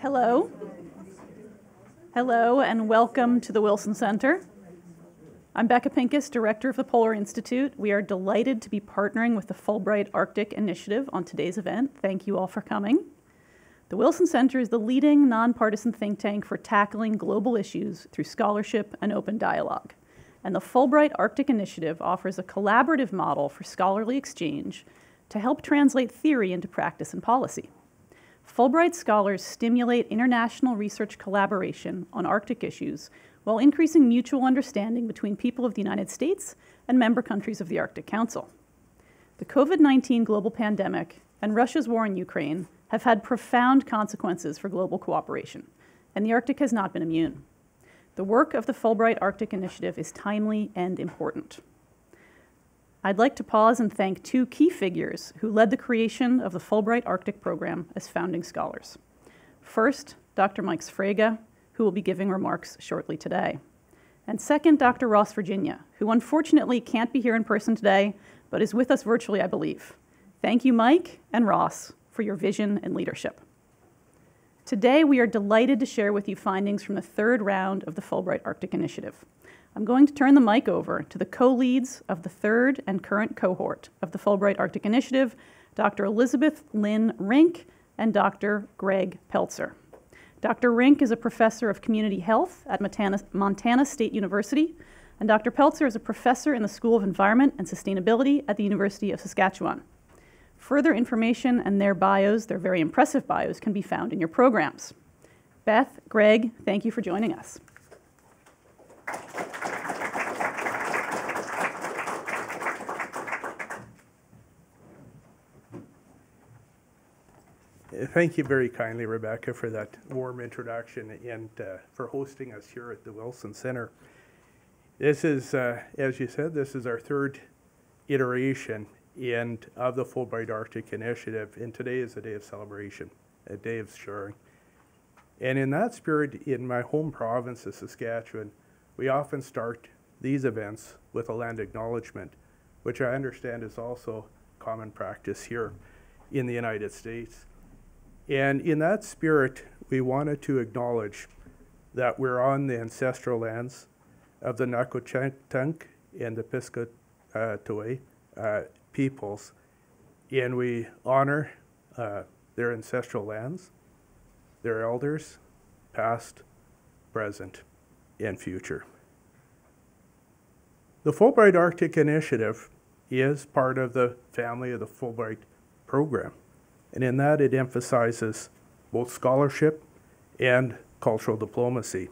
Hello. Hello, and welcome to the Wilson Center. I'm Becca Pincus, Director of the Polar Institute. We are delighted to be partnering with the Fulbright Arctic Initiative on today's event. Thank you all for coming. The Wilson Center is the leading nonpartisan think tank for tackling global issues through scholarship and open dialogue. And the Fulbright Arctic Initiative offers a collaborative model for scholarly exchange to help translate theory into practice and policy. Fulbright scholars stimulate international research collaboration on Arctic issues while increasing mutual understanding between people of the United States and member countries of the Arctic Council. The COVID 19 global pandemic and Russia's war in Ukraine have had profound consequences for global cooperation, and the Arctic has not been immune. The work of the Fulbright Arctic Initiative is timely and important. I'd like to pause and thank two key figures who led the creation of the Fulbright Arctic program as founding scholars. First, Dr. Mike Sfraga, who will be giving remarks shortly today. And second, Dr. Ross Virginia, who unfortunately can't be here in person today, but is with us virtually, I believe. Thank you, Mike and Ross, for your vision and leadership. Today, we are delighted to share with you findings from the third round of the Fulbright Arctic Initiative. I'm going to turn the mic over to the co-leads of the third and current cohort of the Fulbright Arctic Initiative, Dr. Elizabeth Lynn Rink and Dr. Greg Peltzer. Dr. Rink is a professor of community health at Montana, Montana State University, and Dr. Peltzer is a professor in the School of Environment and Sustainability at the University of Saskatchewan. Further information and their bios, their very impressive bios, can be found in your programs. Beth, Greg, thank you for joining us. Thank you very kindly, Rebecca, for that warm introduction and uh, for hosting us here at the Wilson Center. This is, uh, as you said, this is our third iteration and of the Fulbright Arctic Initiative, and today is a day of celebration, a day of sharing. And in that spirit, in my home province of Saskatchewan, we often start these events with a land acknowledgement, which I understand is also common practice here in the United States. And in that spirit, we wanted to acknowledge that we're on the ancestral lands of the Nacotchtank and the Piscataway uh, peoples, and we honor uh, their ancestral lands, their elders, past, present, and future. The Fulbright Arctic Initiative is part of the family of the Fulbright program, and in that it emphasizes both scholarship and cultural diplomacy.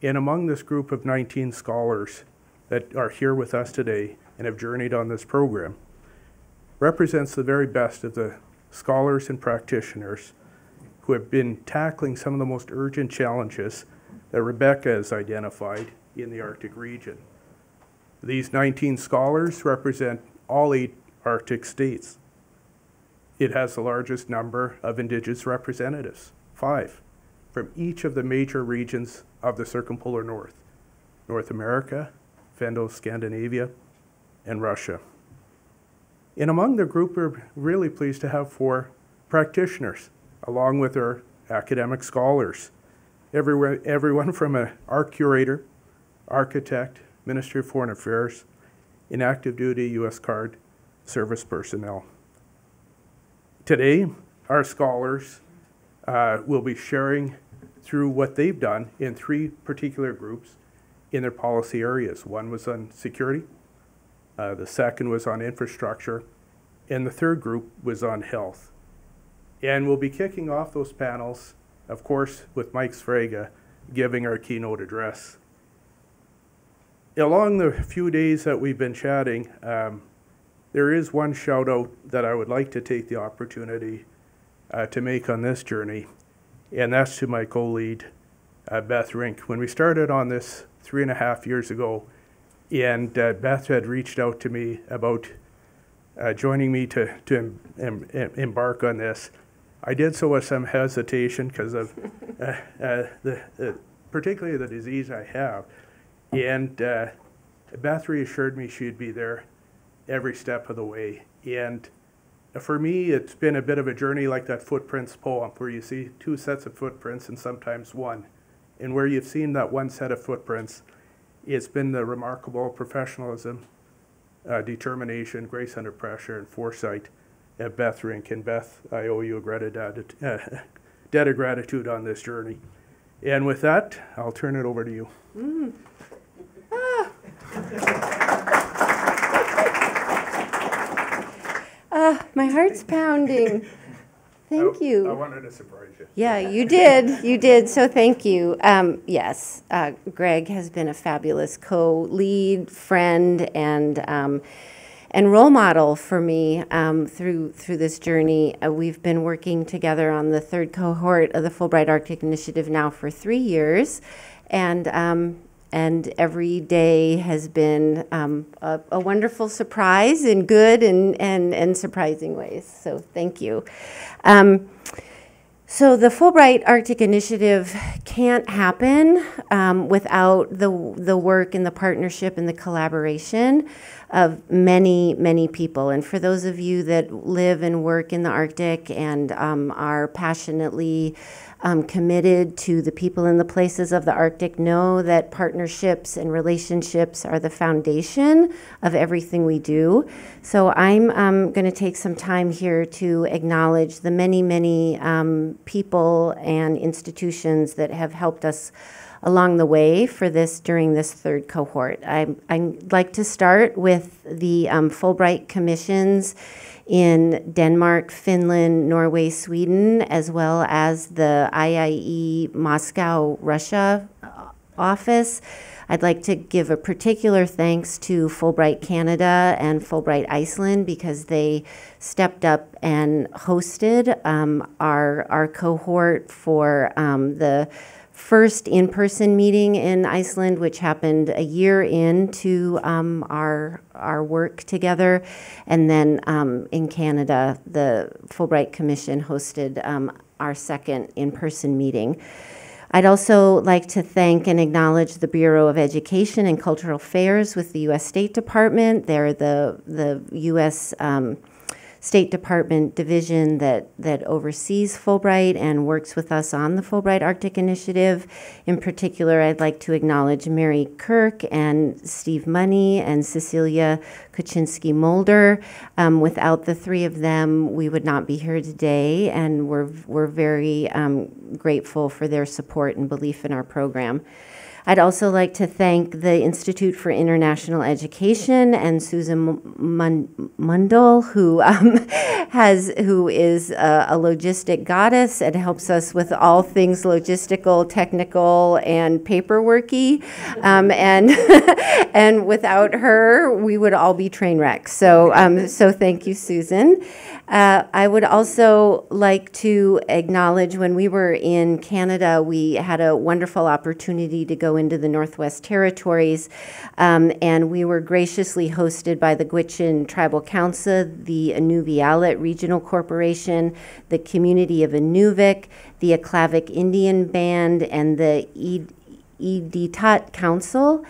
And among this group of 19 scholars that are here with us today and have journeyed on this program represents the very best of the scholars and practitioners who have been tackling some of the most urgent challenges that Rebecca has identified in the Arctic region. These 19 scholars represent all eight Arctic states. It has the largest number of Indigenous representatives, five, from each of the major regions of the circumpolar north North America, Fenno Scandinavia, and Russia. And among the group, we're really pleased to have four practitioners, along with our academic scholars. Everyone, everyone from an art curator, architect, Ministry of Foreign Affairs, in active duty U.S. Card service personnel. Today, our scholars uh, will be sharing through what they've done in three particular groups in their policy areas. One was on security, uh, the second was on infrastructure, and the third group was on health. And we'll be kicking off those panels, of course, with Mike Sfraga giving our keynote address. Along the few days that we've been chatting, um, there is one shout out that I would like to take the opportunity uh, to make on this journey, and that's to my co lead, uh, Beth Rink. When we started on this three and a half years ago, and uh, Beth had reached out to me about uh, joining me to, to em, em, em, embark on this. I did so with some hesitation because of uh, uh, the, particularly the disease I have. And uh, Beth reassured me she'd be there every step of the way. And for me, it's been a bit of a journey like that footprints poem, where you see two sets of footprints and sometimes one. And where you've seen that one set of footprints, it's been the remarkable professionalism, uh, determination, grace under pressure, and foresight at Beth Rink. And Beth, I owe you a gratitude, uh, debt of gratitude on this journey. And with that, I'll turn it over to you. Mm. Uh, my heart's pounding. Thank I, you. I wanted to surprise you. Yeah, you did. You did. So thank you. Um, yes, uh, Greg has been a fabulous co-lead, friend, and um, and role model for me um, through through this journey. Uh, we've been working together on the third cohort of the Fulbright Arctic Initiative now for three years, and um, and every day has been um, a, a, wonderful surprise in good and, and, and surprising ways. So thank you. Um, so the Fulbright Arctic Initiative can't happen um, without the, the work and the partnership and the collaboration of many, many people. And for those of you that live and work in the Arctic and um, are passionately um, committed to the people and the places of the Arctic know that partnerships and relationships are the foundation of everything we do. So I'm um, going to take some time here to acknowledge the many, many um, people and institutions that have helped us along the way for this during this third cohort. I, would like to start with the um, Fulbright Commissions in Denmark, Finland, Norway, Sweden, as well as the IIE Moscow, Russia uh, office. I'd like to give a particular thanks to Fulbright Canada and Fulbright Iceland because they stepped up and hosted um, our, our cohort for um, the first in person meeting in Iceland, which happened a year into um, our, our work together. And then um, in Canada, the Fulbright Commission hosted um, our second in person meeting. I'd also like to thank and acknowledge the Bureau of Education and Cultural Affairs with the U.S. State Department. They're the, the U.S. State Department division that, that oversees Fulbright and works with us on the Fulbright Arctic Initiative. In particular, I'd like to acknowledge Mary Kirk and Steve Money and Cecilia Kuczynski Mulder. Um, without the three of them, we would not be here today, and we're, we're very um, grateful for their support and belief in our program. I'd also like to thank the Institute for International Education and Susan Mundell, who um, has who is a, a, logistic goddess and helps us with all things logistical, technical, and paperworky. Um, and and without her, we would all be train wrecks. So um, so thank you, Susan. Uh, I would also like to acknowledge when we were in Canada, we had a wonderful opportunity to go into the Northwest Territories, um, and we were graciously hosted by the Gwich'in Tribal Council, the Inuvialuit Regional Corporation, the community of Inuvik, the Aklavik Indian Band, and the Nihtat Council.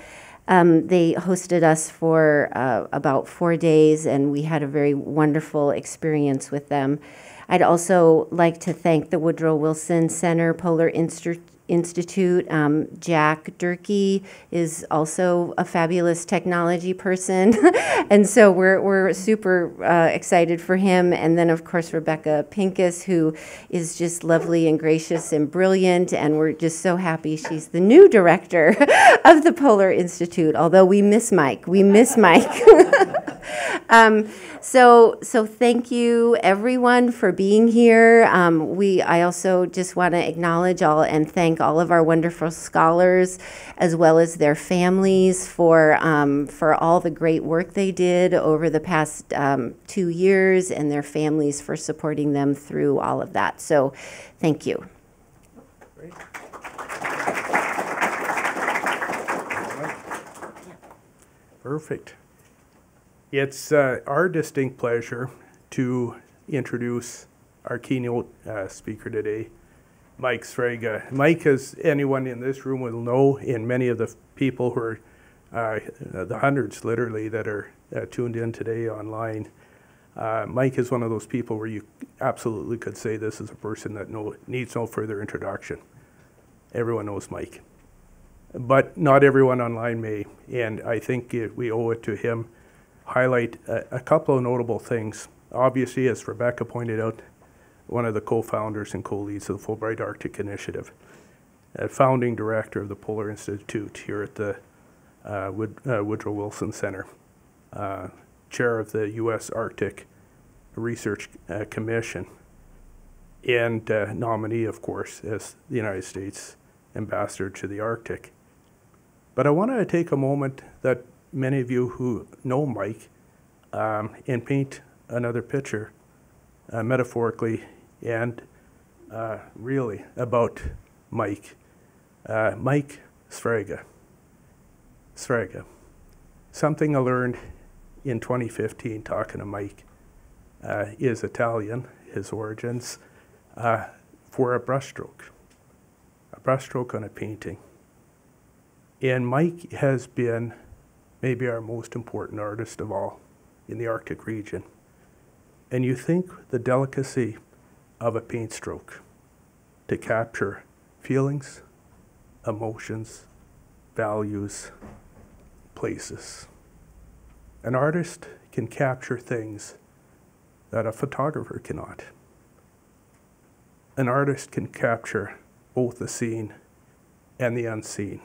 Um, they hosted us for uh, about four days, and we had a very wonderful experience with them. I'd also like to thank the Woodrow Wilson Center Polar Institute Institute. Um, Jack Durkee is also a fabulous technology person. and so we're, we're super uh, excited for him. And then, of course, Rebecca Pincus, who is just lovely and gracious and brilliant. And we're just so happy she's the new director of the Polar Institute, although we miss Mike. We miss Mike. um, so, so thank you everyone for being here. Um, we, I also just want to acknowledge all and thank all of our wonderful scholars, as well as their families for um, for all the great work they did over the past um, two years, and their families for supporting them through all of that. So, thank you. Great. Perfect. It's uh, our distinct pleasure to introduce our keynote uh, speaker today, Mike Sfraga. Mike, as anyone in this room will know, and many of the people who are, uh, the hundreds literally that are uh, tuned in today online, Uh, Mike is one of those people where you absolutely could say this is a person that no, needs no further introduction. Everyone knows Mike. But not everyone online may, and I think it, we owe it to him highlight a, a couple of notable things. Obviously, as Rebecca pointed out, one of the co-founders and co-leads of the Fulbright Arctic Initiative, a founding director of the Polar Institute here at the uh, Wood, uh, Woodrow Wilson Center, uh, chair of the U.S. Arctic Research uh, Commission, and uh, nominee, of course, as the United States ambassador to the Arctic. But I want to take a moment that many of you who know Mike um, and paint another picture, uh, metaphorically and uh, really, about Mike. Uh, Mike Sfraga. Sfraga. Something I learned in 2015 talking to Mike uh, is Italian, his origins, uh, for a brushstroke, a brushstroke on a painting. And Mike has been maybe our most important artist of all in the Arctic region. And you think the delicacy of a paint stroke to capture feelings, emotions, values, places. An artist can capture things that a photographer cannot. An artist can capture both the seen and the unseen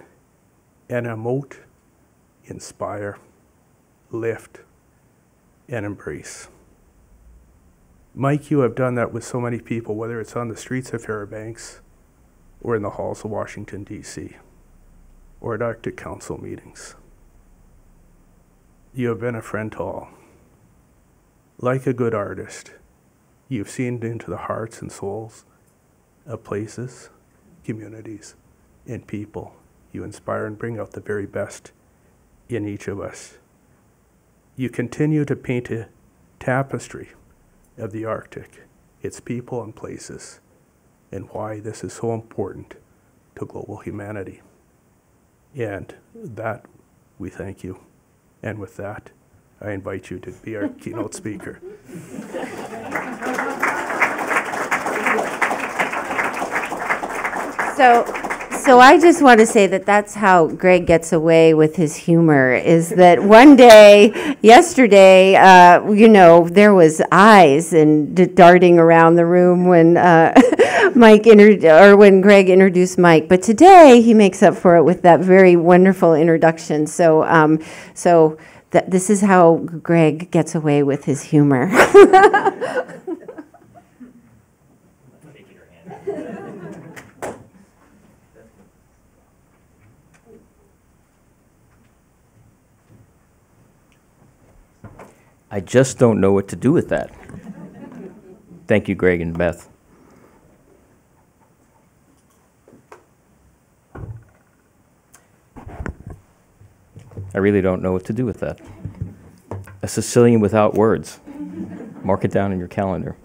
and emote, inspire, lift, and embrace. Mike, you have done that with so many people, whether it's on the streets of Fairbanks or in the halls of Washington, D.C., or at Arctic Council meetings. You have been a friend to all. Like a good artist, you've seen into the hearts and souls of places, communities, and people. You inspire and bring out the very best in each of us. You continue to paint a tapestry of the Arctic, its people and places, and why this is so important to global humanity. And that, we thank you. And with that, I invite you to be our keynote speaker. So, so I just want to say that that's how Greg gets away with his humor. Is that one day, yesterday, uh, you know, there was eyes and d- darting around the room when uh, Mike inter- or when Greg introduced Mike. But today he makes up for it with that very wonderful introduction. So, um, so that this is how Greg gets away with his humor. I just don't know what to do with that. Thank you, Greg and Beth. I really don't know what to do with that. A Sicilian without words. Mark it down in your calendar.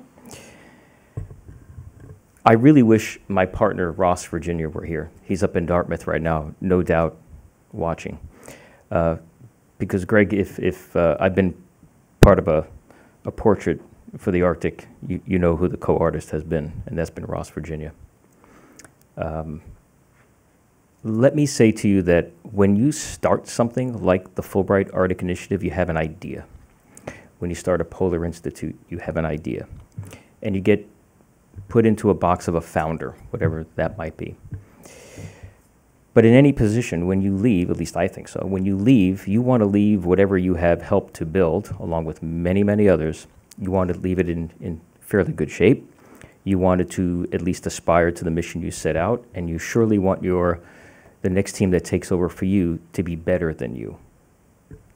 I really wish my partner, Ross Virginia, were here. He's up in Dartmouth right now, no doubt watching. Uh, because, Greg, if, if uh, I've been part of a, a portrait for the Arctic, you, you know who the co-artist has been, and that's been Ross Virginia. Um, let me say to you that when you start something like the Fulbright Arctic Initiative, you have an idea. When you start a Polar Institute, you have an idea. And you get put into a box of a founder, whatever that might be. But in any position, when you leave, at least I think so, when you leave, you want to leave whatever you have helped to build, along with many, many others, you want to leave it in, in fairly good shape. You wanted to at least aspire to the mission you set out, and you surely want your the next team that takes over for you to be better than you.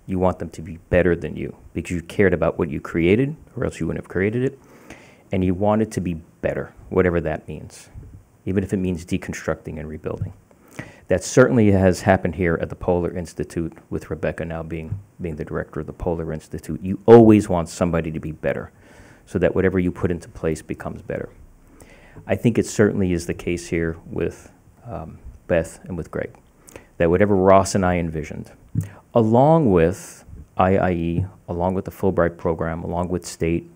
You want them to be better than you because you cared about what you created, or else you wouldn't have created it, and you want it to be better, whatever that means, even if it means deconstructing and rebuilding. That certainly has happened here at the Polar Institute with Rebecca now being, being the director of the Polar Institute. You always want somebody to be better so that whatever you put into place becomes better. I think it certainly is the case here with um, Beth and with Greg, that whatever Ross and I envisioned, along with IIE, along with the Fulbright program, along with state,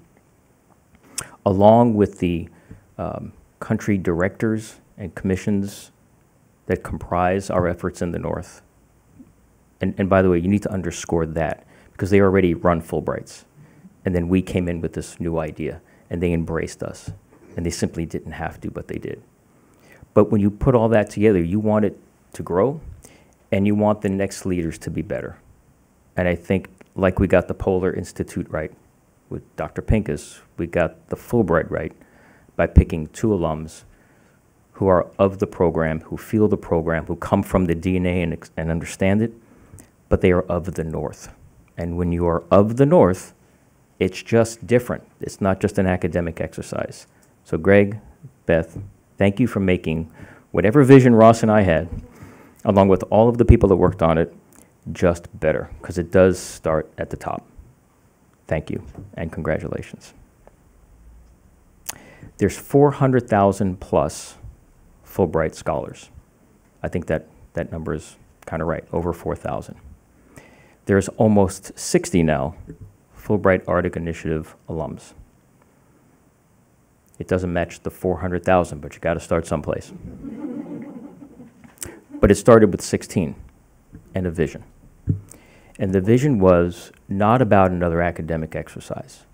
along with the um, country directors and commissions that comprise our efforts in the North. And, and by the way, you need to underscore that because they already run Fulbrights. And then we came in with this new idea and they embraced us. And they simply didn't have to, but they did. But when you put all that together, you want it to grow and you want the next leaders to be better. And I think, like we got the Polar Institute right with Dr. Pincus, we got the Fulbright right by picking two alums who are of the program, who feel the program, who come from the DNA and, and understand it, but they are of the North. And when you are of the North, it's just different. It's not just an academic exercise. So, Greg, Beth, thank you for making whatever vision Ross and I had, along with all of the people that worked on it, just better, because it does start at the top. Thank you, and congratulations. There's 400,000 plus Fulbright scholars. I think that, that number is kind of right, over 4,000. There's almost 60 now Fulbright Arctic Initiative alums. It doesn't match the 400,000, but you got to start someplace. but it started with 16 and a vision. And the vision was not about another academic exercise.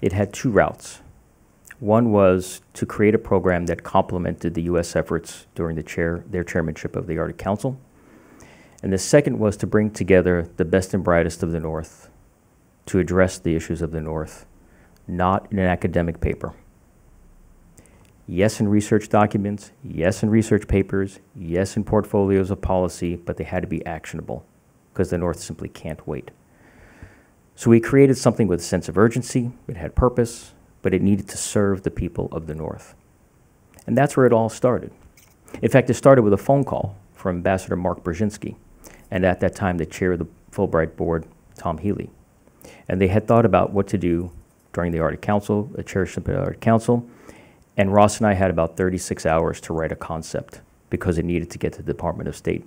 It had two routes. One was to create a program that complemented the U.S. efforts during the chair, their chairmanship of the Arctic Council. And the second was to bring together the best and brightest of the North to address the issues of the North, not in an academic paper. Yes, in research documents, yes, in research papers, yes, in portfolios of policy, but they had to be actionable because the North simply can't wait. So we created something with a sense of urgency, it had purpose, but it needed to serve the people of the North. And that's where it all started. In fact, it started with a phone call from Ambassador Mark Brzezinski, and at that time, the chair of the Fulbright Board, Tom Healy. And they had thought about what to do during the Arctic Council, the chairship of the Arctic Council, and Ross and I had about 36 hours to write a concept because it needed to get to the Department of State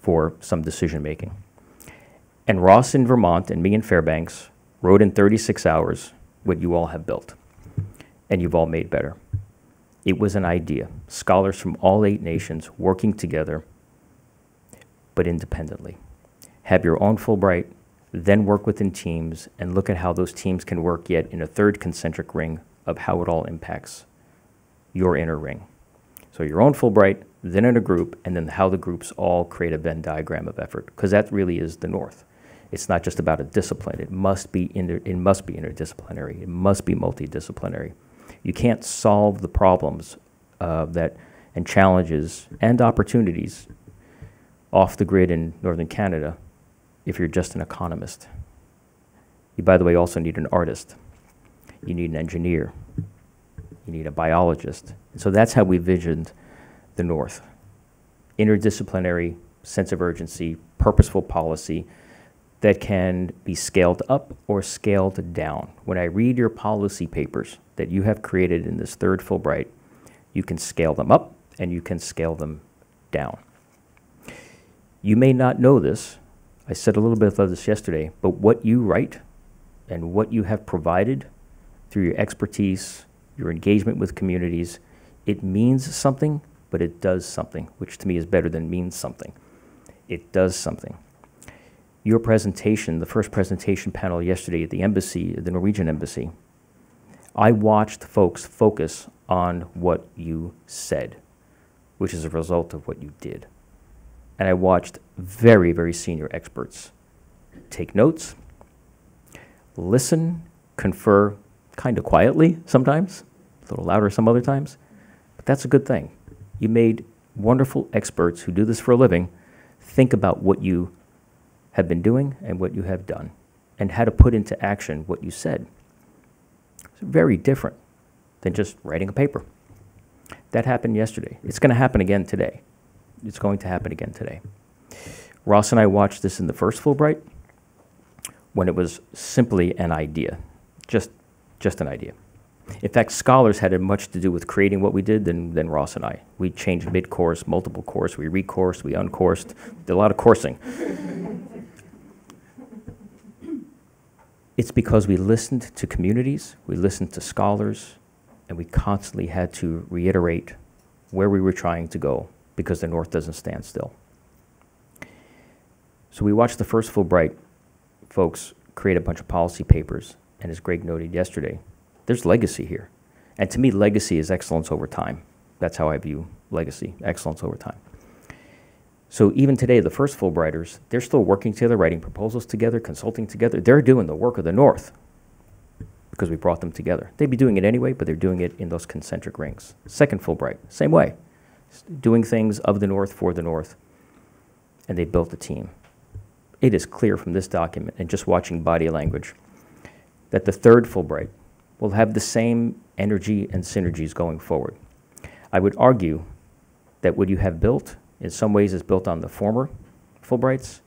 for some decision making. And Ross in Vermont and me in Fairbanks wrote in 36 hours what you all have built and you've all made better. It was an idea. Scholars from all eight nations working together, but independently. Have your own Fulbright, then work within teams and look at how those teams can work yet in a third concentric ring of how it all impacts your inner ring. So your own Fulbright, then in a group, and then how the groups all create a Venn diagram of effort, because that really is the North. It's not just about a discipline. It must be inter, it must be interdisciplinary. It must be multidisciplinary. You can't solve the problems uh, that and challenges and opportunities off the grid in northern Canada if you're just an economist. You, by the way, also need an artist. You need an engineer. You need a biologist. So that's how we visioned the North. Interdisciplinary sense of urgency, purposeful policy, that can be scaled up or scaled down. When I read your policy papers that you have created in this third Fulbright, you can scale them up and you can scale them down. You may not know this. I said a little bit of this yesterday, but what you write and what you have provided through your expertise, your engagement with communities, it means something, but it does something, which to me is better than means something. It does something your presentation, the first presentation panel yesterday at the embassy, the Norwegian embassy, I watched folks focus on what you said, which is a result of what you did. And I watched very, very senior experts take notes, listen, confer kind of quietly sometimes, a little louder some other times, but that's a good thing. You made wonderful experts who do this for a living think about what you have been doing and what you have done, and how to put into action what you said. It's very different than just writing a paper. That happened yesterday. It's going to happen again today. It's going to happen again today. Ross and I watched this in the first Fulbright when it was simply an idea, just, just an idea. In fact, scholars had much to do with creating what we did than, than Ross and I. We changed mid-course, multiple course, we recoursed, we uncoursed, did a lot of coursing. It's because we listened to communities, we listened to scholars, and we constantly had to reiterate where we were trying to go because the North doesn't stand still. So we watched the first Fulbright folks create a bunch of policy papers, and as Greg noted yesterday, there's legacy here. And to me, legacy is excellence over time. That's how I view legacy, excellence over time. So even today, the first Fulbrighters, they're still working together, writing proposals together, consulting together. They're doing the work of the North because we brought them together. They'd be doing it anyway, but they're doing it in those concentric rings. Second Fulbright, same way, doing things of the North for the North, and they built a team. It is clear from this document and just watching body language that the third Fulbright will have the same energy and synergies going forward. I would argue that what you have built in some ways is built on the former Fulbrights,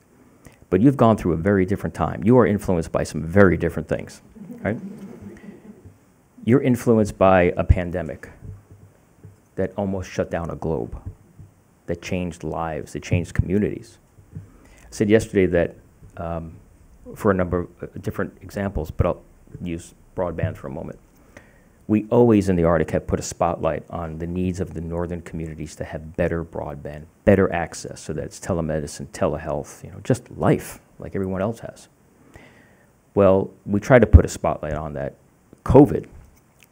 but you've gone through a very different time. You are influenced by some very different things, right? You're influenced by a pandemic that almost shut down a globe, that changed lives, that changed communities. I said yesterday that um, for a number of uh, different examples, but I'll use broadband for a moment we always in the Arctic have put a spotlight on the needs of the northern communities to have better broadband, better access, so that it's telemedicine, telehealth, you know, just life like everyone else has. Well, we tried to put a spotlight on that. COVID,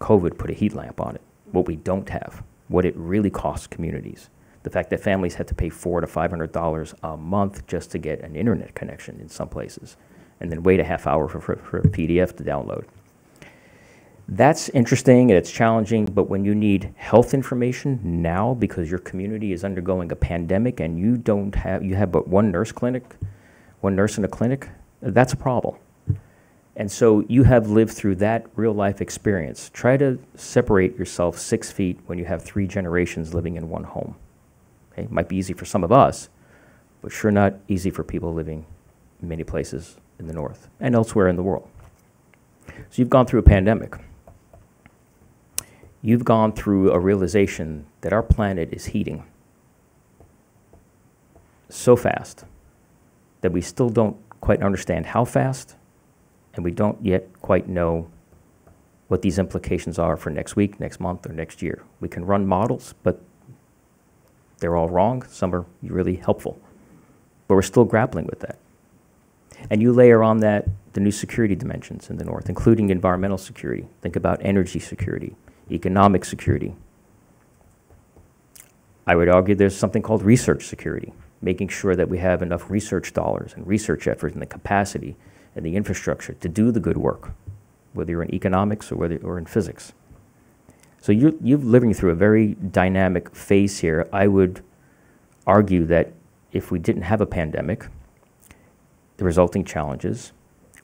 COVID put a heat lamp on it. What we don't have, what it really costs communities. The fact that families had to pay four to five hundred dollars a month just to get an internet connection in some places, and then wait a half hour for, for, for a PDF to download. That's interesting and it's challenging, but when you need health information now because your community is undergoing a pandemic and you don't have, you have but one nurse clinic, one nurse in a clinic, that's a problem. And so you have lived through that real life experience. Try to separate yourself six feet when you have three generations living in one home. Okay? It might be easy for some of us, but sure not easy for people living in many places in the north and elsewhere in the world. So you've gone through a pandemic you've gone through a realization that our planet is heating so fast that we still don't quite understand how fast, and we don't yet quite know what these implications are for next week, next month, or next year. We can run models, but they're all wrong. Some are really helpful. But we're still grappling with that. And you layer on that the new security dimensions in the North, including environmental security. Think about energy security, economic security. I would argue there's something called research security, making sure that we have enough research dollars and research effort and the capacity and the infrastructure to do the good work, whether you're in economics or whether or in physics. So you're, you're living through a very dynamic phase here. I would argue that if we didn't have a pandemic, the resulting challenges,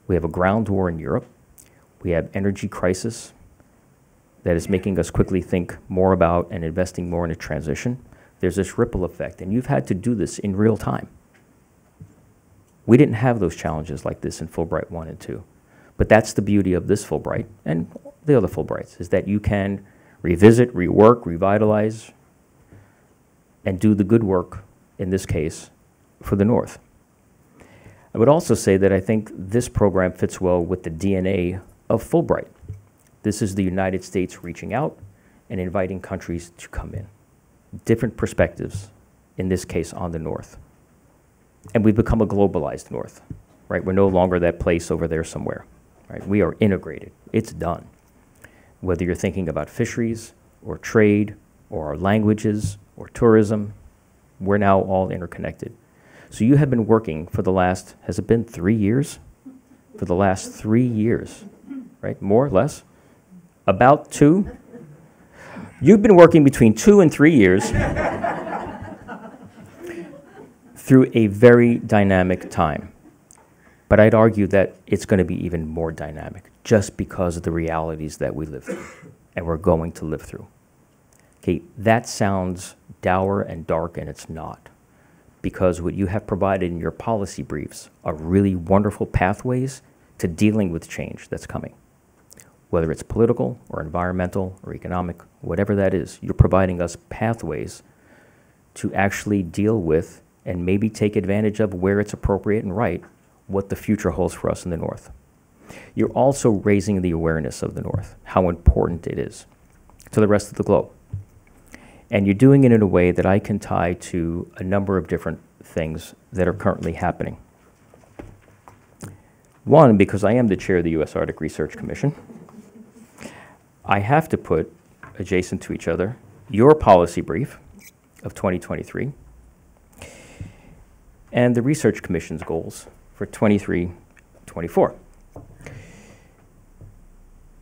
we have a ground war in Europe, we have energy crisis that is making us quickly think more about and investing more in a transition. There's this ripple effect, and you've had to do this in real time. We didn't have those challenges like this in Fulbright 1 and 2. But that's the beauty of this Fulbright and the other Fulbrights, is that you can revisit, rework, revitalize, and do the good work, in this case, for the North. I would also say that I think this program fits well with the DNA of Fulbright. This is the United States reaching out and inviting countries to come in. Different perspectives, in this case, on the North. And we've become a globalized North, right? We're no longer that place over there somewhere, right? We are integrated. It's done. Whether you're thinking about fisheries or trade or our languages or tourism, we're now all interconnected. So you have been working for the last, has it been three years? For the last three years, right? More, or less? About two? You've been working between two and three years through a very dynamic time. But I'd argue that it's going to be even more dynamic just because of the realities that we live through and we're going to live through. Okay, that sounds dour and dark, and it's not. Because what you have provided in your policy briefs are really wonderful pathways to dealing with change that's coming whether it's political or environmental or economic, whatever that is, you're providing us pathways to actually deal with and maybe take advantage of where it's appropriate and right what the future holds for us in the North. You're also raising the awareness of the North, how important it is to the rest of the globe. And you're doing it in a way that I can tie to a number of different things that are currently happening. One, because I am the chair of the U.S. Arctic Research Commission, I have to put adjacent to each other your policy brief of 2023 and the Research Commission's goals for 23 24.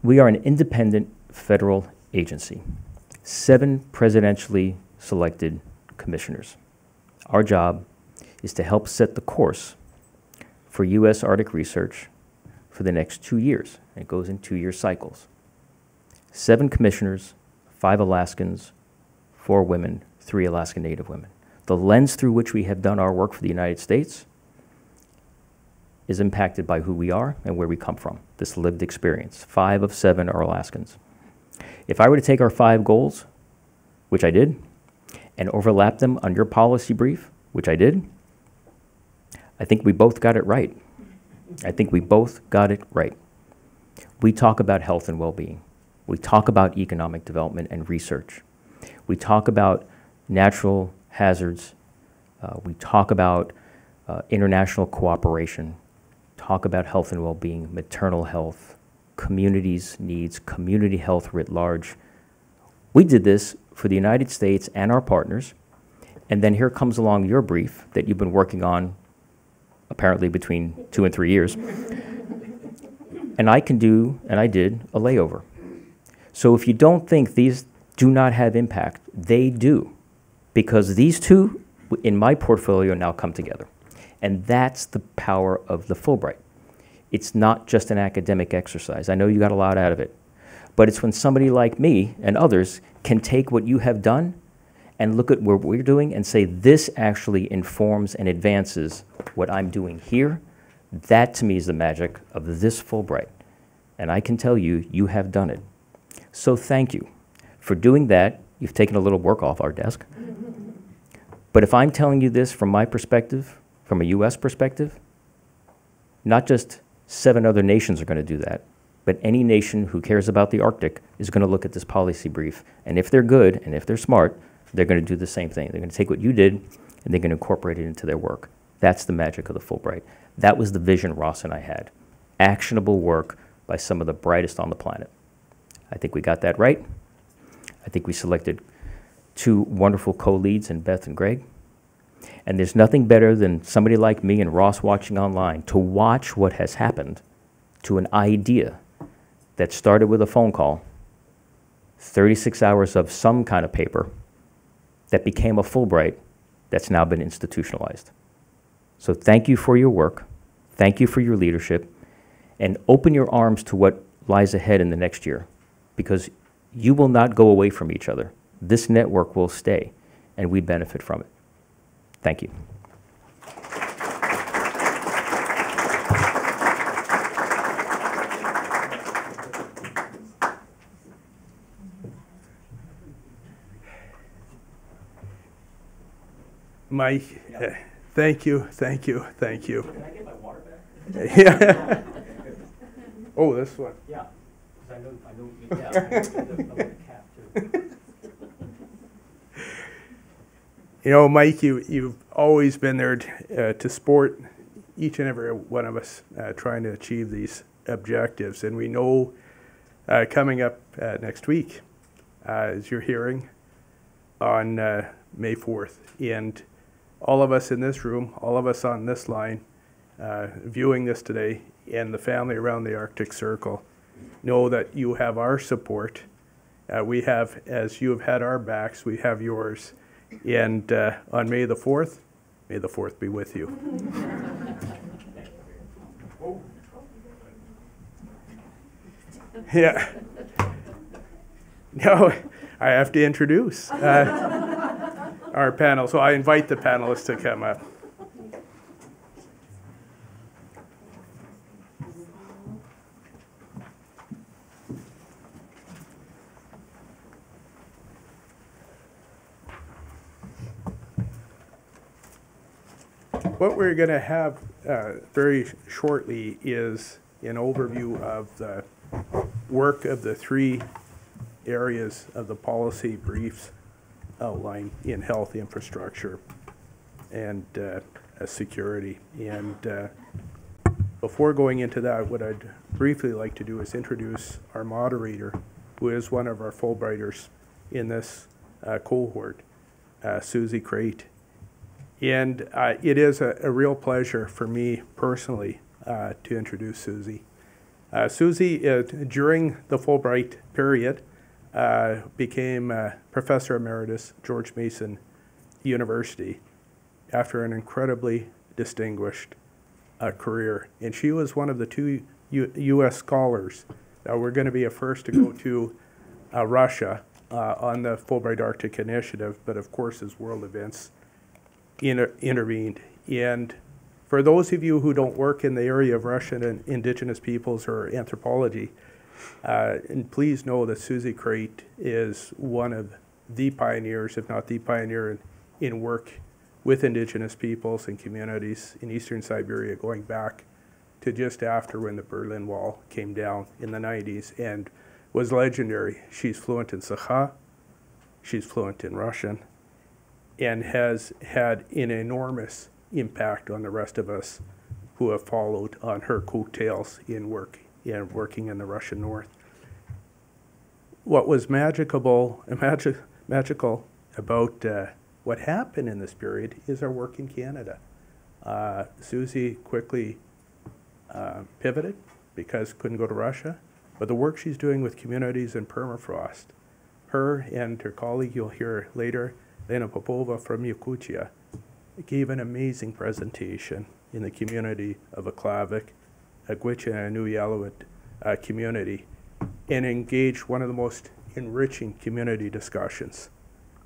We are an independent federal agency, seven presidentially selected commissioners. Our job is to help set the course for U.S. Arctic research for the next two years. It goes in two year cycles. Seven commissioners, five Alaskans, four women, three Alaska Native women. The lens through which we have done our work for the United States is impacted by who we are and where we come from, this lived experience. Five of seven are Alaskans. If I were to take our five goals, which I did, and overlap them on your policy brief, which I did, I think we both got it right. I think we both got it right. We talk about health and well being. We talk about economic development and research. We talk about natural hazards. Uh, we talk about uh, international cooperation, talk about health and well being, maternal health, communities' needs, community health writ large. We did this for the United States and our partners. And then here comes along your brief that you've been working on apparently between two and three years. and I can do, and I did, a layover. So if you don't think these do not have impact, they do. Because these two in my portfolio now come together. And that's the power of the Fulbright. It's not just an academic exercise. I know you got a lot out of it. But it's when somebody like me and others can take what you have done and look at what we're doing and say, this actually informs and advances what I'm doing here. That to me is the magic of this Fulbright. And I can tell you, you have done it. So thank you for doing that. You've taken a little work off our desk. But if I'm telling you this from my perspective, from a US perspective, not just seven other nations are going to do that, but any nation who cares about the Arctic is going to look at this policy brief. And if they're good and if they're smart, they're going to do the same thing. They're going to take what you did and they're going to incorporate it into their work. That's the magic of the Fulbright. That was the vision Ross and I had. Actionable work by some of the brightest on the planet. I think we got that right. I think we selected two wonderful co-leads in Beth and Greg. And there's nothing better than somebody like me and Ross watching online to watch what has happened to an idea that started with a phone call, 36 hours of some kind of paper, that became a Fulbright that's now been institutionalized. So thank you for your work. Thank you for your leadership. And open your arms to what lies ahead in the next year because you will not go away from each other. This network will stay, and we benefit from it. Thank you. Mike, uh, thank you, thank you, thank you. Can I get my water back? Yeah. Oh, this one. Yeah, because I know, I know, yeah, I know the cap too. You know, Mike, you, you've always been there uh, to support each and every one of us uh, trying to achieve these objectives. And we know uh, coming up uh, next week uh, is your hearing on uh, May 4th. And all of us in this room, all of us on this line, viewing this today, and the family around the Arctic Circle know that you have our support. we have, as you have had our backs, we have yours. And uh, on May the 4th, may the 4th be with you. yeah. Now, I have to introduce uh, our panel. So I invite the panelists to come up. What we're going to have uh, very shortly is an overview of the work of the three areas of the policy briefs outlined in health infrastructure and uh, security. And uh, before going into that, what I'd briefly like to do is introduce our moderator, who is one of our Fulbrighters in this uh, cohort, uh, Susie Crate. And uh, it is a, a real pleasure for me personally uh, to introduce Susie. Uh, Susie, uh, during the Fulbright period, uh, became Professor Emeritus George Mason University after an incredibly distinguished uh, career. And she was one of the two U- U.S. scholars that were going to be a first to go to Russia on the Fulbright Arctic Initiative, but of course, as world events inter- intervened. And for those of you who don't work in the area of Russian and indigenous peoples or anthropology, uh, and please know that Susie Crate is one of the pioneers, if not the pioneer, in, in work with indigenous peoples and communities in eastern Siberia going back to just after when the Berlin Wall came down in the 90s and was legendary. She's fluent in Sakha, she's fluent in Russian, and has had an enormous impact on the rest of us who have followed on her coattails in work in working in the Russian North. What was magical, magic, magical about uh, what happened in this period is our work in Canada. Uh, Susie quickly uh, pivoted because couldn't go to Russia, but the work she's doing with communities in permafrost, her and her colleague you'll hear later, Lena Popova from Yakutia, gave an amazing presentation in the community of Aklavik, Agwicha and Nuyalawit uh, community, and engaged one of the most enriching community discussions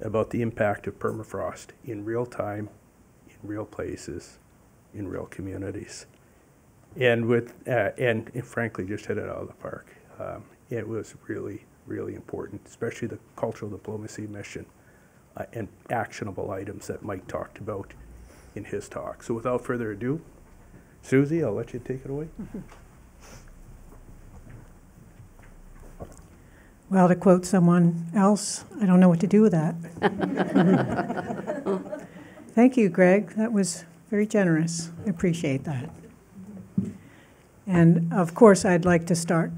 about the impact of permafrost in real time, in real places, in real communities. And with uh, and, and frankly, just hit it out of the park. Um, it was really, really important, especially the cultural diplomacy mission uh, and actionable items that Mike talked about in his talk. So without further ado, Susie, I'll let you take it away. Well, to quote someone else, I don't know what to do with that. Thank you, Greg. That was very generous. I appreciate that. And of course, I'd like to start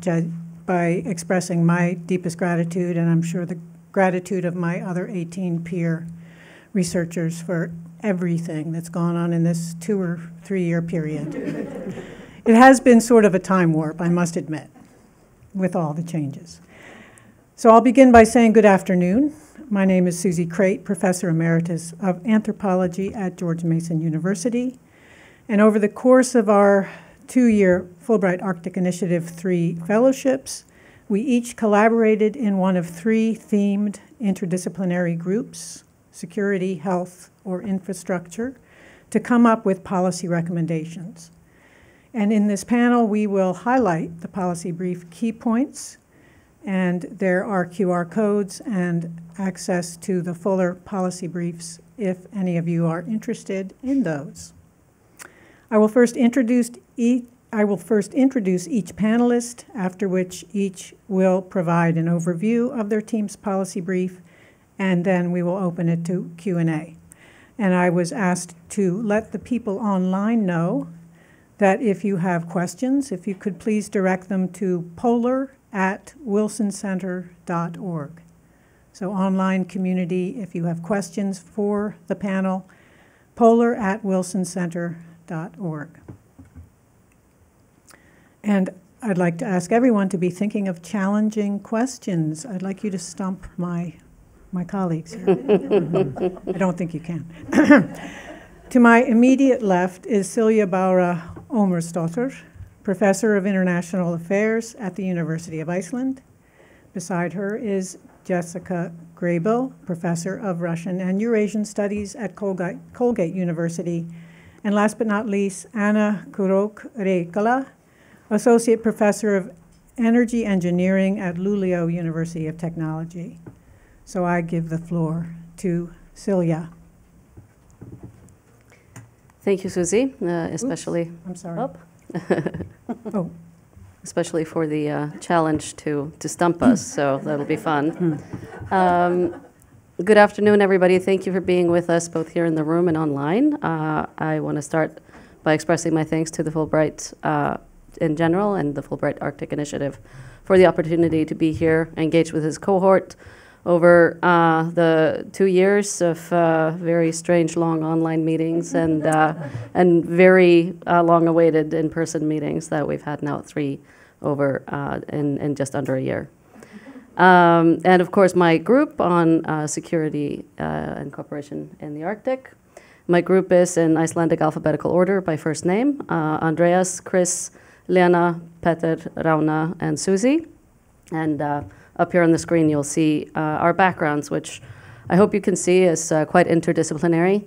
by expressing my deepest gratitude, and I'm sure the gratitude of my other 18 peer researchers for everything that's gone on in this two or three year period. it has been sort of a time warp, I must admit, with all the changes. So I'll begin by saying good afternoon. My name is Susie Crate, Professor Emeritus of Anthropology at George Mason University. And over the course of our two year Fulbright Arctic Initiative 3 fellowships, we each collaborated in one of three themed interdisciplinary groups security, health, or infrastructure to come up with policy recommendations. And in this panel, we will highlight the policy brief key points and there are QR codes and access to the fuller policy briefs if any of you are interested in those. I will first introduce each, I will first introduce each panelist, after which each will provide an overview of their team's policy brief, and then we will open it to Q&A. And I was asked to let the people online know that if you have questions, if you could please direct them to polar at wilsoncenter.org. So, online community, if you have questions for the panel, polar at wilsoncenter.org. And I'd like to ask everyone to be thinking of challenging questions. I'd like you to stump my, my colleagues here. I don't think you can. to my immediate left is Silja Bára Ómarsdóttir professor of international affairs at the University of Iceland. Beside her is Jessica Graybill, professor of Russian and Eurasian studies at Colgate, Colgate University. And last but not least, Anna Krook-Riekkola, associate professor of energy engineering at Luleå University of Technology. So I give the floor to Silja. Thank you, Susie, uh, especially. I'm sorry. Up. Oh, especially for the uh, challenge to, to stump us, so that'll be fun. Um, Good afternoon, everybody. Thank you for being with us both here in the room and online. Uh, I want to start by expressing my thanks to the Fulbright uh, in general and the Fulbright Arctic Initiative for the opportunity to be here, engage with his cohort over uh, the two years of uh, very strange, long online meetings and uh, and very uh, long-awaited in-person meetings that we've had now three over uh, in in just under a year. Um, and of course, my group on uh, security and cooperation in the Arctic. My group is in Icelandic alphabetical order by first name Andreas, Chris, Lena, Peter, Rauna, and Susie. And uh, up here on the screen, you'll see uh, our backgrounds, which I hope you can see is uh, quite interdisciplinary.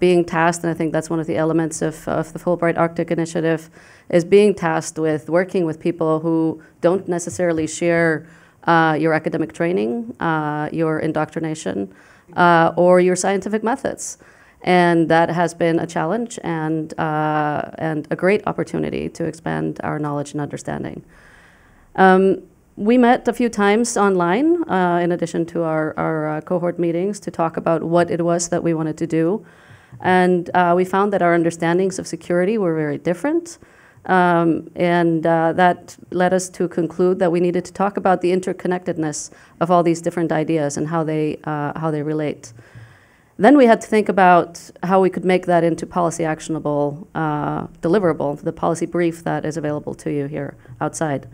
being tasked, and I think that's one of the elements of, of the Fulbright Arctic Initiative, is being tasked with working with people who don't necessarily share uh, your academic training, uh, your indoctrination, uh, or your scientific methods. And that has been a challenge and, uh, and a great opportunity to expand our knowledge and understanding. Um, we met a few times online, uh, in addition to our, our uh, cohort meetings, to talk about what it was that we wanted to do. And we found that our understandings of security were very different. Um, and uh, that led us to conclude that we needed to talk about the interconnectedness of all these different ideas and how they, uh, how they relate. Then we had to think about how we could make that into policy actionable, uh, deliverable, the policy brief that is available to you here outside.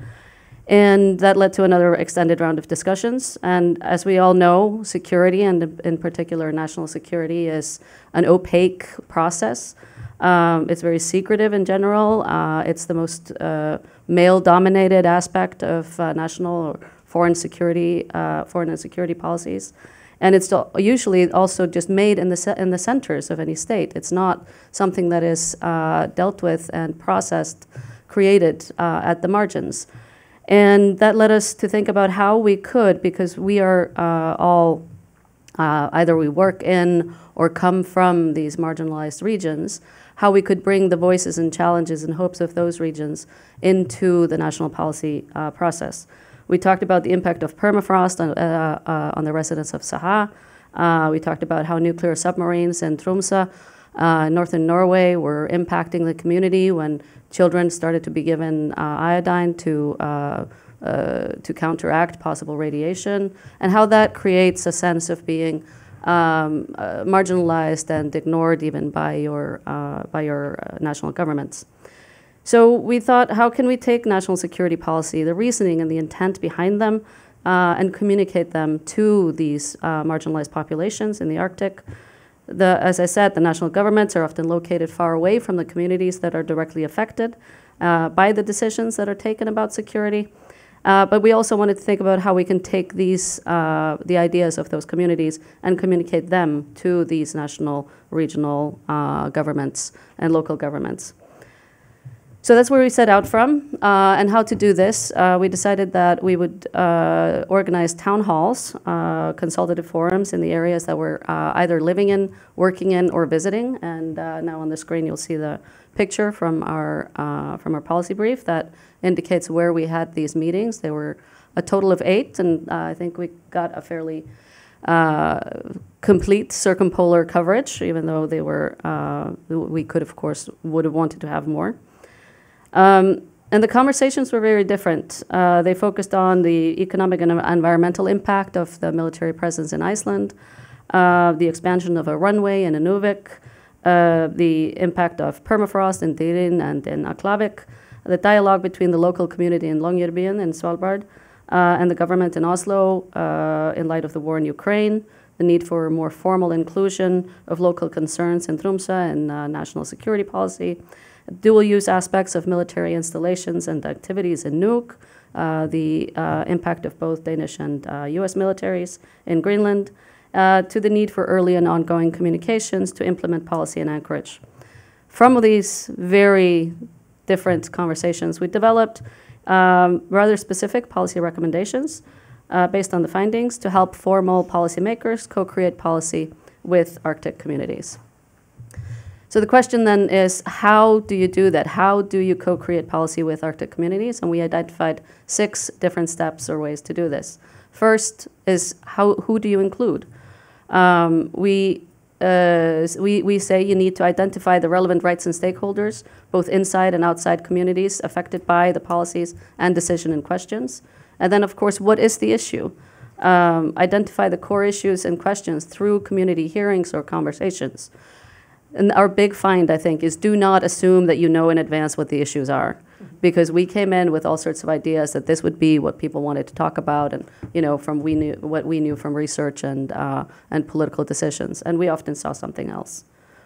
And that led to another extended round of discussions. And as we all know, security, and in particular national security, is an opaque process. Um, it's very secretive in general. Uh, it's the most uh, male-dominated aspect of uh, national or foreign security, uh, foreign and security policies, and it's usually also just made in the in the centers of any state. It's not something that is uh, dealt with and processed, created uh, at the margins, and that led us to think about how we could, because we are all either we work in or come from these marginalized regions how we could bring the voices and challenges and hopes of those regions into the national policy uh, process. We talked about the impact of permafrost on, uh, uh, on the residents of Sakha. Uh, we talked about how nuclear submarines in Tromsø, uh, northern Norway, were impacting the community when children started to be given uh, iodine to to counteract possible radiation, and how that creates a sense of being um, marginalized and ignored even by your, by your national governments. So we thought, how can we take national security policy, the reasoning and the intent behind them, uh, and communicate them to these uh, marginalized populations in the Arctic? The, as I said, the national governments are often located far away from the communities that are directly affected uh, by the decisions that are taken about security. Uh, but we also wanted to think about how we can take these, uh, the ideas of those communities and communicate them to these national, regional uh, governments and local governments. So that's where we set out from. Uh, and how to do this, uh, we decided that we would uh, organize town halls, consultative forums in the areas that we're either living in, working in, or visiting. And now on the screen, you'll see the picture from our, from our policy brief that indicates where we had these meetings. There were a total of eight, and uh, I think we got a fairly uh, complete circumpolar coverage, even though they were, uh, we could, of course, would have wanted to have more. Um, and the conversations were very different. Uh, they focused on the economic and environmental impact of the military presence in Iceland, uh, the expansion of a runway in Inuvik, uh, the impact of permafrost in Dirin and in Aklavik, the dialogue between the local community in Longyearbyen in Svalbard uh, and the government in Oslo uh, in light of the war in Ukraine, the need for more formal inclusion of local concerns in Tromsø and uh, national security policy, dual use aspects of military installations and activities in Nuuk, uh, the uh, impact of both Danish and US uh, militaries in Greenland, to the need for early and ongoing communications to implement policy in Anchorage. From these very different conversations. We developed um, rather specific policy recommendations uh, based on the findings to help formal policymakers co-create policy with Arctic communities. So the question then is, how do you do that? How do you co-create policy with Arctic communities? And we identified six different steps or ways to do this. First is how, who do you include? Um, we, uh, we, we say you need to identify the relevant rights and stakeholders, both inside and outside communities affected by the policies and decision and questions. And then, of course, what is the issue? Um, identify the core issues and questions through community hearings or conversations. And our big find, I think, is do not assume that you know in advance what the issues are. Because we came in with all sorts of ideas that this would be what people wanted to talk about, and you know, from we knew what we knew from research and uh, and political decisions, and we often saw something else.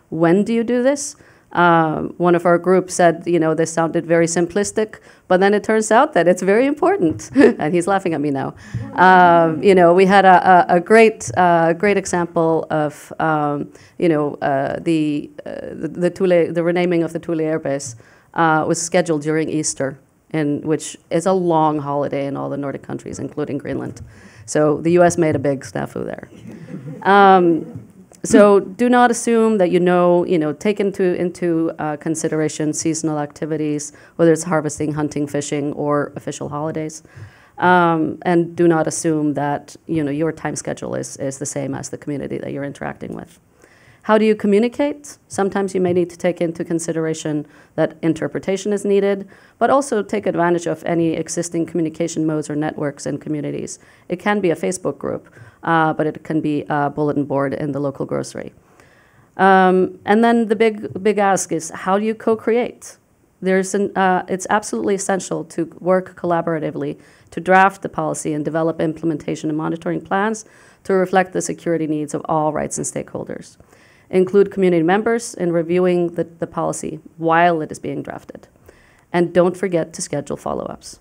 When do you do this? Um, one of our groups said, you know, this sounded very simplistic, but then it turns out that it's very important. and he's laughing at me now. Um, you know, we had a, a, a great, uh, great example of, um, you know, uh, the, uh, the, the, Thule, the renaming of the Thule Air Base uh, was scheduled during Easter, in, which is a long holiday in all the Nordic countries, including Greenland. So the U.S. made a big snafu there. So do not assume that you know, you know, take into, into uh, consideration seasonal activities, whether it's harvesting, hunting, fishing, or official holidays. Um, and do not assume that, you know, your time schedule is, is the same as the community that you're interacting with. How do you communicate? Sometimes you may need to take into consideration that interpretation is needed, but also take advantage of any existing communication modes or networks in communities. It can be a Facebook group, uh, but it can be a bulletin board in the local grocery. Um, and then the big, big ask is how do you co create? There's an, uh, it's absolutely essential to work collaboratively to draft the policy and develop implementation and monitoring plans to reflect the security needs of all rights and stakeholders include community members in reviewing the, the policy while it is being drafted. And don't forget to schedule follow ups.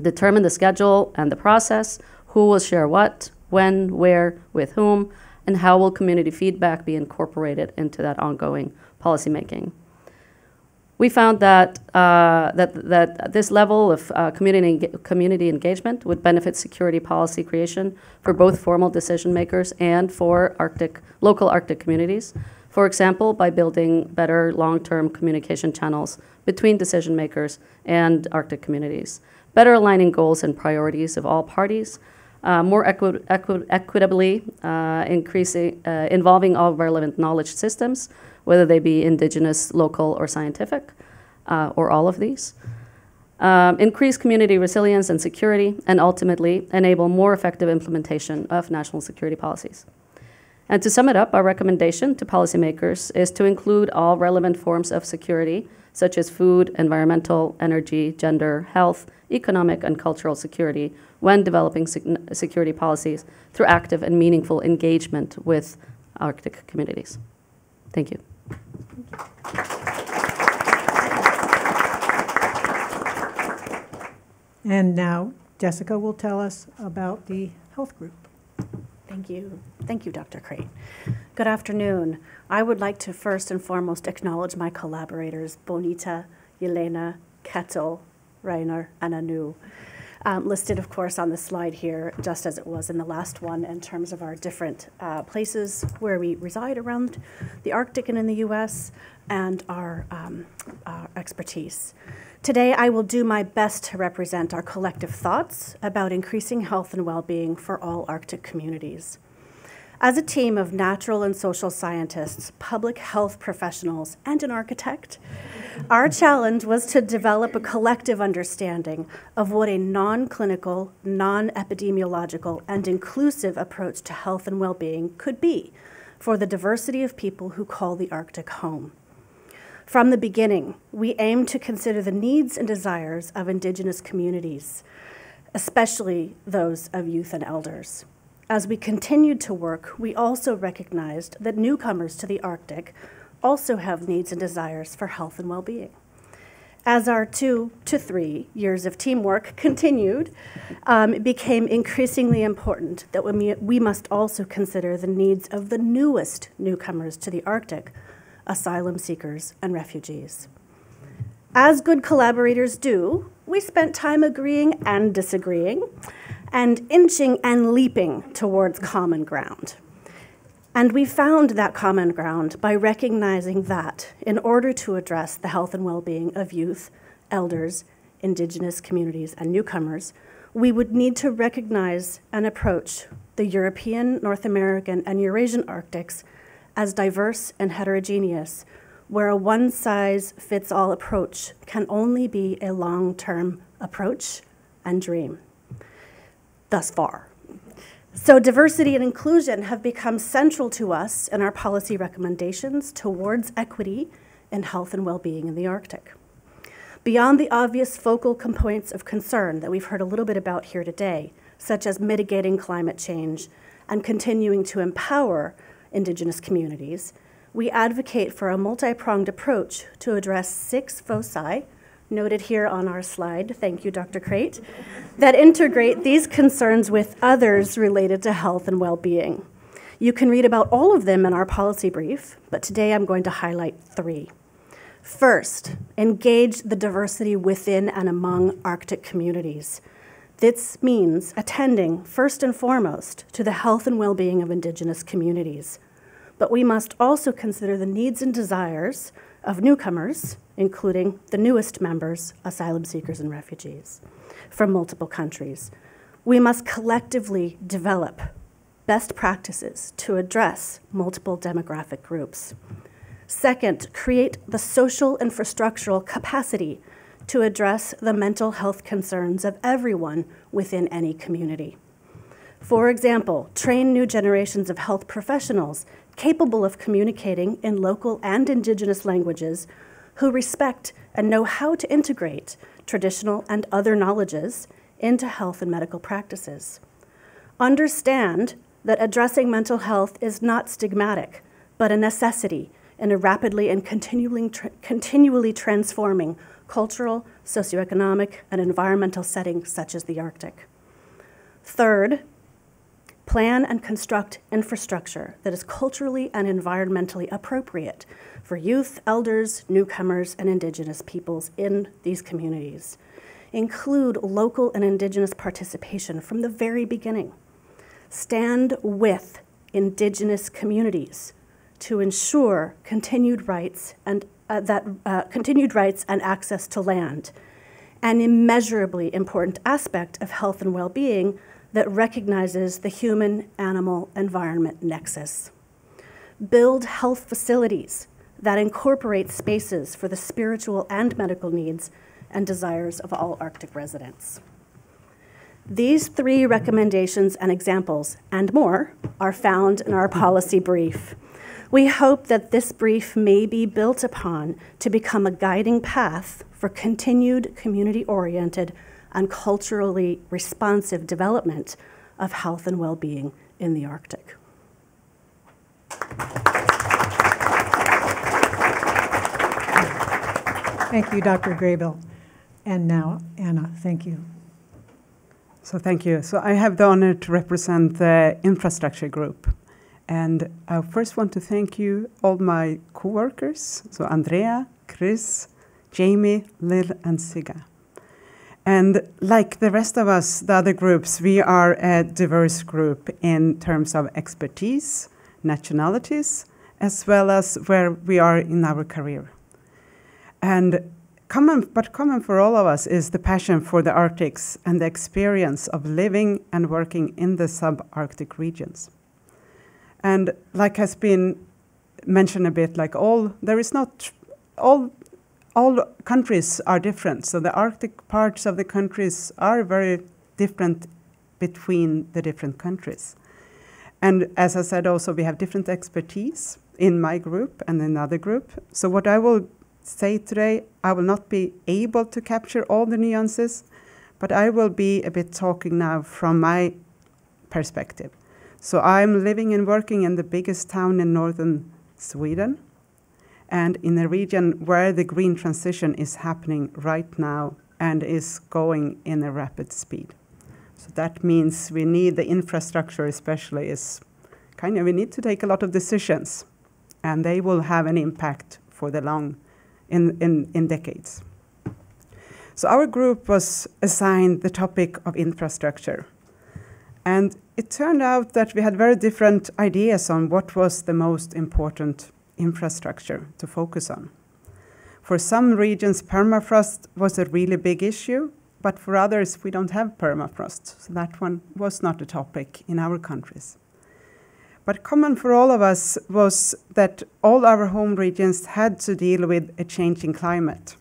Determine the schedule and the process, who will share what, when, where, with whom, and how will community feedback be incorporated into that ongoing policymaking we found that, uh, that, that this level of uh, community, community engagement would benefit security policy creation for both formal decision makers and for Arctic, local Arctic communities. For example, by building better long-term communication channels between decision makers and Arctic communities, better aligning goals and priorities of all parties, uh, more equi equi equitably uh, increasing, uh, involving all relevant knowledge systems, whether they be indigenous, local, or scientific, uh, or all of these. Um, increase community resilience and security, and ultimately enable more effective implementation of national security policies. And to sum it up, our recommendation to policymakers is to include all relevant forms of security, such as food, environmental, energy, gender, health, economic, and cultural security, when developing security policies through active and meaningful engagement with Arctic communities. Thank you. And now Jessica will tell us about the health group. Thank you. Thank you, Dr. Crate. Good afternoon. I would like to first and foremost acknowledge my collaborators, Bonita, Yelena, Ketil, Rainer, and Anu. Um, listed, of course, on the slide here, just as it was in the last one, in terms of our different uh, places where we reside around the Arctic and in the US, and our, um, our expertise. Today, I will do my best to represent our collective thoughts about increasing health and well being for all Arctic communities. As a team of natural and social scientists, public health professionals, and an architect, our challenge was to develop a collective understanding of what a non clinical, non epidemiological, and inclusive approach to health and well being could be for the diversity of people who call the Arctic home. From the beginning, we aimed to consider the needs and desires of Indigenous communities, especially those of youth and elders. As we continued to work, we also recognized that newcomers to the Arctic also have needs and desires for health and well being. As our two to three years of teamwork continued, um, it became increasingly important that we, we must also consider the needs of the newest newcomers to the Arctic asylum seekers and refugees. As good collaborators do, we spent time agreeing and disagreeing and inching and leaping towards common ground. And we found that common ground by recognizing that in order to address the health and well being of youth, elders, Indigenous communities, and newcomers, we would need to recognize and approach the European, North American, and Eurasian Arctics as diverse and heterogeneous, where a one size fits all approach can only be a long term approach and dream. Thus far. So, diversity and inclusion have become central to us in our policy recommendations towards equity in health and well being in the Arctic. Beyond the obvious focal points of concern that we've heard a little bit about here today, such as mitigating climate change and continuing to empower Indigenous communities, we advocate for a multi pronged approach to address six foci noted here on our slide, thank you, Dr. Crate, that integrate these concerns with others related to health and well being. You can read about all of them in our policy brief, but today I'm going to highlight three. First, engage the diversity within and among Arctic communities. This means attending, first and foremost, to the health and well being of Indigenous communities. But we must also consider the needs and desires of newcomers, including the newest members, asylum seekers and refugees from multiple countries. We must collectively develop best practices to address multiple demographic groups. Second, create the social infrastructural capacity to address the mental health concerns of everyone within any community. For example, train new generations of health professionals capable of communicating in local and indigenous languages who respect and know how to integrate traditional and other knowledges into health and medical practices. Understand that addressing mental health is not stigmatic, but a necessity in a rapidly and continually, tra- continually transforming cultural, socioeconomic, and environmental setting such as the Arctic. Third, plan and construct infrastructure that is culturally and environmentally appropriate for youth, elders, newcomers, and Indigenous peoples in these communities. Include local and Indigenous participation from the very beginning. Stand with Indigenous communities to ensure continued rights and uh, that uh, continued rights and access to land, an immeasurably important aspect of health and well-being that recognizes the human animal environment nexus. Build health facilities that incorporate spaces for the spiritual and medical needs and desires of all Arctic residents. These three recommendations and examples, and more, are found in our policy brief. We hope that this brief may be built upon to become a guiding path for continued community oriented and culturally responsive development of health and well being in the Arctic. Thank you, Dr. Graybill. And now, Anna, thank you. So thank you. So I have the honor to represent the infrastructure group. And I first want to thank you, all my co-workers, so Andrea, Chris, Jamie, Lil, and Siga. And like the rest of us, the other groups, we are a diverse group in terms of expertise, nationalities, as well as where we are in our career. And common, but common for all of us is the passion for the Arctics and the experience of living and working in the subarctic regions. And like has been mentioned a bit, like all there is not all all countries are different. So the Arctic parts of the countries are very different between the different countries. And as I said, also we have different expertise in my group and another group. So what I will say today, I will not be able to capture all the nuances, but I will be a bit talking now from my perspective. So I'm living and working in the biggest town in northern Sweden and in a region where the green transition is happening right now and is going in a rapid speed. So that means we need the infrastructure especially is kind of we need to take a lot of decisions and they will have an impact for the long in, in, in decades. So our group was assigned the topic of infrastructure. And it turned out that we had very different ideas on what was the most important infrastructure to focus on. For some regions, permafrost was a really big issue, but for others, we don't have permafrost, so that one was not a topic in our countries. But common for all of us was that all our home regions had to deal with a changing climate,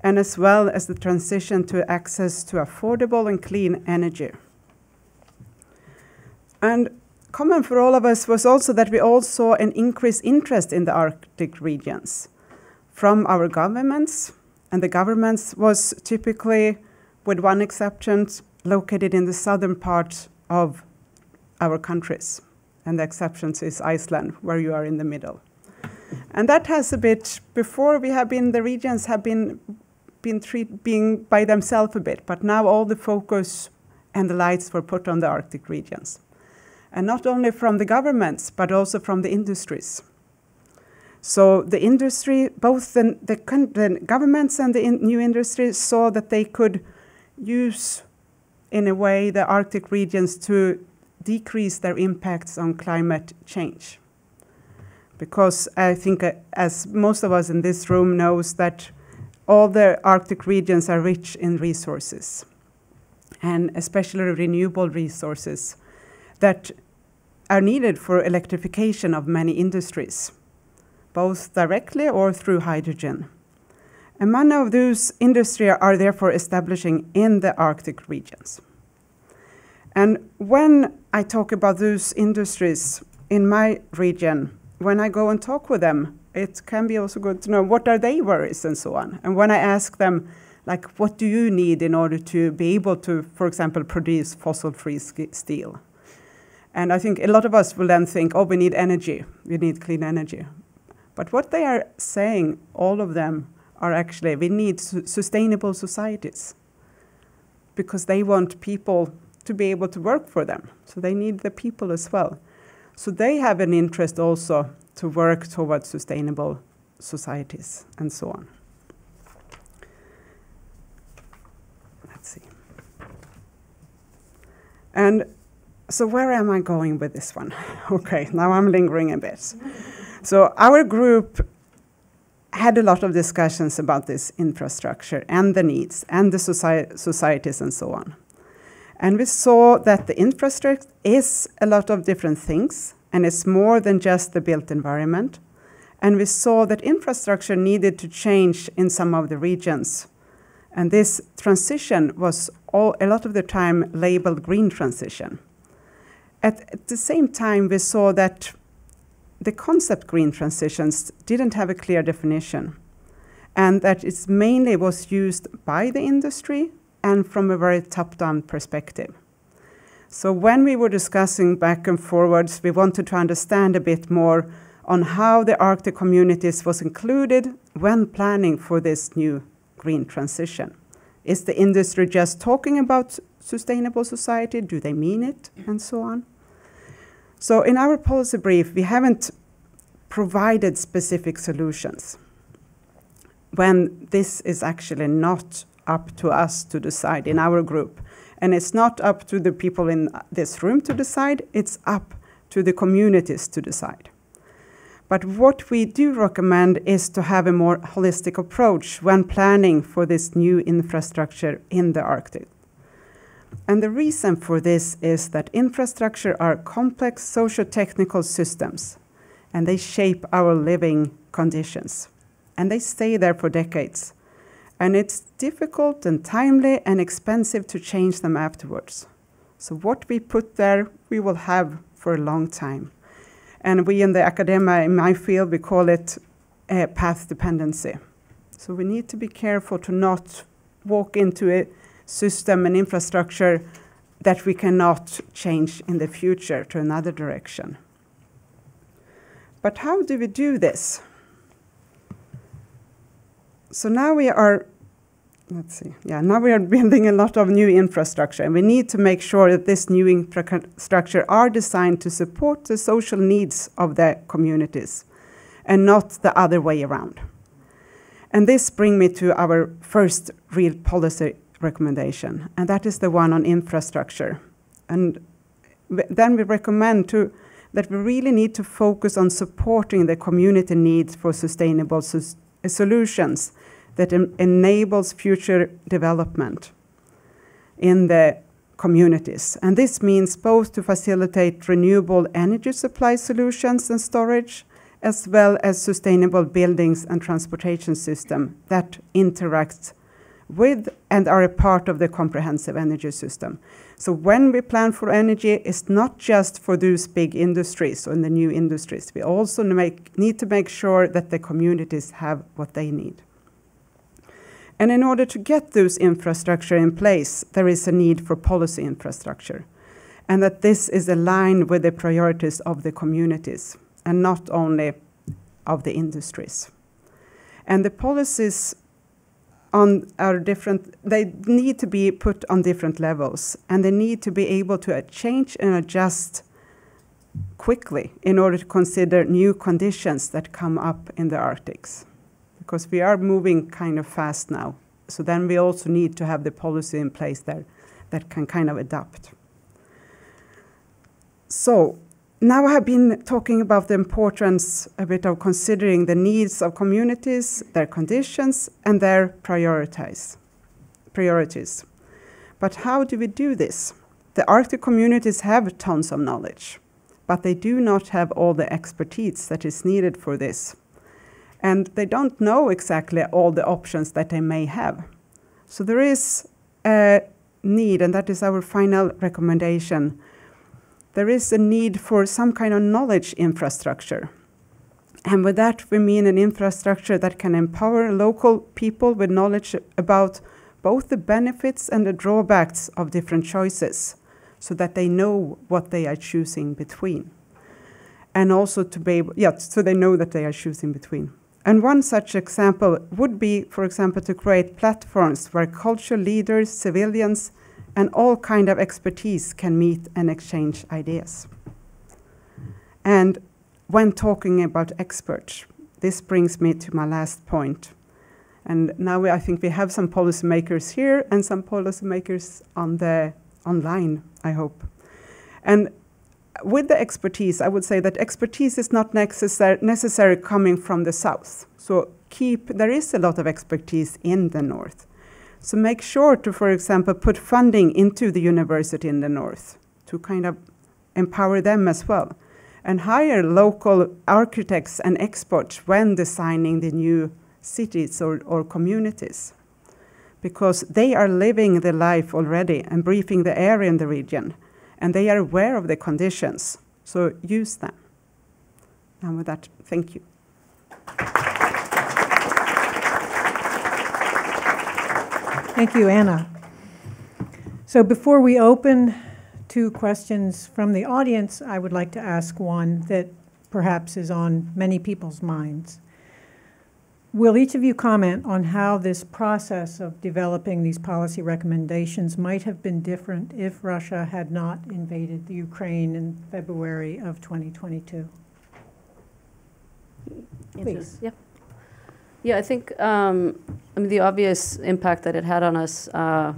and as well as the transition to access to affordable and clean energy. And common for all of us was also that we all saw an increased interest in the Arctic regions from our governments, and the governments was typically, with one exception, located in the southern part of our countries. And the exception is Iceland, where you are in the middle. And that has a bit, before we have been, the regions have been, been treat, being by themselves a bit, but now all the focus and the lights were put on the Arctic regions. And not only from the governments, but also from the industries. So the industry, both the, the, the governments and the in new industries saw that they could use, in a way, the Arctic regions to decrease their impacts on climate change. Because I think, uh, as most of us in this room knows, that all the Arctic regions are rich in resources, and especially renewable resources that are needed for electrification of many industries both directly or through hydrogen. And many of those industries are therefore establishing in the Arctic regions. And when I talk about those industries in my region, when I go and talk with them, it can be also good to know what are their worries and so on. And when I ask them, like, what do you need in order to be able to, for example, produce fossil-free steel? And I think a lot of us will then think, oh, we need energy, we need clean energy. But what they are saying, all of them, are actually we need su sustainable societies because they want people to be able to work for them. So they need the people as well. So they have an interest also to work towards sustainable societies and so on. Let's see. And so where am I going with this one? okay, now I'm lingering a bit. So our group had a lot of discussions about this infrastructure and the needs and the soci societies and so on. And we saw that the infrastructure is a lot of different things and it's more than just the built environment. And we saw that infrastructure needed to change in some of the regions. And this transition was all, a lot of the time labeled green transition. At, at the same time, we saw that the concept green transitions didn't have a clear definition, and that it mainly was used by the industry and from a very top-down perspective. So when we were discussing back and forwards, we wanted to understand a bit more on how the Arctic communities was included when planning for this new green transition. Is the industry just talking about sustainable society? Do they mean it? And so on. So in our policy brief, we haven't provided specific solutions when this is actually not up to us to decide in our group. And it's not up to the people in this room to decide, it's up to the communities to decide. But what we do recommend is to have a more holistic approach when planning for this new infrastructure in the Arctic. And the reason for this is that infrastructure are complex socio-technical systems, and they shape our living conditions. And they stay there for decades. And it's difficult and timely and expensive to change them afterwards. So what we put there, we will have for a long time. And we in the academia, in my field, we call it uh, path dependency. So we need to be careful to not walk into it system and infrastructure that we cannot change in the future to another direction. But how do we do this? So now we are, let's see, yeah, now we are building a lot of new infrastructure, and we need to make sure that this new infrastructure are designed to support the social needs of the communities and not the other way around. And this brings me to our first real policy recommendation, and that is the one on infrastructure And then we recommend to that we really need to focus on supporting the community needs for sustainable sus- solutions that en- enables future development in the communities. And this means both to facilitate renewable energy supply solutions and storage, as well as sustainable buildings and transportation system that interact with and are a part of the comprehensive energy system. So when we plan for energy, it's not just for those big industries or in the new industries. We also make, need to make sure that the communities have what they need. And in order to get those infrastructure in place, there is a need for policy infrastructure. And that this is aligned with the priorities of the communities and not only of the industries. And the policies on are different they need to be put on different levels and they need to be able to change and adjust quickly in order to consider new conditions that come up in the arctics. Because we are moving kind of fast now so then we also need to have the policy in place there that can kind of adapt. So now I have been talking about the importance a bit of considering the needs of communities, their conditions, and their priorities. priorities. But how do we do this? The Arctic communities have tons of knowledge, but they do not have all the expertise that is needed for this. And they don't know exactly all the options that they may have. So there is a need, and that is our final recommendation there is a need for some kind of knowledge infrastructure. And with that, we mean an infrastructure that can empower local people with knowledge about both the benefits and the drawbacks of different choices so that they know what they are choosing between. And also to be able, yeah, so they know that they are choosing between. And one such example would be, for example, to create platforms where culture leaders, civilians, and all kind of expertise can meet and exchange ideas. And when talking about experts, this brings me to my last point. And now we, I think we have some policymakers here and some policymakers on the online, I hope. And with the expertise, I would say that expertise is not necessar- necessary coming from the south. So keep there is a lot of expertise in the north. So make sure to, for example, put funding into the university in the north to kind of empower them as well. And hire local architects and experts when designing the new cities or, or communities. Because they are living the life already and briefing the area in the region. And they are aware of the conditions. So use them. And with that, thank you. Thank you, Anna. So before we open to questions from the audience, I would like to ask one that perhaps is on many people's minds. Will each of you comment on how this process of developing these policy recommendations might have been different if Russia had not invaded the Ukraine in February of 2022? Please. Yeah. Yeah, I think, um, I mean, the obvious impact that it had on us, uh,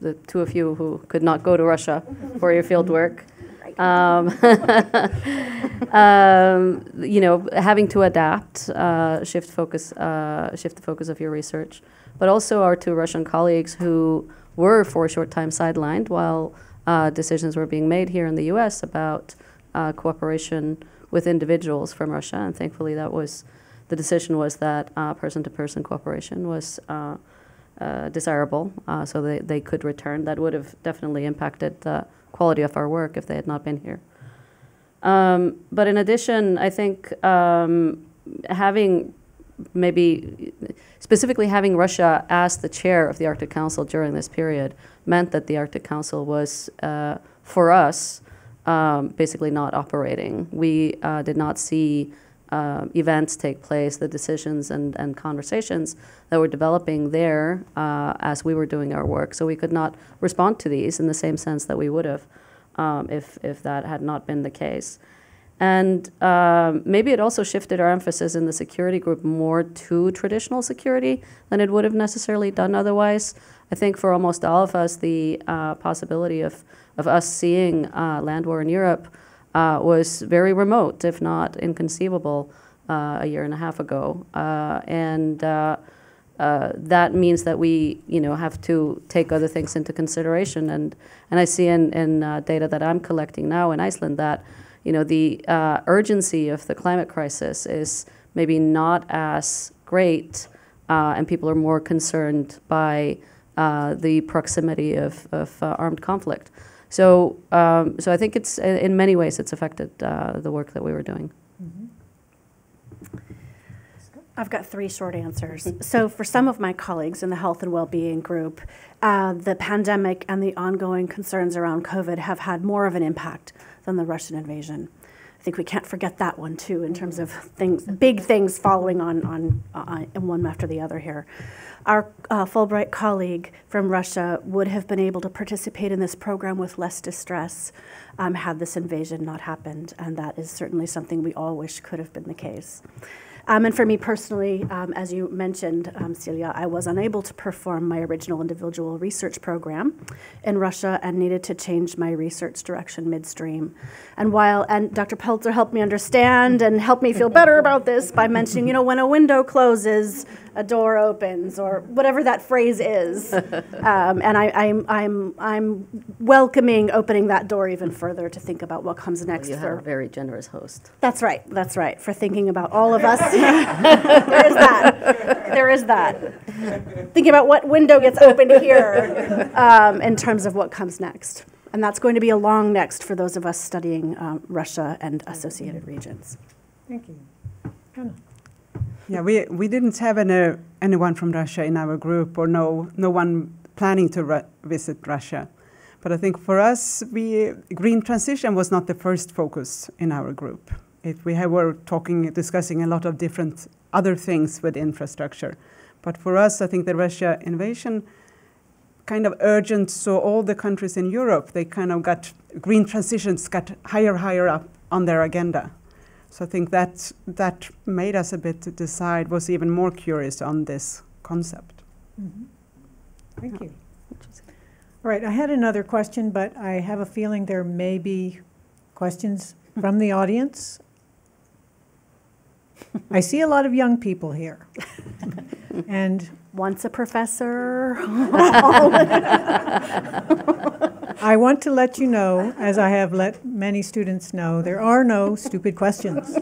the two of you who could not go to Russia for your field work, um, um, you know, having to adapt, uh, shift focus, uh, shift the focus of your research, but also our two Russian colleagues who were for a short time sidelined while uh, decisions were being made here in the U.S. about uh, cooperation with individuals from Russia, and thankfully that was the decision was that uh, person-to-person cooperation was uh, uh, desirable, so they, they could return. That would have definitely impacted the quality of our work if they had not been here. Um, but in addition, I think um, having maybe specifically having Russia as the chair of the Arctic Council during this period meant that the Arctic Council was, uh, for us, um, basically not operating. We uh, did not see uh, events take place, the decisions and, and conversations that were developing there uh, as we were doing our work. So we could not respond to these in the same sense that we would have um, if, if that had not been the case. And um, maybe it also shifted our emphasis in the security group more to traditional security than it would have necessarily done otherwise. I think for almost all of us, the uh, possibility of, of us seeing uh, land war in Europe uh, was very remote, if not inconceivable, uh, a year and a half ago. Uh, and uh, that means that we, you know, have to take other things into consideration. And, and I see in, in data that I'm collecting now in Iceland that you know, the uh, urgency of the climate crisis is maybe not as great, uh, and people are more concerned by uh, the proximity of, of uh, armed conflict. So, um, so I think it's in many ways it's affected uh, the work that we were doing. Mm-hmm. I've got three short answers. So, for some of my colleagues in the health and well being group, uh, the pandemic and the ongoing concerns around COVID have had more of an impact than the Russian invasion. I think we can't forget that one too, in terms of things, big things following on, on, uh, one after the other here. Our uh, Fulbright colleague from Russia would have been able to participate in this program with less distress um, had this invasion not happened, and that is certainly something we all wish could have been the case. Um, and for me personally, um, as you mentioned, um, Silja, I was unable to perform my original individual research program in Russia and needed to change my research direction midstream. And while, and Dr. Pelzer helped me understand and helped me feel better about this by mentioning, you know, when a window closes, a door opens, or whatever that phrase is. Um, and I, am I'm, I'm, I'm welcoming opening that door even further to think about what comes next. Well, you have a very generous host. That's right, that's right, for thinking about all of us. there is that. There is that. Thinking about what window gets opened here um, in terms of what comes next. And that's going to be a long next for those of us studying um, Russia and associated regions. Thank you. Yeah, we, we didn't have any, anyone from Russia in our group or no, no one planning to ru- visit Russia. But I think for us, we, green transition was not the first focus in our group. It, we have, were talking, discussing a lot of different other things with infrastructure. But for us, I think the Russia invasion kind of urgent, so all the countries in Europe, they kind of got green transitions got higher, higher up on their agenda. So I think that that made us a bit decide, was even more curious on this concept. Mm-hmm. Thank you. All right, I had another question, but I have a feeling there may be questions from the audience. I see a lot of young people here. and once a professor. I want to let you know, as I have let many students know, there are no stupid questions.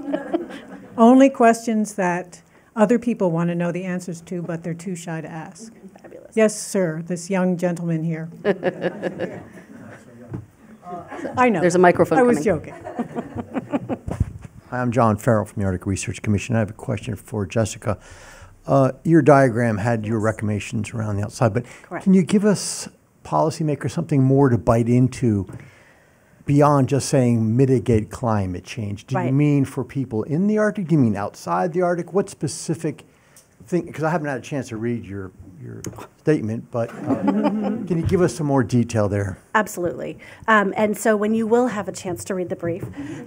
Only questions that other people want to know the answers to, but they're too shy to ask. Fabulous. Yes, sir, this young gentleman here. I know. There's a microphone I coming. was joking. Hi, I'm John Farrell from the Arctic Research Commission. I have a question for Jessica. Uh, your diagram had your recommendations around the outside, but Correct. can you give us policymakers something more to bite into beyond just saying mitigate climate change? Do you mean for people in the Arctic? Do you mean outside the Arctic? What specific thing? Because I haven't had a chance to read your your statement, but uh, can you give us some more detail there? Absolutely. Um, and so when you will have a chance to read the brief,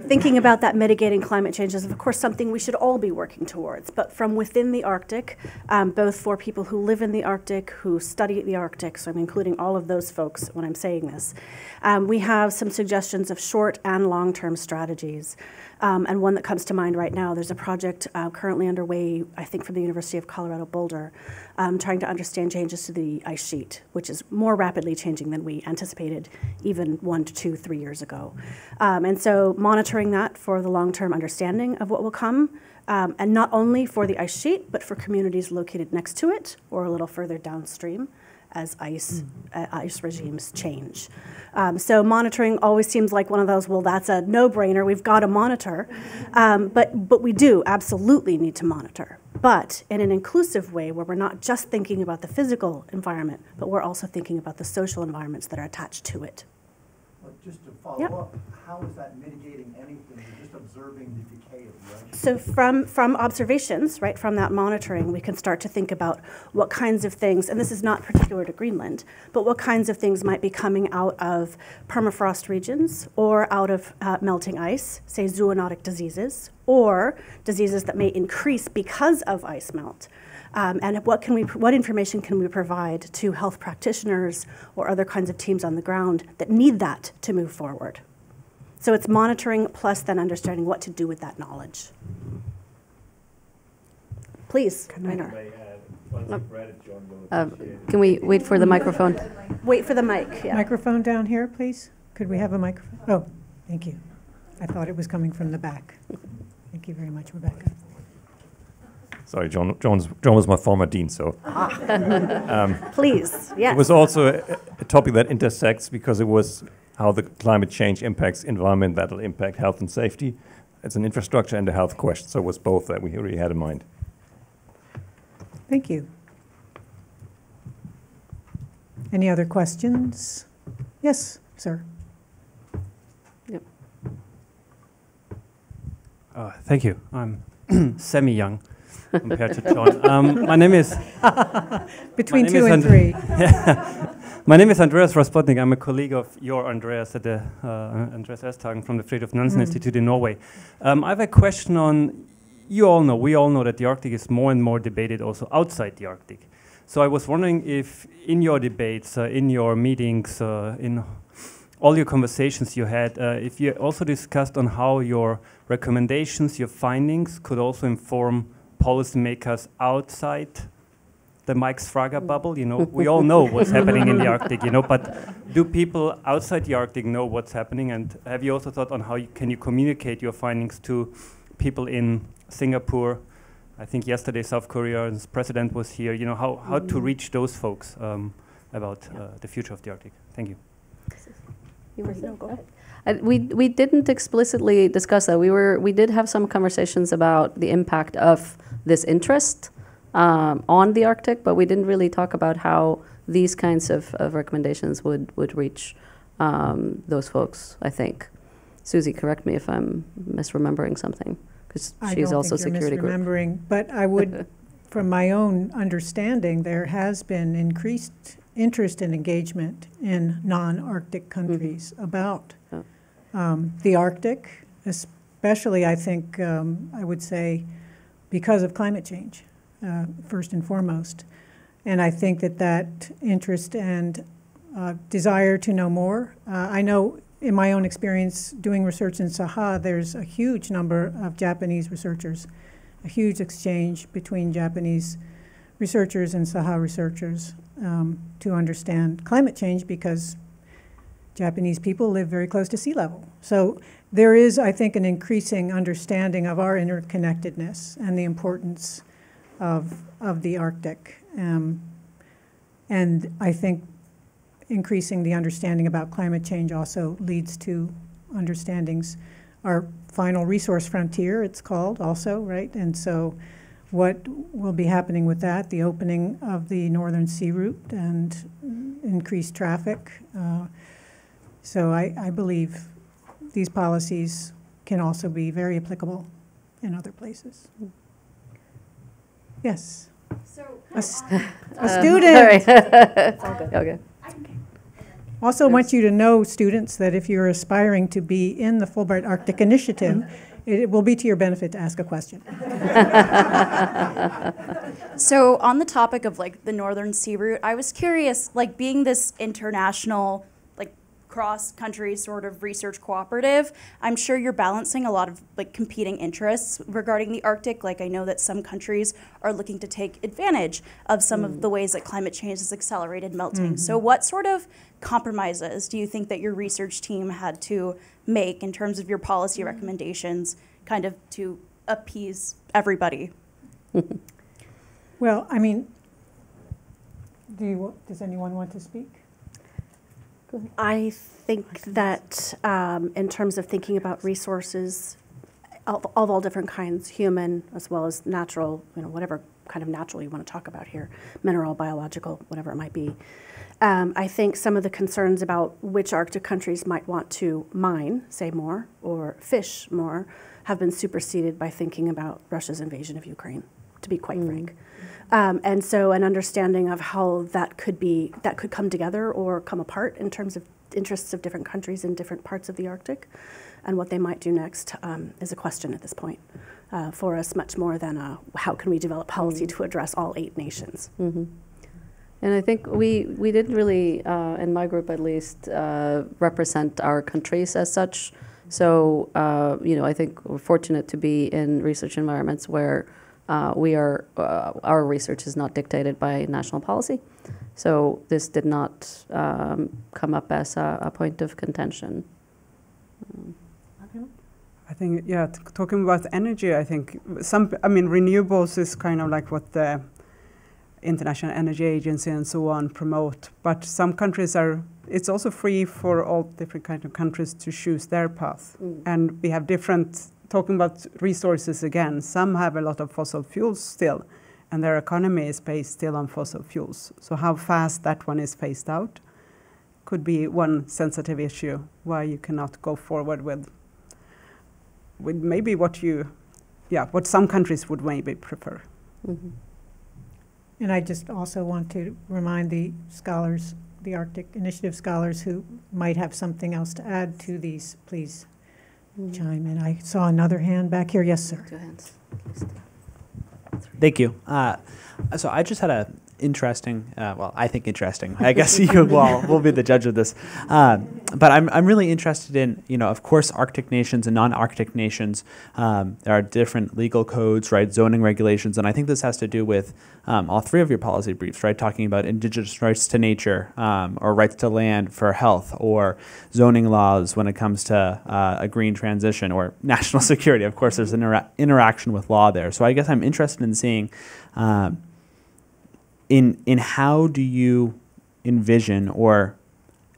thinking about that mitigating climate change is, of course, something we should all be working towards. But from within the Arctic, um, both for people who live in the Arctic, who study the Arctic, so I'm including all of those folks when I'm saying this, um, we have some suggestions of short and long term strategies. Um, and one that comes to mind right now, there's a project uh, currently underway, I think, from the University of Colorado Boulder, um, trying to understand changes to the ice sheet, which is more rapidly changing than we anticipated even one to two, three years ago. Um, and so monitoring that for the long-term understanding of what will come, um, and not only for the ice sheet, but for communities located next to it or a little further downstream as ice, uh, ice regimes change. Um, so monitoring always seems like one of those, well, that's a no-brainer, we've got to monitor. Um, but, but we do absolutely need to monitor, but in an inclusive way where we're not just thinking about the physical environment, but we're also thinking about the social environments that are attached to it. Just to follow Yep. up, how is that mitigating anything? You're just observing the decay of? So from, from observations, right, from that monitoring, we can start to think about what kinds of things, and this is not particular to Greenland, but what kinds of things might be coming out of permafrost regions or out of uh, melting ice, say zoonotic diseases, or diseases that may increase because of ice melt. Um, and what can we, what information can we provide to health practitioners or other kinds of teams on the ground that need that to move forward? So it's monitoring plus then understanding what to do with that knowledge. Please, Rainer. Uh, Can we wait for the microphone? Wait for the mic. Yeah. Microphone down here, please? Could we have a microphone? Oh, thank you. I thought it was coming from the back. Thank you very much, Rebecca. Sorry, John, John, was- John was my former dean, so Please. Yes. it was also a, a topic that intersects because it was how the climate change impacts environment, that'll impact health and safety. It's an infrastructure and a health question, so it was both that we really had in mind. Thank you. Any other questions? Yes, sir. Uh, thank you. I'm semi-young compared to John. Um, my name is Between name two is and three. my name is Andreas Raspotnik. I'm a colleague of your Andreas at the uh, Andreas Østhagen from the Fridtjof Nansen Mm. Institute in Norway. Um, I have a question on. You all know, we all know that the Arctic is more and more debated also outside the Arctic. So I was wondering if, in your debates, uh, in your meetings, uh, in all your conversations you had, uh, if you also discussed on how your recommendations, your findings could also inform policymakers outside the Mike Sfraga bubble. You know, we all know what's happening in the Arctic. You know, but do people outside the Arctic know what's happening? And have you also thought on how you, can you communicate your findings to people in Singapore? I think yesterday South Korea's president was here. You know, how, how to reach those folks um, about uh, the future of the Arctic. Thank you. You were No, go ahead. We we didn't explicitly discuss that. We were we did have some conversations about the impact of this interest um, on the Arctic, but we didn't really talk about how these kinds of, of recommendations would would reach um, those folks. I think, Susie, correct me if I'm misremembering something, because she's don't also think you're security group. misremembering, but I would, from my own understanding, there has been increased interest and engagement in non-Arctic countries about Mm-hmm. Yeah. Um, the Arctic, especially, I think, um, I would say, because of climate change, uh, first and foremost. And I think that that interest and uh, desire to know more. Uh, I know in my own experience doing research in Sakha, there's a huge number of Japanese researchers, a huge exchange between Japanese researchers and Sakha researchers um, to understand climate change because Japanese people live very close to sea level. So there is, I think, an increasing understanding of our interconnectedness and the importance of, of the Arctic. Um, and I think increasing the understanding about climate change also leads to understandings. Our final resource frontier, it's called also, right? And so what will be happening with that, the opening of the northern sea route and increased traffic. Uh, so I, I believe these policies can also be very applicable in other places. Yes. A, s- a Um, student. all right. It's all good. Okay. Also want you to know, students, that if you're aspiring to be in the Fulbright Arctic Initiative, it will be to your benefit to ask a question. So on the topic of like the northern sea route, I was curious, like being this international, like cross-country sort of research cooperative, I'm sure you're balancing a lot of like competing interests regarding the Arctic. Like I know that some countries are looking to take advantage of some of the mm. ways that climate change has accelerated melting. Mm-hmm. So what sort of compromises do you think that your research team had to make in terms of your policy mm. recommendations, kind of to appease everybody? Well, I mean, do you, does anyone want to speak? I think that um, in terms of thinking about resources of, of all different kinds, human as well as natural, you know, whatever kind of natural you want to talk about here mineral, biological, whatever it might be. Um, I think some of the concerns about which Arctic countries might want to mine, say more, or fish more, have been superseded by thinking about Russia's invasion of Ukraine, to be quite frank. Um, and so an understanding of how that could be, that could come together or come apart in terms of interests of different countries in different parts of the Arctic and what they might do next um, is a question at this point uh, for us, much more than a, how can we develop policy to address all eight nations. Mhm. And I think we, we didn't really, uh, in my group at least, uh, represent our countries as such. So, uh, you know, I think we're fortunate to be in research environments where uh, we are, uh, our research is not dictated by national policy. So this did not um, come up as a, a point of contention. I think, yeah, t- talking about energy, I think some, I mean, renewables is kind of like what the International Energy Agency and so on promote. But some countries are, it's also free for all different kind of countries to choose their path. Mm. And we have different, talking about resources again, some have a lot of fossil fuels still, and their economy is based still on fossil fuels. So how fast that one is phased out could be one sensitive issue why you cannot go forward with with maybe what you, yeah, what some countries would maybe prefer. Mhm. And I just also want to remind the scholars, the Arctic Initiative scholars who might have something else to add to these, please chime in. I saw another hand back here. Yes, sir. Two hands. Thank you. Uh, so I just had a interesting, uh, well, I think interesting. I guess you will will be the judge of this. Um, but I'm I'm really interested in you know of course Arctic nations and non-Arctic nations. Um, there are different legal codes, right, zoning regulations, and I think this has to do with um, all three of your policy briefs, right, talking about indigenous rights to nature um, or rights to land for health or zoning laws when it comes to uh, a green transition or national security. Of course, there's an intera- interaction with law there. So I guess I'm interested in seeing. Um, in in how do you envision or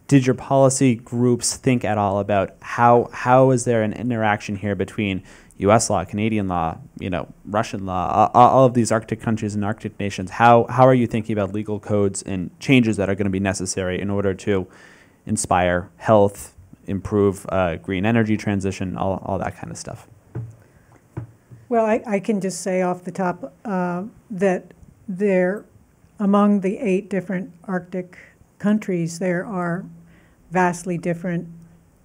did your policy groups think at all about how how is there an interaction here between U.S. law, Canadian law, you know, Russian law, all, of these Arctic countries and Arctic nations? How how are you thinking about legal codes and changes that are going to be necessary in order to inspire health, improve uh, green energy transition, all all that kind of stuff? Well, I, I can just say off the top uh, that there, among the eight different Arctic countries, there are vastly different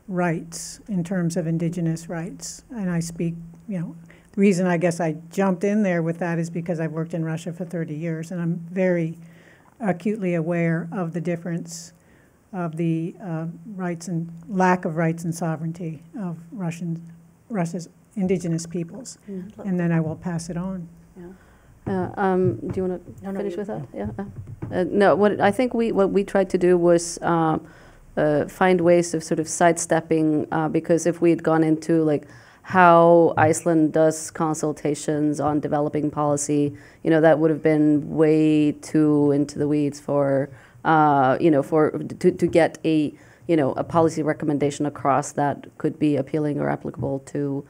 rights in terms of indigenous rights. And I speak, you know, the reason I guess I jumped in there with that is because I've worked in Russia for 30 years and I'm very acutely aware of the difference of the uh, rights and lack of rights and sovereignty of Russian, Russia's indigenous peoples. Mm. And then I will pass it on. Uh, um, do you want to No, no, finish with that? Yeah. uh, Uh, no, what I think we what we tried to do was uh, uh, find ways of sort of sidestepping uh, because if we had gone into like how Iceland does consultations on developing policy, you know, that would have been way too into the weeds for uh, you know for to, to get a you know a policy recommendation across that could be appealing or applicable to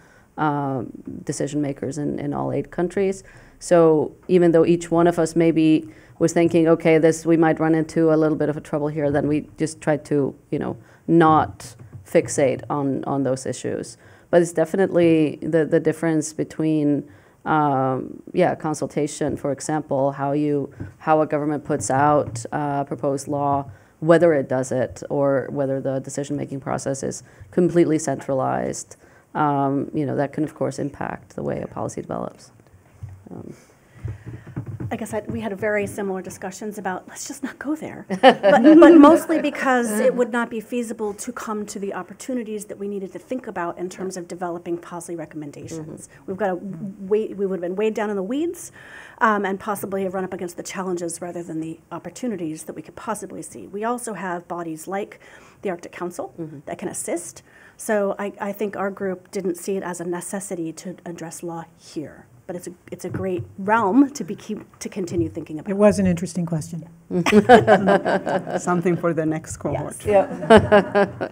decision makers in, in all eight countries. So even though each one of us maybe was thinking, okay, this we might run into a little bit of a trouble here, then we just tried to, you know, not fixate on on those issues. But it's definitely the the difference between, um, yeah, consultation, for example, how you how a government puts out uh, proposed law, whether it does it or whether the decision making process is completely centralized. Um, you know, that can of course impact the way a policy develops. Um, I guess I, we had very similar discussions about let's just not go there, but, but mostly because it would not be feasible to come to the opportunities that we needed to think about in terms of developing policy recommendations. We've got to wait. We would have been weighed down in the weeds, um, and possibly have run up against the challenges rather than the opportunities that we could possibly see. We also have bodies like the Arctic Council that can assist. So I, I think our group didn't see it as a necessity to address law here but it's a, it's a great realm to be keep, to continue thinking about. It was an interesting question. Something for the next cohort. Yes.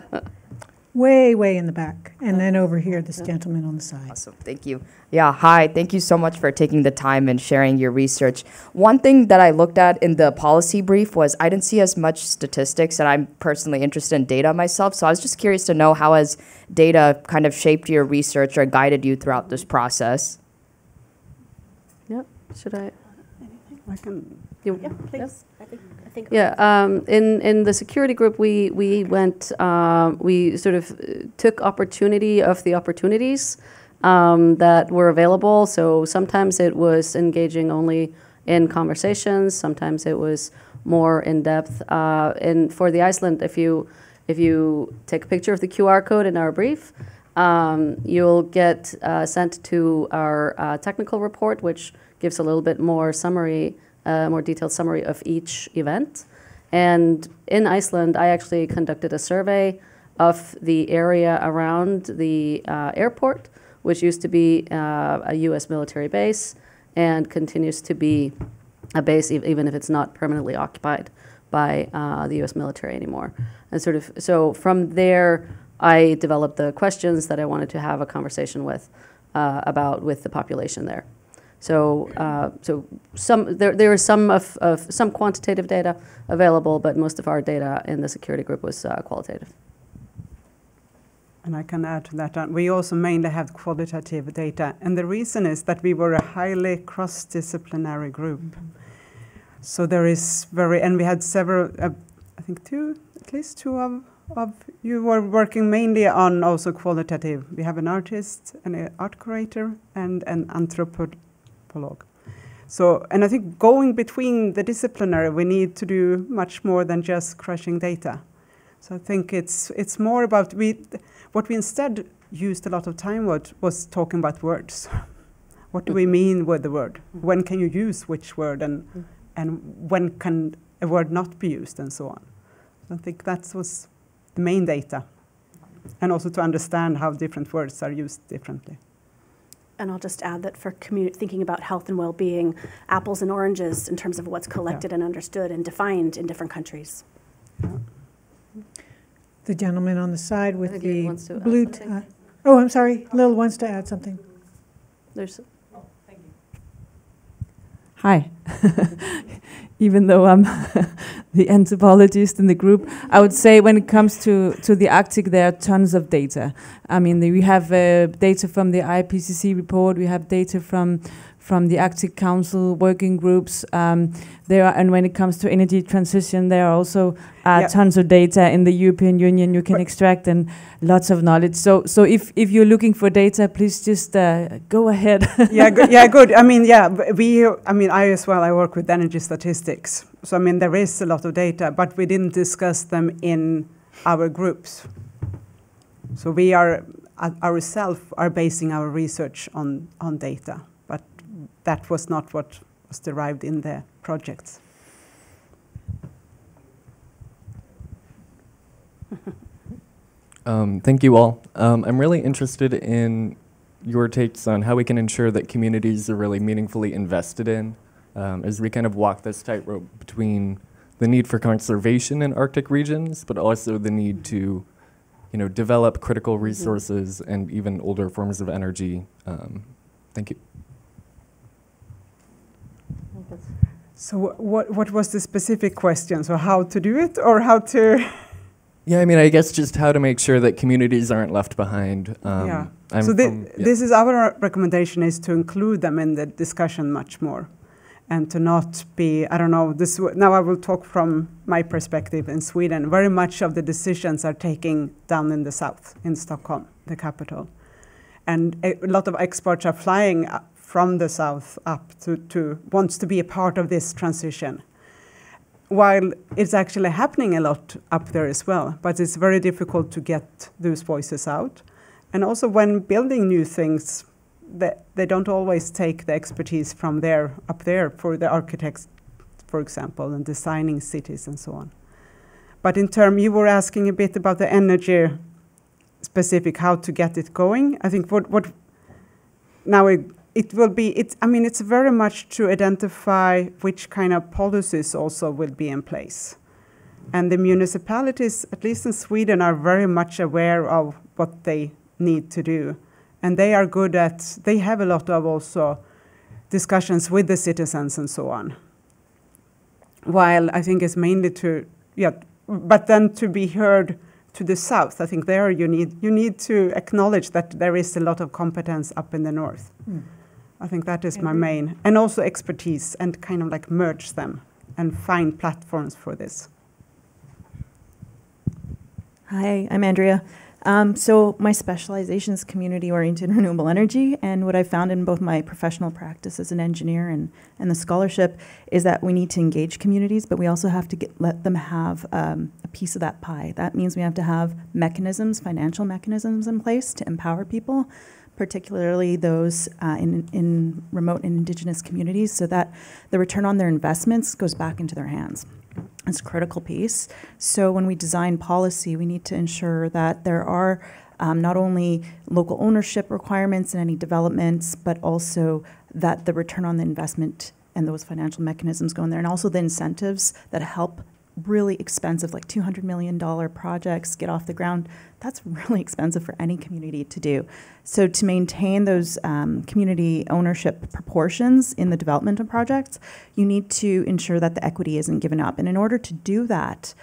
way, way in the back. And then over here, this gentleman on the side. Awesome. Thank you. Yeah, hi. Thank you so much for taking the time and sharing your research. One thing that I looked at in the policy brief was I didn't see as much statistics, and I'm personally interested in data myself. So I was just curious to know how has data kind of shaped your research or guided you throughout this process? Should I? Anything? I can. You, Yeah, please. I think, I think. Yeah, um, in, in the security group, we, we went, um, we sort of uh, took opportunity of the opportunities um, that were available. So sometimes it was engaging only in conversations, sometimes it was more in depth. Uh, and for the Iceland, if you, if you take a picture of the QR code in our brief, um, you'll get uh, sent to our uh, technical report, which gives a little bit more summary, uh, more detailed summary of each event. And in Iceland, I actually conducted a survey of the area around the uh, airport, which used to be uh, a U.S. military base and continues to be a base, even if it's not permanently occupied by uh, the U.S. military anymore. And sort of, so from there, I developed the questions that I wanted to have a conversation with uh, about with the population there. So, uh, so some there there is some of, of some quantitative data available, but most of our data in the security group was uh, qualitative. And I can add to that. We also mainly have qualitative data. And the reason is that we were a highly cross disciplinary group. So there is very, and we had several, uh, I think two, at least two of, you were working mainly on also qualitative. We have an artist, an art curator, and an anthropologist. So, and I think going between the disciplinary, we need to do much more than just crushing data. So I think it's it's more about we. What we instead used a lot of time with was talking about words. what do we mean with the word? When can you use which word, and and when can a word not be used, and so on. I think that was the main data, and also to understand how different words are used differently. And I'll just add that for commu- thinking about health and well-being, apples and oranges in terms of what's collected and understood and defined in different countries. The gentleman on the side with the wants to add blue. something. tie. Oh, I'm sorry. Lil wants to add something. There's Hi. Even though I'm the anthropologist in the group, I would say when it comes to, to the Arctic, there are tons of data. I mean, we have uh, data from the IPCC report, we have data from from the Arctic Council working groups. Um, there are, and when it comes to energy transition, there are also uh, Yeah. tons of data in the European Union you can extract and lots of knowledge. So, so if, if you're looking for data, please just uh, go ahead. yeah, good, yeah, good. I mean, yeah, we. I mean, I as well. I work with energy statistics, so I mean, there is a lot of data, but we didn't discuss them in our groups. So we are uh, ourselves are basing our research on on data, that was not what was derived in the projects. Um, thank you all. Um, I'm really interested in your takes on how we can ensure that communities are really meaningfully invested in um, as we kind of walk this tightrope between the need for conservation in Arctic regions, but also the need to, you know, develop critical resources and even older forms of energy. Um, thank you. So what what was the specific question? So how to do it, or how to? Yeah, I mean, I guess just how to make sure that communities aren't left behind. Um, yeah. I'm so thi- from- yeah. this is our recommendation is to include them in the discussion much more, and to not be I don't know this w- now I will talk from my perspective in Sweden. Very much of the decisions are taking down in the south in Stockholm, the capital, and a lot of experts are flying up from the south up to, to wants to be a part of this transition while it's actually happening a lot up there as well, but it's very difficult to get those voices out. And also, when building new things, they, they don't always take the expertise from there up there for the architects, for example, and designing cities and so on. But in term, you were asking a bit about the energy specific, how to get it going. I think what what now it, it will be it's i mean it's very much to identify which kind of policies also will be in place And the municipalities, at least in Sweden, are very much aware of what they need to do. And they are good at, they have a lot of also discussions with the citizens and so on. While I think it's mainly to, yeah, but then to be heard to the south, I think there you need, you need to acknowledge that there is a lot of competence up in the north. Mm. I think that is my main, and also expertise and kind of like merge them and find platforms for this. Hi, I'm Andrea. Um, so my specialization is community-oriented renewable energy, and what I found in both my professional practice as an engineer and, and the scholarship is that we need to engage communities, but we also have to get, let them have um, a piece of that pie. That means we have to have mechanisms, financial mechanisms in place to empower people, particularly those uh, in, in remote and indigenous communities, so that the return on their investments goes back into their hands. It's a critical piece. So when we design policy, we need to ensure that there are um, not only local ownership requirements in any developments, but also that the return on the investment and those financial mechanisms go in there, and also the incentives that help really expensive, like $200 million projects get off the ground, that's really expensive for any community to do. So to maintain those um, community ownership proportions in the development of projects, you need to ensure that the equity isn't given up. And in order to do that,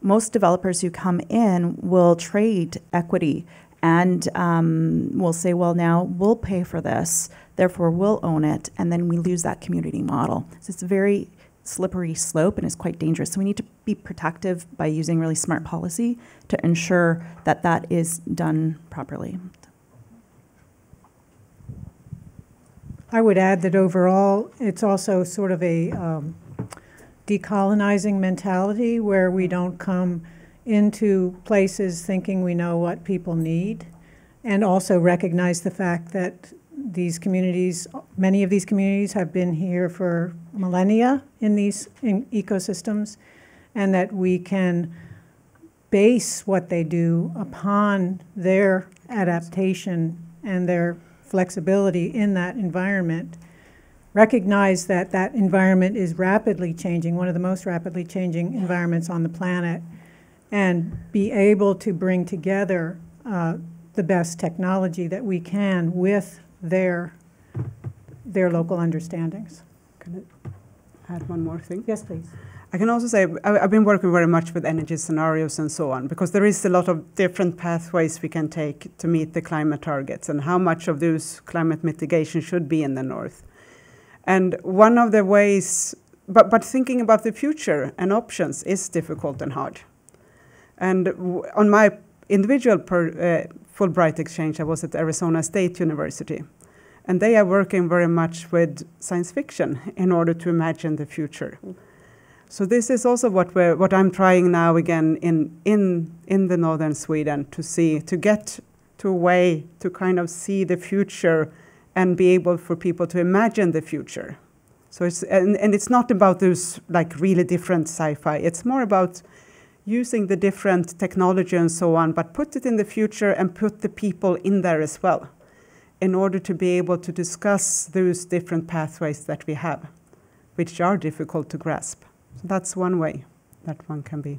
most developers who come in will trade equity and um, will say, well, now we'll pay for this, therefore we'll own it, and then we lose that community model. So it's very slippery slope and is quite dangerous. So we need to be protective by using really smart policy to ensure that that is done properly. I would add that overall, it's also sort of a um, decolonizing mentality where we don't come into places thinking we know what people need and also recognize the fact that these communities, many of these communities have been here for millennia in these in ecosystems, and that we can base what they do upon their adaptation and their flexibility in that environment. Recognize that that environment is rapidly changing, one of the most rapidly changing environments on the planet, and be able to bring together uh, the best technology that we can with their, their local understandings. Can I add one more thing? Yes, please. I can also say I- I've been working very much with energy scenarios and so on because there is a lot of different pathways we can take to meet the climate targets and how much of those climate mitigation should be in the north. And one of the ways, but, but thinking about the future and options is difficult and hard. And w- on my individual per, uh, Fulbright exchange, I was at Arizona State University. And they are working very much with science fiction in order to imagine the future. So this is also what we're, what I'm trying now again in, in, in the northern Sweden to see, to get to a way to kind of see the future and be able for people to imagine the future. So it's, and, and it's not about those like really different sci-fi. It's more about using the different technology and so on, but put it in the future and put the people in there as well in order to be able to discuss those different pathways that we have, which are difficult to grasp. So that's one way that one can be.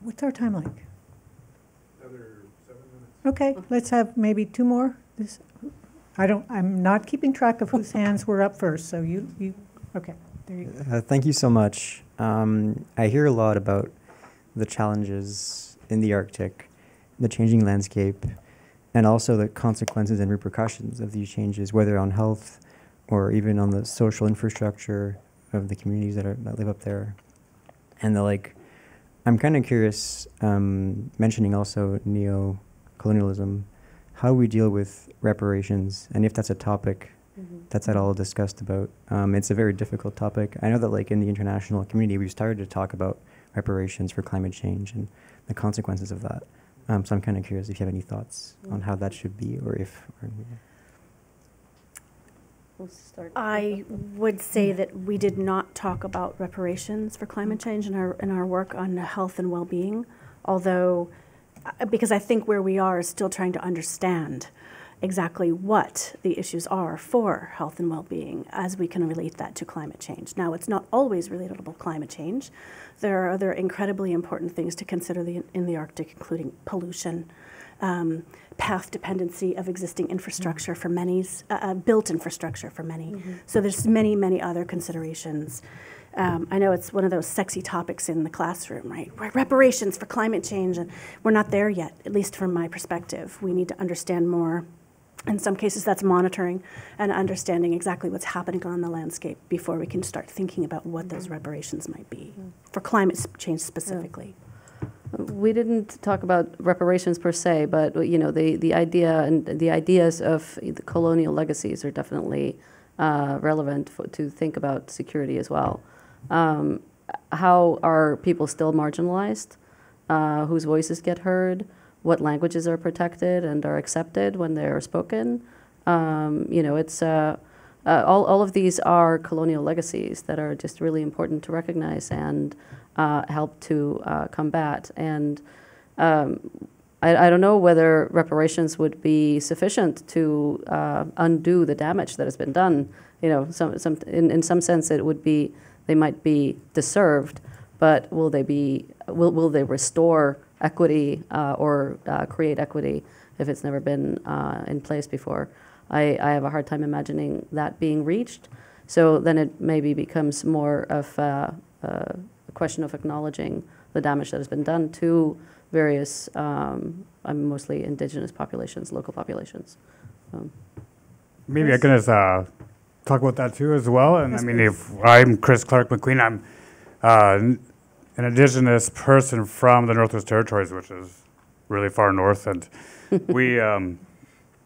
What's our time like? Okay, let's have maybe two more. This, I don't, I'm not keeping track of whose hands were up first, so you, you, okay, there you go. Uh, thank you so much. Um, I hear a lot about the challenges in the Arctic, the changing landscape, and also the consequences and repercussions of these changes, whether on health or even on the social infrastructure of the communities that, are, that live up there. And the like, I'm kind of curious, um, mentioning also neo colonialism, how we deal with reparations, and if that's a topic Mm-hmm. that's at all discussed about. Um, it's a very difficult topic. I know that, like in the international community, we've started to talk about reparations for climate change and the consequences of that. Um, so I'm kind of curious if you have any thoughts on how that should be, or if. Or, We'll start. I would say that we did not talk about reparations for climate change in our, in our work on health and well-being, although, uh, because I think where we are is still trying to understand. Exactly what the issues are for health and well-being as we can relate that to climate change. Now, it's not always relatable to climate change. There are other incredibly important things to consider the, in the Arctic, including pollution, um, path dependency of existing infrastructure for many, uh, uh, built infrastructure for many. Mm-hmm. So there's many, many other considerations. Um, I know it's one of those sexy topics in the classroom, right? Re- Reparations for climate change, and we're not there yet, at least from my perspective. We need to understand more. In some cases, that's monitoring and understanding exactly what's happening on the landscape before we can start thinking about what those reparations might be for climate change specifically. We didn't talk about reparations per se, but you know the, the idea and the ideas of the colonial legacies are definitely uh, relevant for, to think about security as well. Um, how are people still marginalized? Uh, whose voices get heard? What languages are protected and are accepted when they are spoken? Um, you know, it's uh, uh, all, all of these are colonial legacies that are just really important to recognize and uh, help to uh, combat. And um, I, I don't know whether reparations would be sufficient to uh, undo the damage that has been done. You know, some, some, in, in some sense, it would be they might be deserved, but will they be will, will they restore equity uh, or uh, create equity if it's never been uh, in place before? I, I have a hard time imagining that being reached. So then it maybe becomes more of uh, uh, a question of acknowledging the damage that has been done to various, um, um, mostly indigenous populations, local populations. Um, Maybe I can just uh, talk about that too as well. And Yes, I mean, please. if I'm Chris Clark McQueen, I'm uh, n- an Indigenous person from the Northwest Territories, which is really far north, and we um,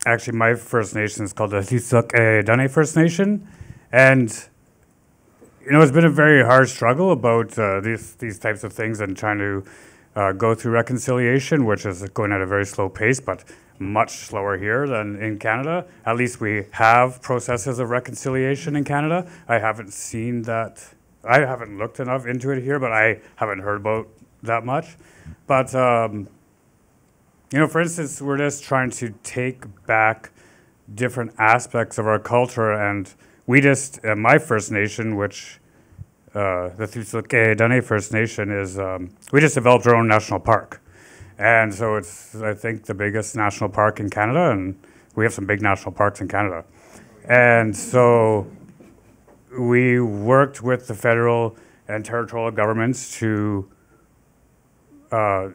actually my First Nation is called the Thisuk Dane First Nation, and you know it's been a very hard struggle about uh, these these types of things and trying to uh, go through reconciliation, which is going at a very slow pace, but much slower here than in Canada. At least we have processes of reconciliation in Canada. I haven't seen that. I haven't looked enough into it here, but I haven't heard about that much. But um, you know, for instance, we're just trying to take back different aspects of our culture, and we just, uh, my First Nation, which uh, the Tsuke Dane First Nation is, um, we just developed our own national park. And so it's, I think, the biggest national park in Canada, and we have some big national parks in Canada. And so we worked with the federal and territorial governments to, uh,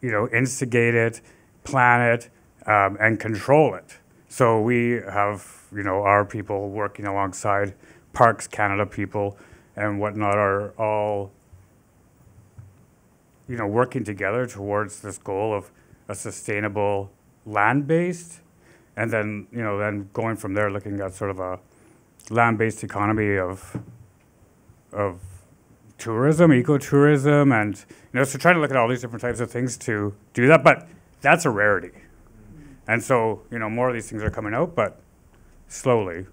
you know, instigate it, plan it, um, and control it. So we have, you know, our people working alongside Parks Canada people and whatnot are all, you know, working together towards this goal of a sustainable land-based, and then, you know, then going from there, looking at sort of a land-based economy of, of tourism, ecotourism, and you know, so trying to look at all these different types of things to do that. But that's a rarity, and so you know, more of these things are coming out, but slowly,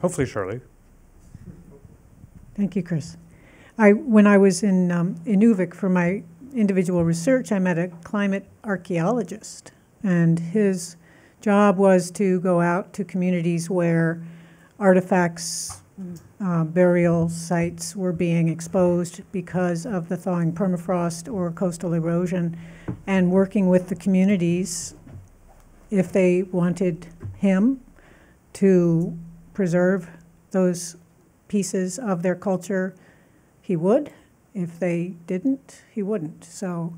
hopefully, surely. Thank you, Chris. I, when I was in um, Inuvik for my individual research, I met a climate archaeologist, and his job was to go out to communities where artifacts, uh, burial sites were being exposed because of the thawing permafrost or coastal erosion, and working with the communities if they wanted him to preserve those pieces of their culture, he would. If they didn't, he wouldn't. So,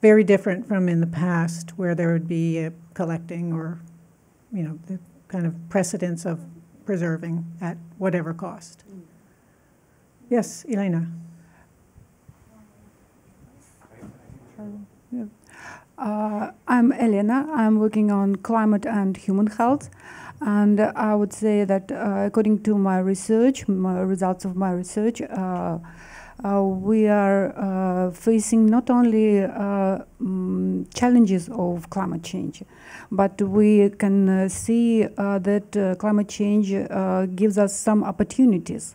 very different from in the past where there would be a collecting or, you know, the kind of precedence of preserving at whatever cost. Yes, Elena. Yeah. Uh, I'm Elena. I'm working on climate and human health. And uh, I would say that uh, according to my research, my results of my research, uh, uh, we are uh, facing not only mm, challenges of climate change, but we can see that climate change gives us some opportunities.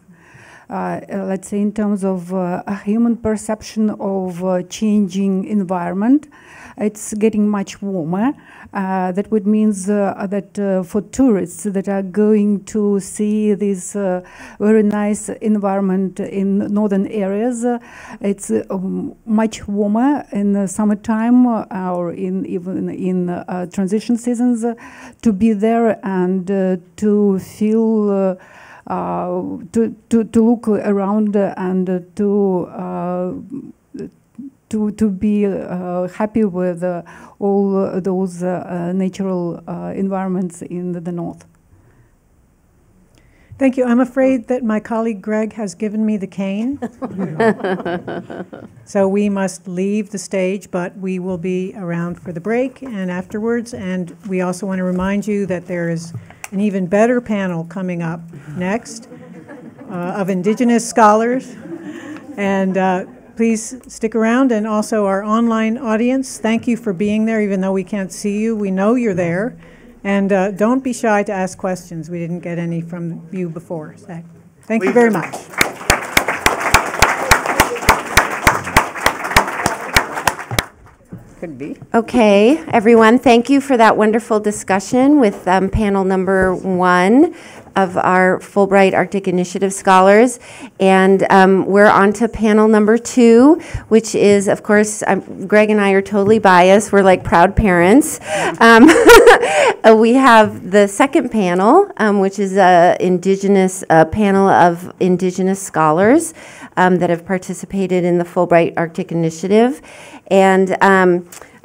Uh, let's say in terms of uh, a human perception of uh, changing environment it's getting much warmer uh, that would means uh, that uh, for tourists that are going to see this very nice environment in northern areas, it's um, much warmer in the summertime or in even in transition seasons to be there and to feel. Uh, to, to, to look around and uh, to uh, to to be uh, happy with uh, all those uh, natural environments in the north. Thank you. I'm afraid that my colleague Greg has given me the cane. so we must leave the stage, but we will be around for the break and afterwards. And we also want to remind you that there is an even better panel coming up next uh, of Indigenous scholars. And uh, please stick around. And also, our online audience, thank you for being there, even though we can't see you. We know you're there. And uh, don't be shy to ask questions. We didn't get any from you before. So, thank you very much. Could be. Okay, everyone, thank you for that wonderful discussion with um, panel number one of our Fulbright Arctic Initiative scholars. And um, we're on to panel number two, which is, of course, um, Greg and I are totally biased. We're like proud parents. Um, we have the second panel, um, which is a Indigenous a panel of Indigenous scholars um, that have participated in the Fulbright Arctic Initiative. And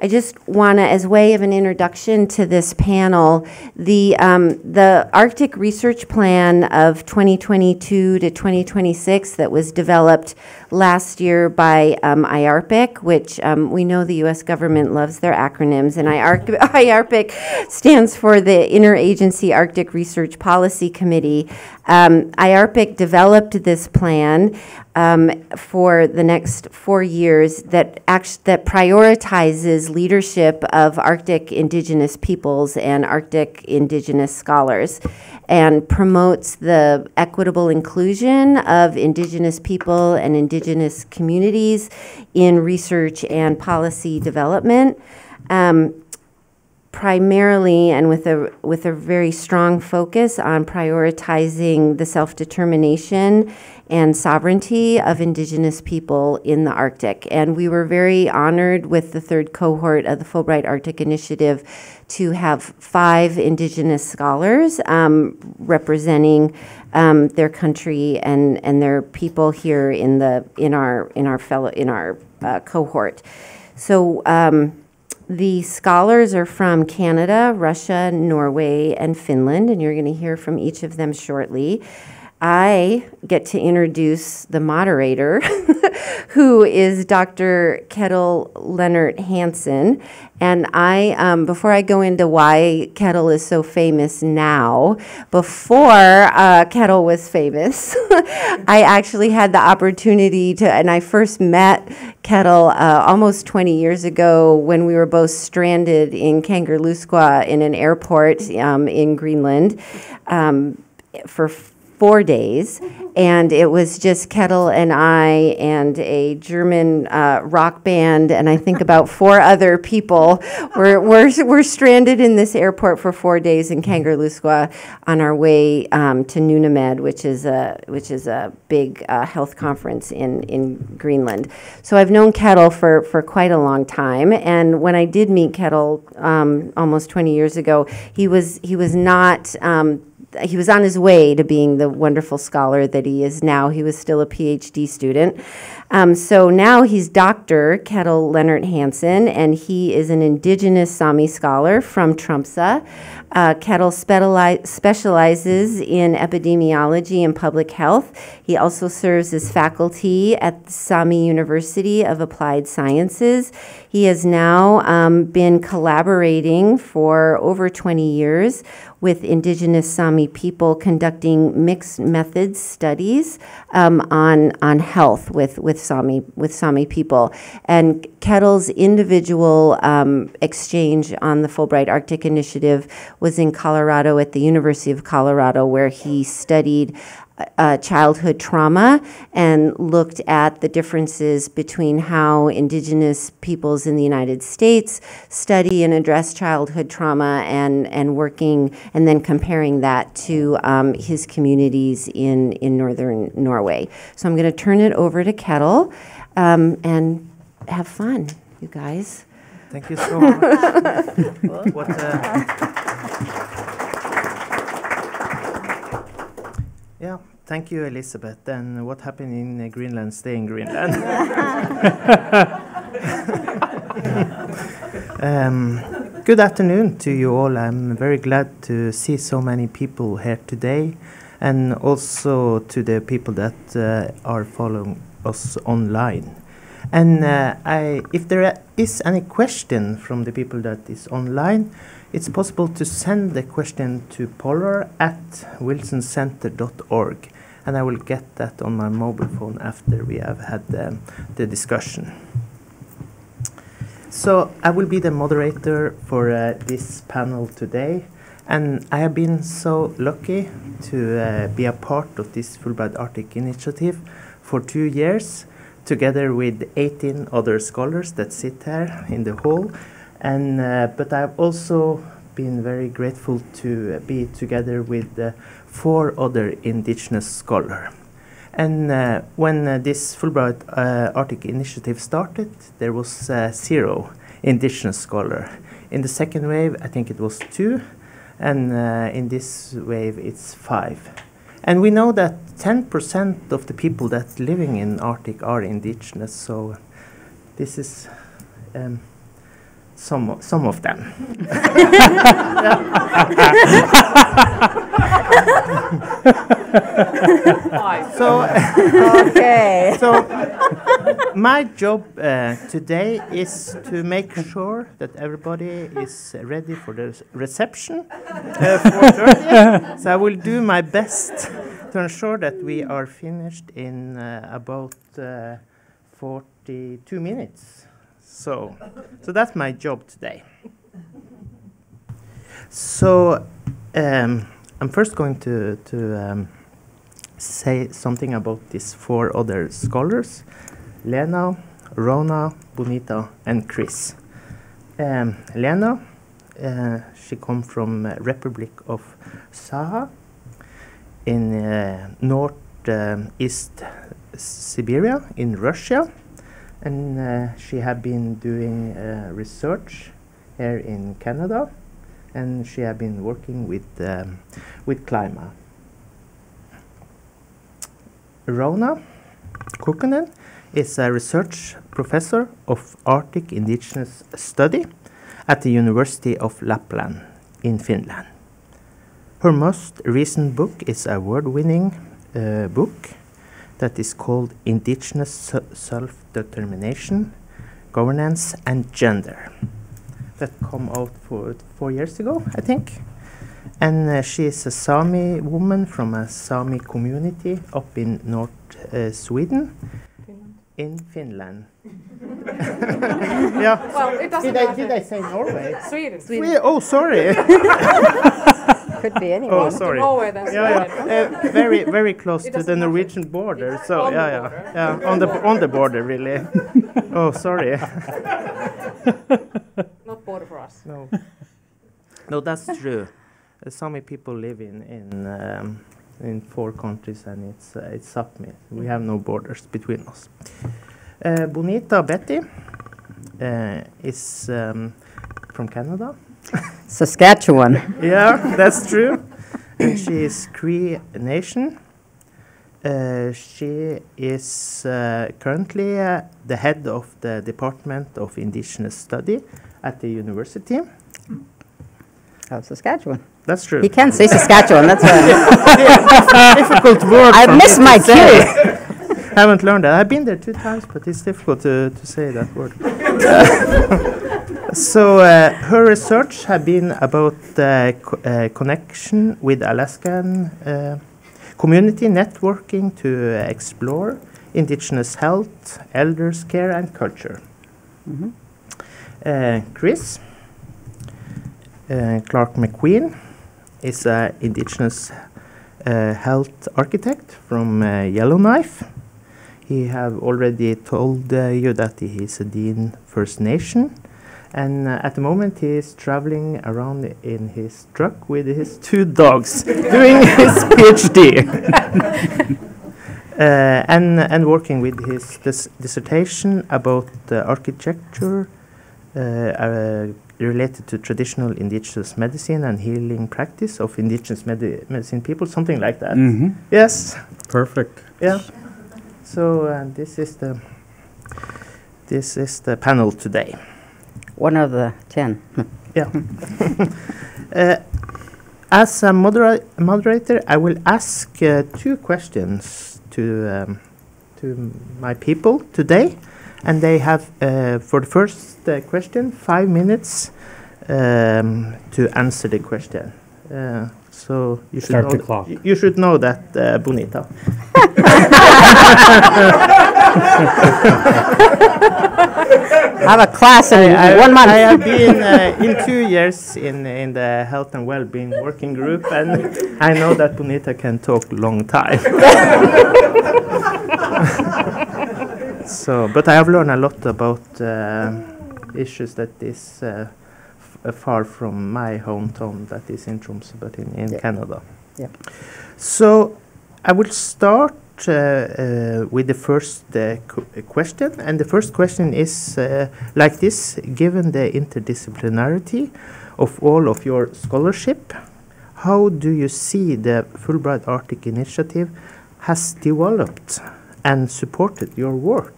I just want to, as way of an introduction to this panel, the, um, the Arctic Research Plan of 2022 to 2026 that was developed last year by um, IARPC, which um, we know the U.S. government loves their acronyms, and IARPC stands for the Interagency Arctic Research Policy Committee. Um, IARPC developed this plan um, for the next four years that act- that prioritizes leadership of Arctic indigenous peoples and Arctic indigenous scholars, and promotes the equitable inclusion of indigenous people and indigenous communities in research and policy development. Um, primarily and with a with a very strong focus on prioritizing the self-determination and sovereignty of indigenous people in the Arctic. And we were very honored with the third cohort of the Fulbright Arctic Initiative to have five indigenous scholars um, representing um, their country and, and their people here in the in our in our fellow in our uh, cohort. So um, the scholars are from Canada, Russia, Norway, and Finland, and you're going to hear from each of them shortly. I get to introduce the moderator, who is Dr. Ketil Lenert Hansen. And I, um, before I go into why Ketil is so famous now, before uh, Ketil was famous, I actually had the opportunity to, and I first met Ketil uh, almost 20 years ago when we were both stranded in Kangerlussuaq in an airport um, in Greenland um, for four days, and it was just Ketil and I and a German uh, rock band, and I think about four other people. We're, we're, we're stranded in this airport for four days in Kangerlussuaq on our way um, to Nunamed, which is a which is a big uh, health conference in in Greenland. So I've known Ketil for for quite a long time, and when I did meet Ketil um, almost 20 years ago, he was he was not. Um, he was on his way to being the wonderful scholar that he is now. He was still a PhD student. Um, so now he's Dr. Ketil Lenert Hansen, and he is an indigenous Sami scholar from Tromsø. Uh, Ketil specializes in epidemiology and public health. He also serves as faculty at the Sami University of Applied Sciences. He has now um, been collaborating for over 20 years with indigenous Sami people conducting mixed methods studies um, on, on health with, with, Sami, with Sami people. And Ketil's individual um, exchange on the Fulbright Arctic Initiative was in Colorado at the University of Colorado, where he studied uh, childhood trauma and looked at the differences between how Indigenous peoples in the United States study and address childhood trauma and, and working and then comparing that to um, his communities in, in northern Norway. So I'm going to turn it over to Ketil um, and have fun, you guys. Thank you so much. what, uh, yeah, thank you, Elizabeth. And what happened in uh, Greenland, stay in Greenland. um, good afternoon to you all. I'm very glad to see so many people here today, and also to the people that uh, are following us online. And uh, I, if there is any question from the people that is online, it's possible to send the question to polar at wilsoncenter.org, and I will get that on my mobile phone after we have had um, the discussion. So I will be the moderator for uh, this panel today, and I have been so lucky to uh, be a part of this Fulbright Arctic initiative for two years together with 18 other scholars that sit here in the hall. And, uh, but I've also been very grateful to be together with uh, four other indigenous scholars. And uh, when uh, this Fulbright uh, Arctic initiative started, there was uh, zero indigenous scholar. In the second wave, I think it was two, and in this wave, it's five. And we know that 10% of the people that living in Arctic are indigenous, so this is um, some, some of them. so, okay. so my job uh, today is to make sure that everybody is ready for the reception uh, so I will do my best to ensure that we are finished in uh, about uh, 42 minutes. So, so that's my job today. So um, I'm first going to, to um, say something about these four other scholars, Lena, Rauna, Bonita, and Chris. Um, Lena, uh, she comes from uh, Republic of Sakha in uh, north um, east Siberia in Russia, and uh, she had been doing uh, research here in Canada, and she had been working with um, with climate. Rauna Kuokkanen is a research professor of Arctic indigenous study at the University of Lapland in Finland. Her most recent book is a award-winning uh, book that is called Indigenous Self-Determination, Governance and Gender. That come out for four years ago, I think. And uh, she is a Sami woman from a Sami community up in North uh, Sweden. Finland. In Finland. yeah. Well, it doesn't did I, did I say Norway? Sweden. Sweden. Oh, sorry. Could be anywhere. Oh, sorry. Norway, then yeah, yeah. Uh, very, very close to the. Norwegian border. So On yeah, yeah, yeah, on the on the border, really. oh, sorry. Not border for us. No. No, that's true. Uh, Sami people live in in um, in four countries, and it's uh, it's Sapmi. We have no borders between us. Uh, Bonita Beatty uh, is um, from Canada. Saskatchewan. yeah, that's true. and she is Cree Nation. Uh, she is uh, currently uh, the head of the Department of Indigenous Study at the university. Of Saskatchewan. That's true. He can't say Saskatchewan. That's a difficult word. I missed my cue. haven't learned that. I've been there two times, but it's difficult to, to say that word. so uh, her research have been about uh, co- uh, connection with Alaskan uh, community networking to uh, explore indigenous health, elders care, and culture. Uh, Chris uh, Clark McQueen is an indigenous health architect from Yellowknife. He have already told you that he is a Dene First Nation. And uh, at the moment, he is traveling around in his truck with his two dogs, doing his PhD, uh, and and working with his dis dissertation about uh, architecture uh, uh, related to traditional indigenous medicine and healing practice of indigenous medi medicine people, something like that. Mhm. Yes. Perfect. Yeah. So uh, this is the this is the panel today. One of the 10. Yeah. uh, as a modera moderator, I will ask uh, two questions to um, to my people today, and they have uh, for the first uh, question five minutes um, to answer the question. Uh, so you should Start know the clock. You should know that, uh, Bonita. I have a class in I- I- one month. I have been uh, in two years in in the health and well-being working group, and I know that Bonita can talk long time. so, but I have learned a lot about uh, issues that is uh, uh, far from my hometown, that is in Tromsø, but in, in Canada. Yeah. So I will start with the first uh, uh, question, and the first question is uh, like this: Given the interdisciplinarity of all of your scholarship, how do you see the Fulbright Arctic Initiative has developed and supported your work?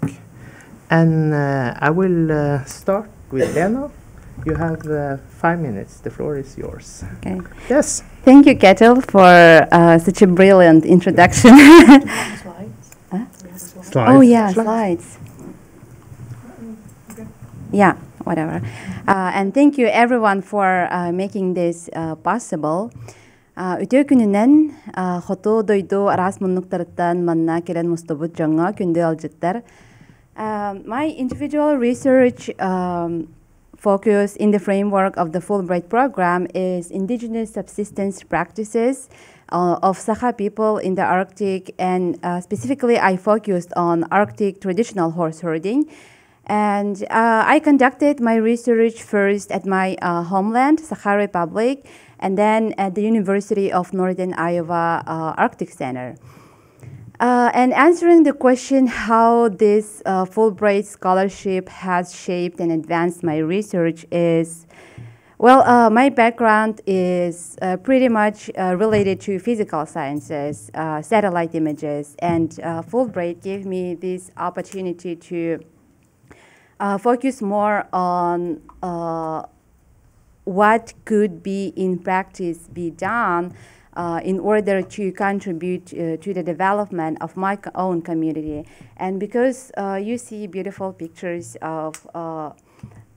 And uh, I will uh, start with Lena. You have uh, five minutes. The floor is yours. Okay. Yes. Thank you, Ketil, for uh, such a brilliant introduction. Huh? Oh, yeah, slides. Yeah, whatever. Uh, and thank you, everyone, for uh, making this uh, possible. Uh, өтө күнүнен uh, хоту дойду арас муннуктарыттан манна келен мустубут жаңа күндө алжыттар. Um, my individual research um, focus in the framework of the Fulbright program is indigenous subsistence practices uh, of Sakha people in the Arctic, and uh, specifically, I focused on Arctic traditional horse herding. And uh, I conducted my research first at my uh, homeland, Sakha Republic, and then at the University of Northern Iowa uh, Arctic Center. Uh, and answering the question how this uh, Fulbright scholarship has shaped and advanced my research is, well, uh, my background is uh, pretty much uh, related to physical sciences, uh, satellite images, and Fulbright gave me this opportunity to focus more on what could be in practice be done uh, in order to contribute uh, to the development of my own community. And because uh, you see beautiful pictures of uh,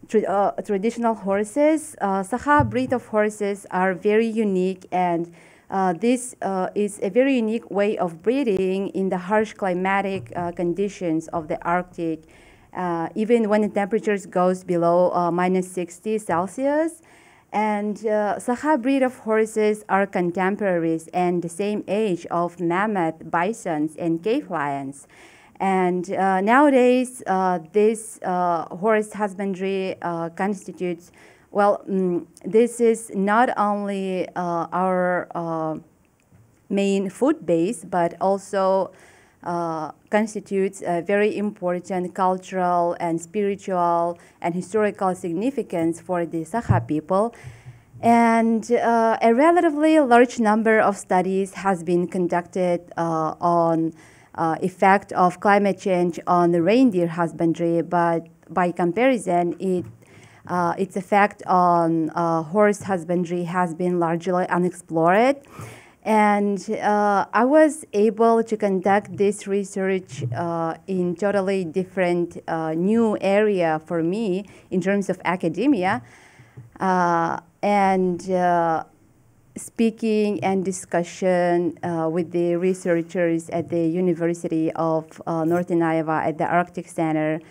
tra- uh, traditional horses, uh, Sakha breed of horses are very unique and uh, this uh, is a very unique way of breeding in the harsh climatic uh, conditions of the Arctic. Even when the temperatures goes below minus 60 Celsius, and uh, breed of horses are contemporaries and the same age of mammoth, bisons, and cave lions. And uh, nowadays, uh, this uh, horse husbandry uh, constitutes, well, mm, this is not only uh, our main food base, but also uh, constitutes a very important cultural and spiritual and historical significance for the Sakha people. And uh, a relatively large number of studies has been conducted uh, on uh, effect of climate change on the reindeer husbandry, but by comparison, it uh, its effect on horse husbandry has been largely unexplored. And uh, I was able to conduct this research uh, in totally different uh, new area for me in terms of academia. Uh, and uh, speaking and discussion uh, with the researchers at the University of Northern Iowa at the Arctic Center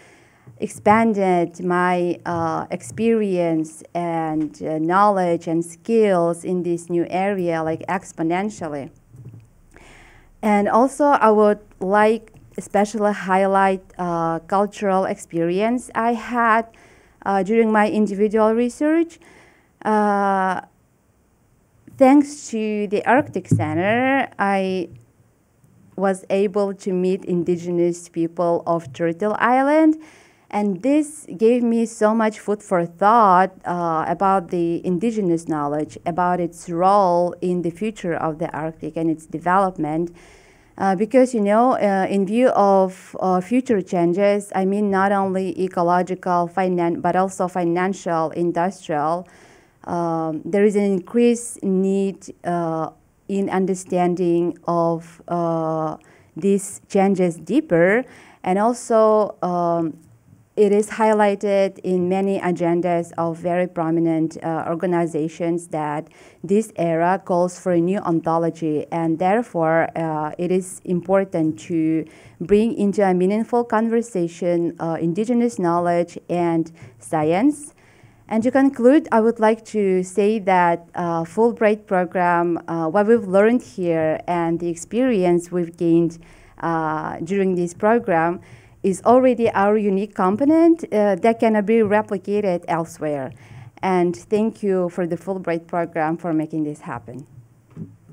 expanded my uh, experience and uh, knowledge and skills in this new area like exponentially. And also, I would like especially highlight uh, cultural experience I had uh, during my individual research. Uh, thanks to the Arctic Center, I was able to meet indigenous people of Turtle Island. And this gave me so much food for thought uh, about the indigenous knowledge, about its role in the future of the Arctic and its development. Uh, because, you know, uh, in view of uh, future changes, I mean not only ecological, finan- but also financial, industrial, um, there is an increased need uh, in understanding of uh, these changes deeper. And also, um, it is highlighted in many agendas of very prominent uh, organizations that this era calls for a new ontology, and therefore uh, it is important to bring into a meaningful conversation uh, indigenous knowledge and science. And to conclude, I would like to say that uh, Fulbright program, uh, what we've learned here and the experience we've gained uh, during this program is already our unique component uh, that cannot be replicated elsewhere. And thank you for the Fulbright program for making this happen.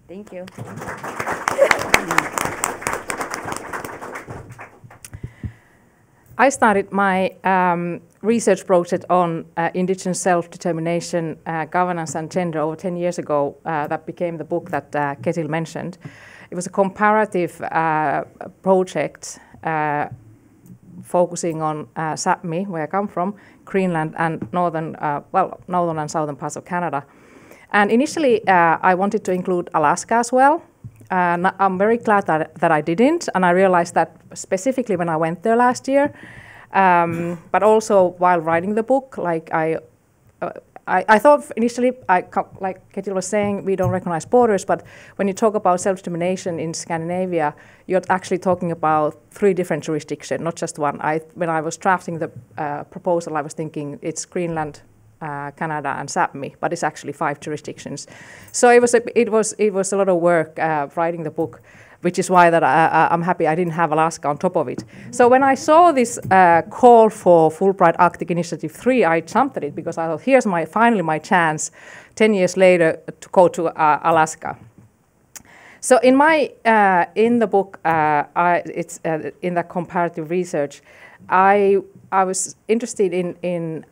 Thank you. I started my um, research project on uh, indigenous self-determination, uh, governance and gender over 10 years ago. Uh, that became the book that uh, Ketil mentioned. It was a comparative uh, project uh, focusing on uh, Sapmi, where I come from, Greenland and northern, well, northern and southern parts of Canada. And initially, I wanted to include Alaska as well, and I'm very glad that, that I didn't. And I realized that specifically when I went there last year, um, but also while writing the book, like I, uh, I, I, thought initially, I, like Ketil was saying, we don't recognize borders, but when you talk about self-determination in Scandinavia, you're actually talking about three different jurisdictions, not just one. I, when I was drafting the uh, proposal, I was thinking it's Greenland, uh, Canada and Sapmi, but it's actually five jurisdictions. So it was a, it was it was a lot of work uh, writing the book, which is why that I, am happy I didn't have Alaska on top of it. So when I saw this uh, call for Fulbright Arctic Initiative 3, I jumped at it because I thought, here's my finally my chance, 10 years later, to go to uh, Alaska. So in my uh, in the book, uh, I, it's in the comparative research, I I was interested in in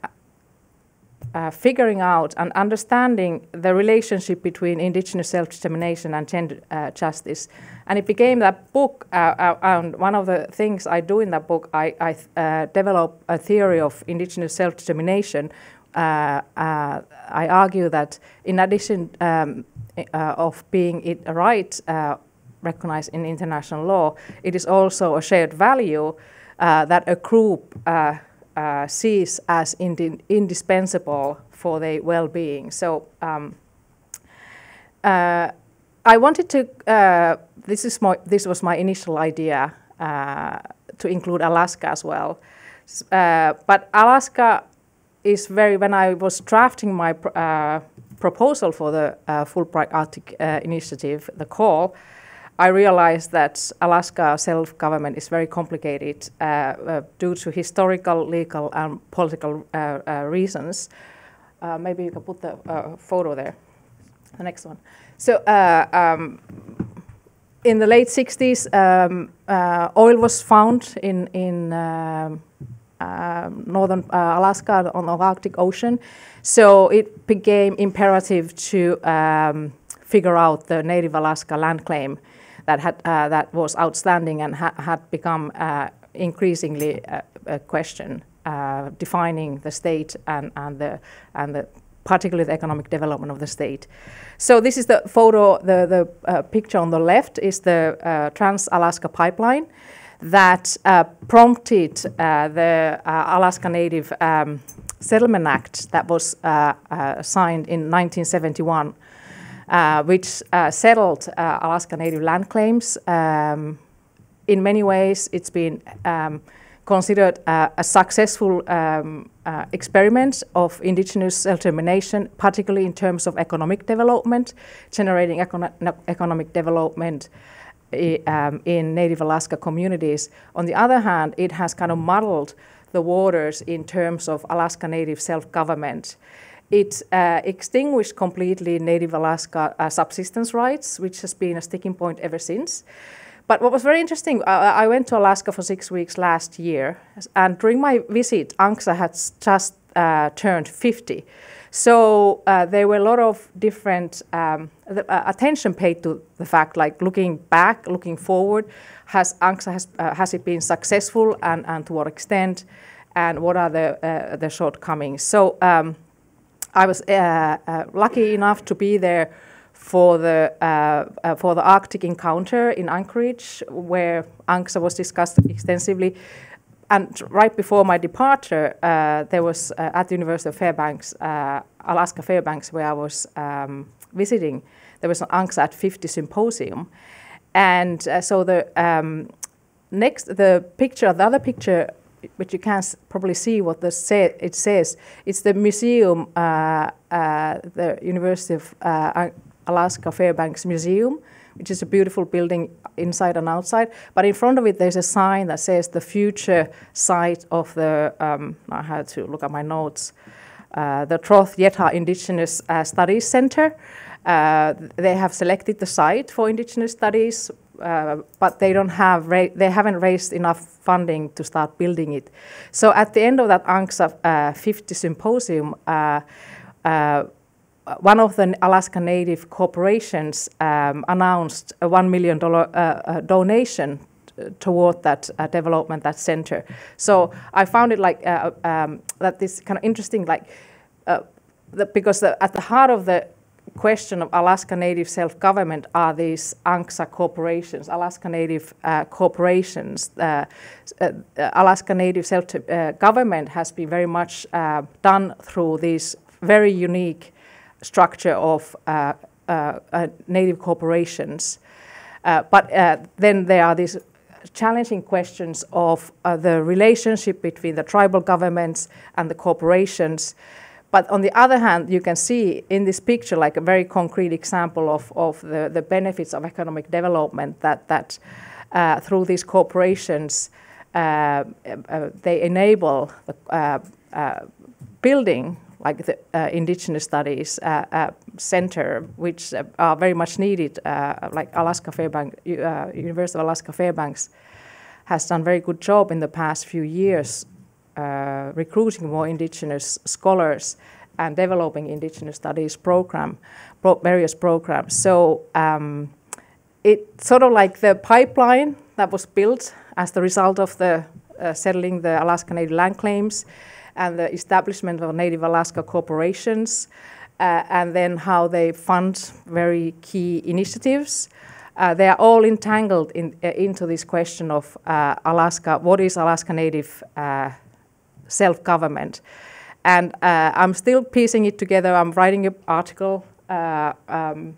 uh, figuring out and understanding the relationship between indigenous self-determination and gender uh, justice. And it became that book, uh, uh and one of the things I do in that book, I, I uh, develop a theory of indigenous self-determination. Uh, I argue that in addition um, of being it a right recognized in international law, it is also a shared value that a group uh, sees as indi indispensable for their well-being. So um, uh, I wanted to. Uh, this is my. This was my initial idea uh, to include Alaska as well, uh, but Alaska is very. When I was drafting my pr proposal for the Fulbright Arctic initiative, the call. I realized that Alaska self-government is very complicated uh, uh, due to historical, legal, and political uh, uh reasons. Uh, maybe you can put the uh, photo there, the next one. So um, in the late 60s, um, oil was found in, in um, northern Alaska on the Arctic Ocean. So it became imperative to um, figure out the native Alaska land claim uh, that was outstanding and ha had become uh, increasingly a, a question uh, defining the state and, particularly the economic development of the state. So this is the photo, the, uh, picture on the left is the uh, Trans-Alaska Pipeline that uh, prompted uh, the Alaska Native um, Settlement Act that was signed in 1971 uh, which uh, settled uh, Alaska Native land claims. Um, in many ways, it's been um, considered a successful um, uh, experiment of indigenous self-determination, particularly in terms of economic development, generating econo economic development um, in Native Alaska communities. On the other hand, it has kind of muddled the waters in terms of Alaska Native self-government. It uh, extinguished completely Native Alaska uh, subsistence rights, which has been a sticking point ever since. But what was very interesting, uh, I went to Alaska for six weeks last year, and during my visit, ANCSA had just uh, turned 50. So uh, there were a lot of different um, the, uh, attention paid to the fact, like looking back, looking forward, has ANCSA has, uh, has it been successful, and, and to what extent, and what are the uh, the shortcomings. So um, I was uh, uh, lucky enough to be there for the uh, for the Arctic encounter in Anchorage, where ANCSA was discussed extensively. And right before my departure, uh, there was uh, at the University of Fairbanks, uh, Alaska Fairbanks, where I was um, visiting. There was an ANCSA at 50 symposium, and so the um, next the picture, the other picture which you can s- probably see what the say, it says. It's the museum, uh, uh, the University of uh, Alaska Fairbanks Museum, which is a beautiful building inside and outside. But in front of it, there's a sign that says the future site of the. Um, I had to look at my notes. Uh, the Troth Yeddha' Indigenous uh, Studies Center. Uh, they have selected the site for Indigenous studies, uh, but they don't have they haven't raised enough funding to start building it. So at the end of that ANCSA uh, 50 symposium, uh, one of the Alaska Native corporations um, announced a one million dollar donation toward that uh, development, that center. So I found it like uh, um, that this kind of interesting, like uh, the, because the, at the heart of the question of Alaska Native self-government are these ANCSA corporations, Alaska Native uh, corporations. Uh, uh, Alaska Native self-government has been very much uh, done through this very unique structure of uh, uh, uh, Native corporations. Uh, but uh, then there are these challenging questions of uh, the relationship between the tribal governments and the corporations. But on the other hand, you can see in this picture like a very concrete example of, of the, the benefits of economic development that, that uh, through these corporations, uh, uh, they enable the uh, uh, building like the uh, Indigenous Studies Center, which are very much needed, like Alaska Fairbanks, University of Alaska Fairbanks has done very good job in the past few years uh, recruiting more Indigenous scholars and developing Indigenous Studies program, pro- various programs. So um, it sort of like the pipeline that was built as the result of the uh, settling the Alaska Native land claims and the establishment of Native Alaska corporations, uh, and then how they fund very key initiatives. Uh, they are all entangled in, uh, into this question of uh, Alaska. What is Alaska Native uh, self-government? And uh, I'm still piecing it together. I'm writing an article uh, um,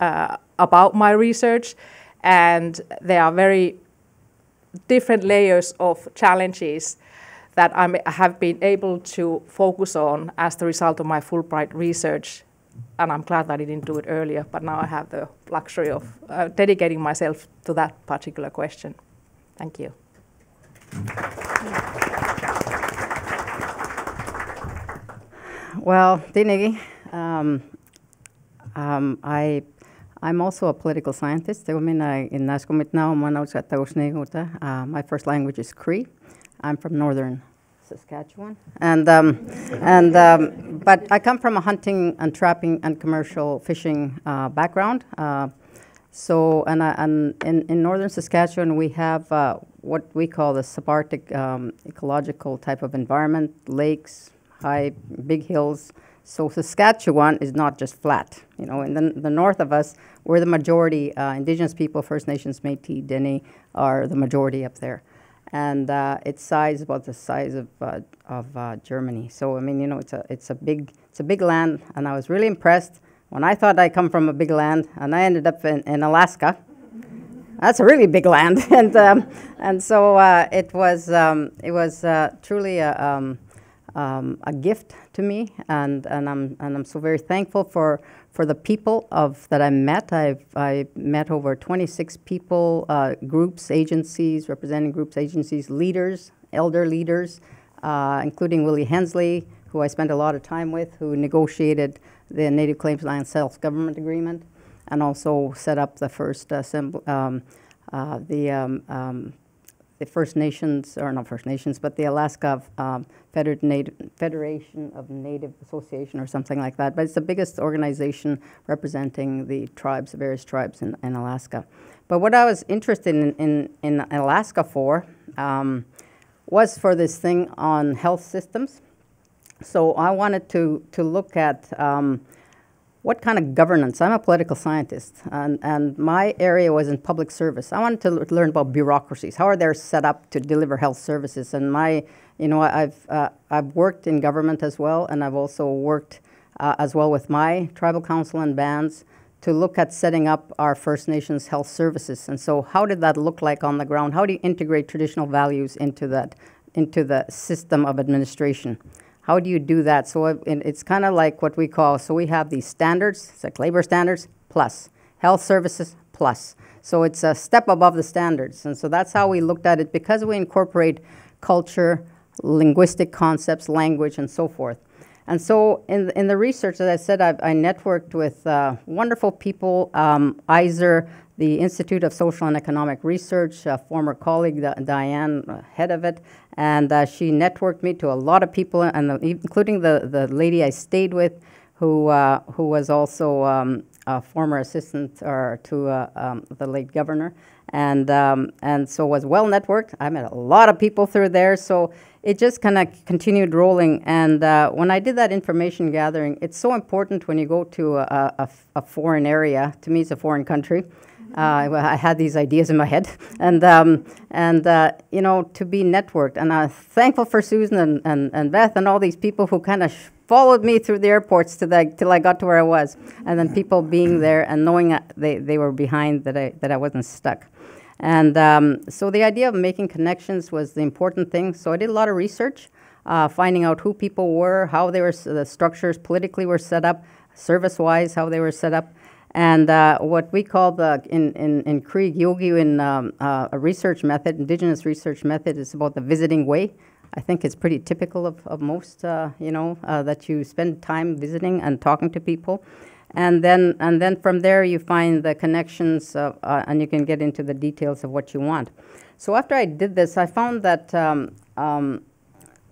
uh, about my research, and there are very different layers of challenges that I'm, have been able to focus on as the result of my Fulbright research. And I'm glad that I didn't do it earlier, but now I have the luxury of uh, dedicating myself to that particular question. Thank you. Well, Dinigi, um, um, I, I'm also a political scientist. Uh, My first language is Cree. I'm from northern Saskatchewan, and um, and um, but I come from a hunting and trapping and commercial fishing uh, background. Uh, so and, and in, in northern Saskatchewan we have uh, what we call the subarctic um, ecological type of environment: lakes, high, big hills. So Saskatchewan is not just flat. You know, in the, the north of us, we're the majority. Uh, indigenous people, First Nations, Métis, Dene, are the majority up there and uh, its size about the size of uh, of uh, Germany. So I mean, you know, it's a it's a big it's a big land, and I was really impressed when I thought I come from a big land, and I ended up in, in Alaska. That's a really big land, and um, and so uh, it was um, it was uh, truly a, um, um, a gift to me, and, and, I'm, and I'm so very thankful for, for the people of, that I met. I've I met over 26 people, uh, groups, agencies, representing groups, agencies, leaders, elder leaders, uh, including Willie Hensley, who I spent a lot of time with, who negotiated the Native Claims Land Self-Government Agreement, and also set up the first assembly, um, uh, the um, um, the First Nations, or not First Nations, but the Alaska um, Federation of Native Association or something like that. But it's the biggest organization representing the tribes, the various tribes in, in Alaska. But what I was interested in, in, in Alaska for um, was for this thing on health systems. So I wanted to, to look at um, what kind of governance? I'm a political scientist, and, and my area was in public service. I wanted to learn about bureaucracies. How are they set up to deliver health services? And my, you know, I've, uh, I've worked in government as well, and I've also worked uh, as well with my tribal council and bands to look at setting up our First Nations health services. And so how did that look like on the ground? How do you integrate traditional values into that, into the system of administration? How do you do that? So it's kind of like what we call, so we have these standards, it's like labor standards plus, health services plus. So it's a step above the standards. And so that's how we looked at it because we incorporate culture, linguistic concepts, language, and so forth. And so in, in the research, as I said, I've, i networked with uh, wonderful people. Um, ISER, the Institute of Social and Economic Research, a former colleague, Diane, uh, head of it, and uh, she networked me to a lot of people, and the, including the, the lady I stayed with, who, uh, who was also um, a former assistant or to uh, um, the late governor, and, um, and so was well networked. I met a lot of people through there, so it just kind of continued rolling. And uh, when I did that information gathering, it's so important when you go to a, a, a foreign area. To me, it's a foreign country. Uh, I had these ideas in my head, and um, and uh, you know to be networked. And I'm thankful for Susan and, and, and Beth and all these people who kind of followed me through the airports till I, till I got to where I was, and then people being there and knowing they, they were behind that I that I wasn't stuck. And um, so the idea of making connections was the important thing. So I did a lot of research, uh, finding out who people were, how they were the structures politically were set up, service-wise, how they were set up. And uh, what we call the, in, in, in Krieg, in um, uh, a research method, indigenous research method, is about the visiting way. I think it's pretty typical of, of most, uh, you know, uh, that you spend time visiting and talking to people. And then, and then from there you find the connections uh, and you can get into the details of what you want. So after I did this, I found that um, um,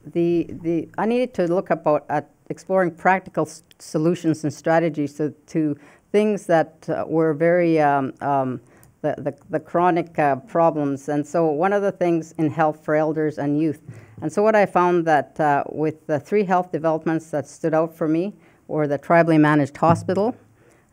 the, the, I needed to look about at exploring practical solutions and strategies to, to things that uh, were very um, um, the, the, the, chronic uh, problems. And so one of the things in health for elders and youth. And so what I found that uh, with the three health developments that stood out for me were the tribally managed hospital,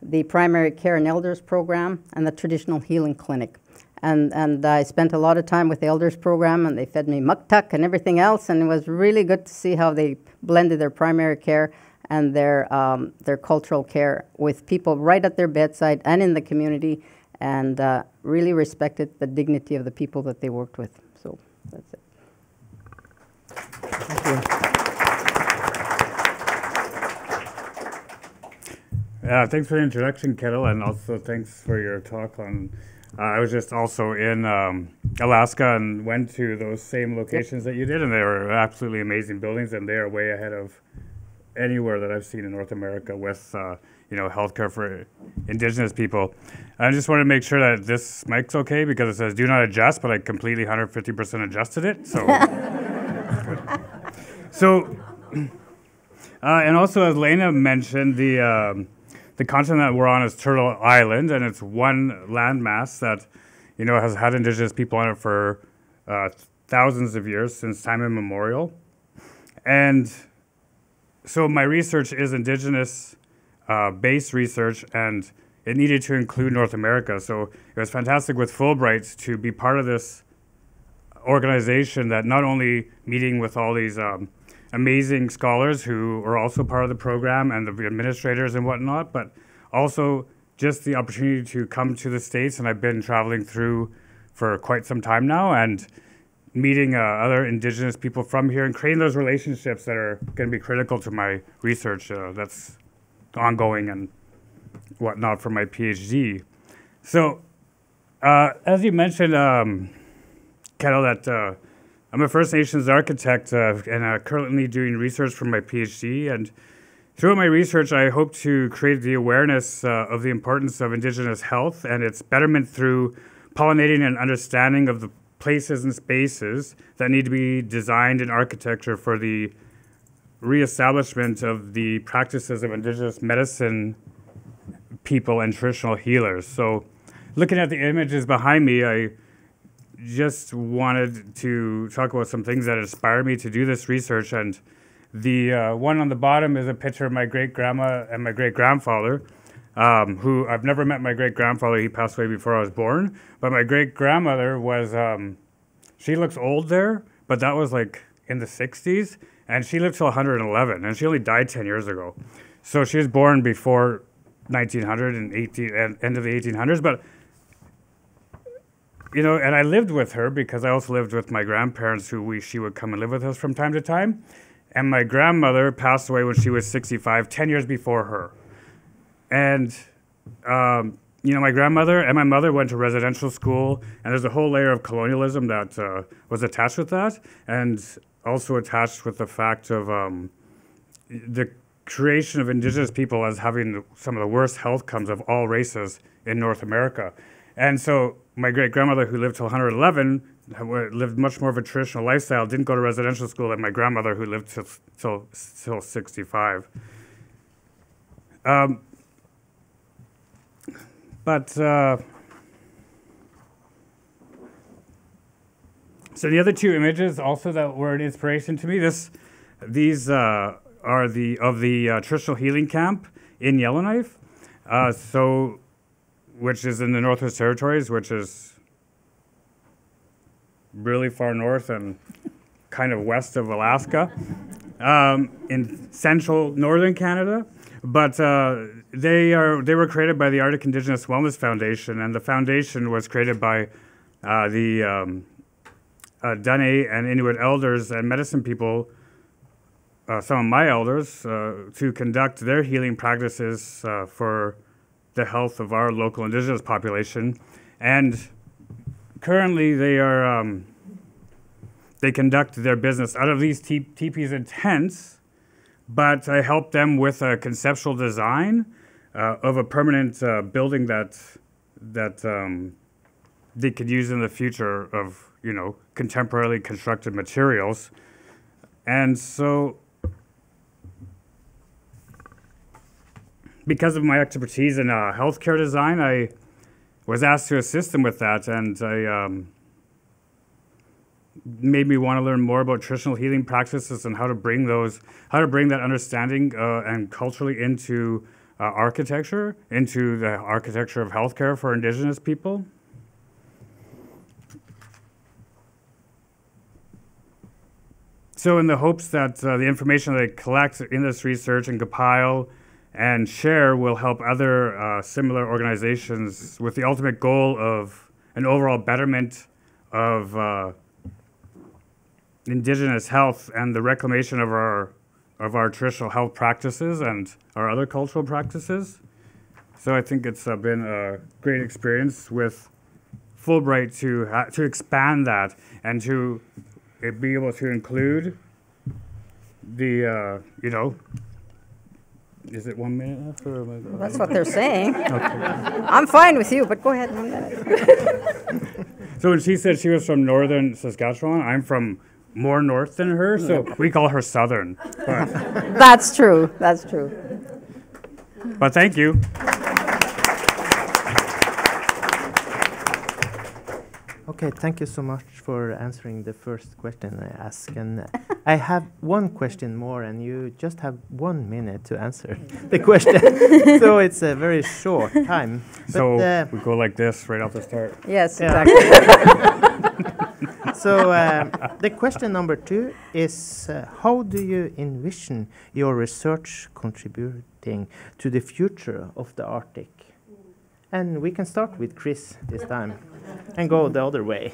the primary care and elders program, and the traditional healing clinic. And, and I spent a lot of time with the elders program, and they fed me muktuk and everything else, and it was really good to see how they blended their primary care and their, um, their cultural care with people right at their bedside and in the community and uh, really respected the dignity of the people that they worked with. So that's it. Thank you. Yeah, thanks for the introduction, Ketil, and also thanks for your talk on. Uh, I was just also in um, Alaska and went to those same locations yep. that you did, and they were absolutely amazing buildings, and they are way ahead of anywhere that I've seen in North America with uh, you know healthcare for Indigenous people. I just want to make sure that this mic's okay because it says "do not adjust," but I completely 150% adjusted it. So, so, uh, and also as Lena mentioned, the um, the continent that we're on is Turtle Island, and it's one landmass that you know has had Indigenous people on it for uh, thousands of years since time immemorial, and so my research is indigenous uh, based research and it needed to include North America. So it was fantastic with Fulbright to be part of this organization that not only meeting with all these um, amazing scholars who are also part of the program and the administrators and whatnot, but also just the opportunity to come to the States. And I've been traveling through for quite some time now. And meeting uh, other indigenous people from here and creating those relationships that are going to be critical to my research uh, that's ongoing and whatnot for my PhD. So, uh, as you mentioned, um, Ketil, that uh, I'm a First Nations architect uh, and uh, currently doing research for my PhD. And throughout my research, I hope to create the awareness uh, of the importance of Indigenous health and its betterment through pollinating and understanding of the places and spaces that need to be designed in architecture for the reestablishment of the practices of Indigenous medicine people and traditional healers. So, looking at the images behind me, I just wanted to talk about some things that inspired me to do this research. And the uh, one on the bottom is a picture of my great grandma and my great grandfather, um, who I've never met my great grandfather. He passed away before I was born. But my great grandmother was, um, she looks old there, but that was like in the 60s. And she lived till 111, and she only died 10 years ago. So she was born before 1900 and 18, end of the 1800s. But you know, and I lived with her because I also lived with my grandparents, who we she would come and live with us from time to time. And my grandmother passed away when she was 65, 10 years before her. And um, you know, my grandmother and my mother went to residential school, and there's a whole layer of colonialism that uh, was attached with that, and also attached with the fact of um, the creation of indigenous people as having some of the worst health comes of all races in North America. And so my great grandmother, who lived till 111, lived much more of a traditional lifestyle, didn't go to residential school than my grandmother, who lived till, till, till 65. Um, but uh, so the other two images also that were an inspiration to me. This, these uh, are the of the uh, traditional healing camp in Yellowknife. Uh, so which is in the Northwest Territories, which is really far north and kind of west of Alaska, um, in central northern Canada. But uh, they are they were created by the Arctic Indigenous Wellness Foundation, and the foundation was created by uh, the um, uh, Dene and Inuit elders and medicine people, uh, some of my elders, uh, to conduct their healing practices uh, for the health of our local indigenous population. And currently, they are um, they conduct their business out of these te- teepees and tents. But I help them with a conceptual design uh, of a permanent uh, building that that um, they could use in the future of you know contemporarily constructed materials. And so because of my expertise in uh, healthcare design, I was asked to assist them with that, and I um, made me want to learn more about traditional healing practices and how to bring those, how to bring that understanding uh, and culturally into uh, architecture, into the architecture of healthcare for Indigenous people. So, in the hopes that uh, the information that I collect in this research and compile and share will help other uh, similar organizations with the ultimate goal of an overall betterment of uh, indigenous health and the reclamation of our of our traditional health practices and our other cultural practices. So I think it's uh, been a great experience with Fulbright to ha- to expand that and to uh, be able to include the uh, you know is it one minute left? Or well, that's what they're saying. okay. I'm fine with you, but go ahead one minute. so when she said she was from northern Saskatchewan, I'm from more north than her, so we call her southern. That's true. That's true. But thank you. Okay, thank you so much for answering the first question I asked. And I have one question more, and you just have one minute to answer the question. so it's a very short time. so uh, we go like this right off the start. Yes, yeah. exactly. So um, the question number two is uh, how do you envision your research contributing to the future of the Arctic? And we can start with Chris this time and go the other way.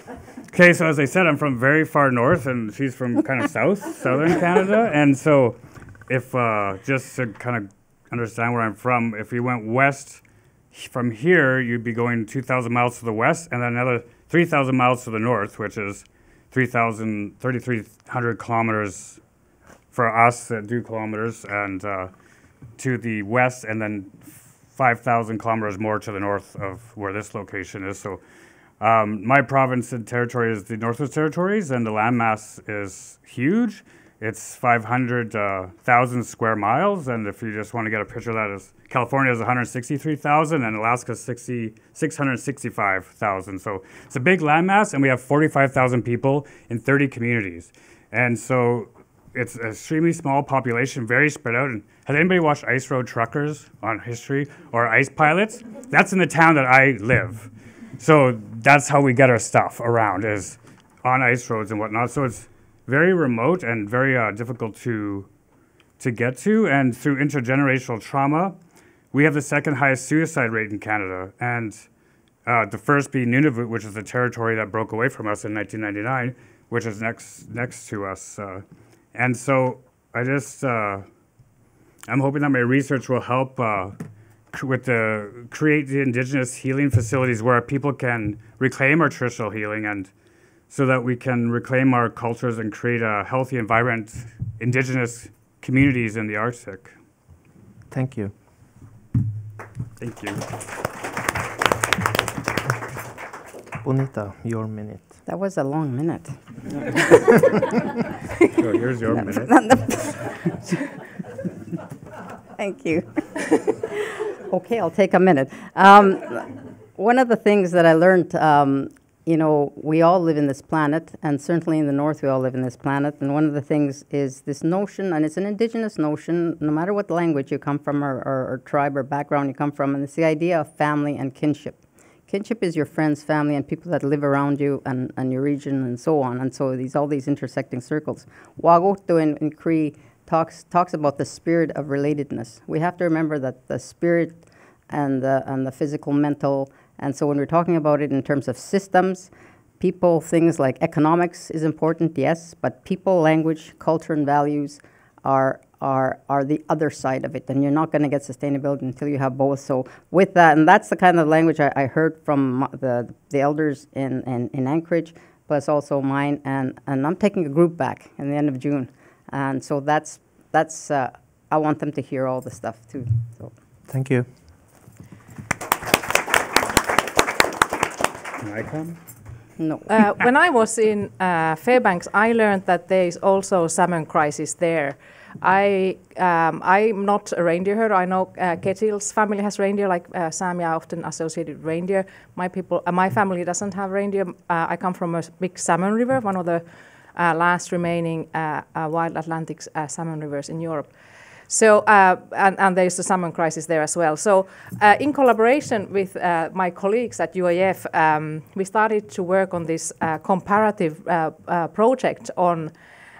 Okay, so as I said, I'm from very far north, and she's from kind of south, southern Canada. And so, if uh, just to kind of understand where I'm from, if you went west from here, you'd be going 2,000 miles to the west, and then another 3,000 miles to the north, which is 3,000, 3,300 kilometers for us that do kilometers, and uh, to the west, and then 5,000 kilometers more to the north of where this location is. So um, my province and territory is the Northwest Territories, and the landmass is huge. It's 500,000 uh, square miles, and if you just want to get a picture of that, is California is 163,000, and Alaska is 60, 665,000. So it's a big landmass, and we have 45,000 people in 30 communities. And so it's an extremely small population, very spread out. And has anybody watched Ice Road Truckers on history or Ice Pilots? That's in the town that I live. So that's how we get our stuff around is on ice roads and whatnot. So it's very remote and very uh, difficult to to get to. And through intergenerational trauma, we have the second highest suicide rate in Canada. And uh, the first being Nunavut, which is the territory that broke away from us in 1999, which is next next to us. Uh, and so I just uh, I'm hoping that my research will help uh, with the create the indigenous healing facilities where people can reclaim our traditional healing and so that we can reclaim our cultures and create a healthy environment, indigenous communities in the Arctic. Thank you. Thank you. Bonita, your minute. That was a long minute. so here's your minute. Thank you. okay, I'll take a minute. Um, one of the things that I learned, um, you know, we all live in this planet, and certainly in the north, we all live in this planet. And one of the things is this notion, and it's an indigenous notion, no matter what language you come from, or, or, or tribe or background you come from, and it's the idea of family and kinship. Kinship is your friends, family, and people that live around you and, and your region and so on. And so these all these intersecting circles. Wahkohtowin, in Cree talks, talks about the spirit of relatedness. We have to remember that the spirit and the, and the physical, mental, and so when we're talking about it in terms of systems, people, things like economics is important, yes, but people, language, culture, and values are are are the other side of it, and you're not going to get sustainability until you have both. So with that, and that's the kind of language I, I heard from the the elders in, in, in Anchorage, plus also mine, and and I'm taking a group back in the end of June. And so that's, that's uh, I want them to hear all the stuff too. So. Thank you. Can I come? No. Uh, when I was in uh, Fairbanks, I learned that there is also salmon crisis there. I um, I'm not a reindeer herder. I know uh, Ketil's family has reindeer, like uh, Samia often associated with reindeer. My people, uh, my family doesn't have reindeer. Uh, I come from a big salmon river, one of the uh, last remaining uh, uh, wild Atlantic salmon rivers in Europe. So, uh, and, and, there's a salmon crisis there as well. So, uh, in collaboration with uh, my colleagues at UAF, um, we started to work on this comparative project on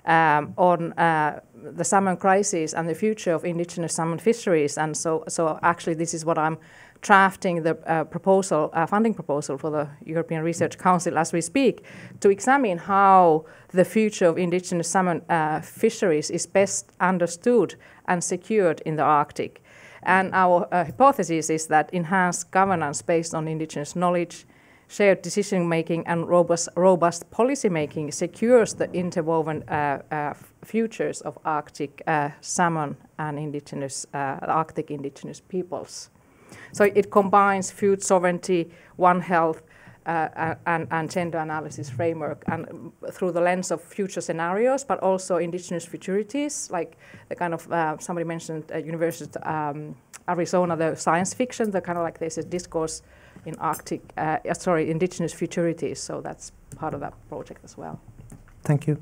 um, on the salmon crisis and the future of indigenous salmon fisheries. And so, so actually, this is what I'm drafting the uh, proposal, uh, funding proposal for the European Research Council as we speak, to examine how the future of indigenous salmon uh, fisheries is best understood and secured in the Arctic. And our uh, hypothesis is that enhanced governance based on indigenous knowledge, shared decision making, and robust, robust policy making secures the interwoven uh, uh, futures of Arctic salmon and indigenous Arctic indigenous peoples. So it combines food sovereignty, One Health, uh, and, and, gender analysis framework and through the lens of future scenarios, but also indigenous futurities, like the kind of, uh, somebody mentioned uh, University um, Arizona, the science fiction, the kind of like there's a discourse in Arctic, uh, sorry, indigenous futurities, so that's part of that project as well. Thank you.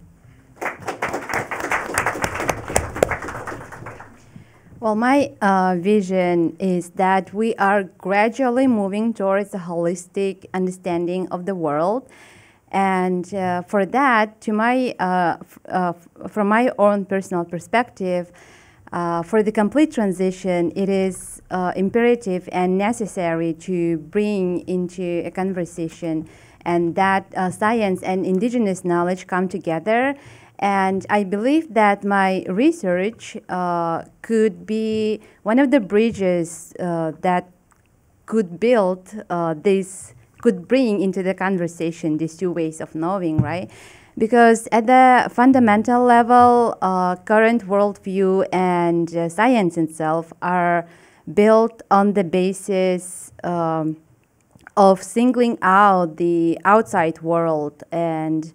Well, my uh, vision is that we are gradually moving towards a holistic understanding of the world. And uh, for that, to my, uh, uh from my own personal perspective, Uh, for the complete transition, it is uh, imperative and necessary to bring into a conversation and that science and indigenous knowledge come together. And I believe that my research uh, could be one of the bridges uh, that could build uh, this, could bring into the conversation these two ways of knowing, right? Because at the fundamental level, uh, current worldview and uh, science itself are built on the basis um, of singling out the outside world and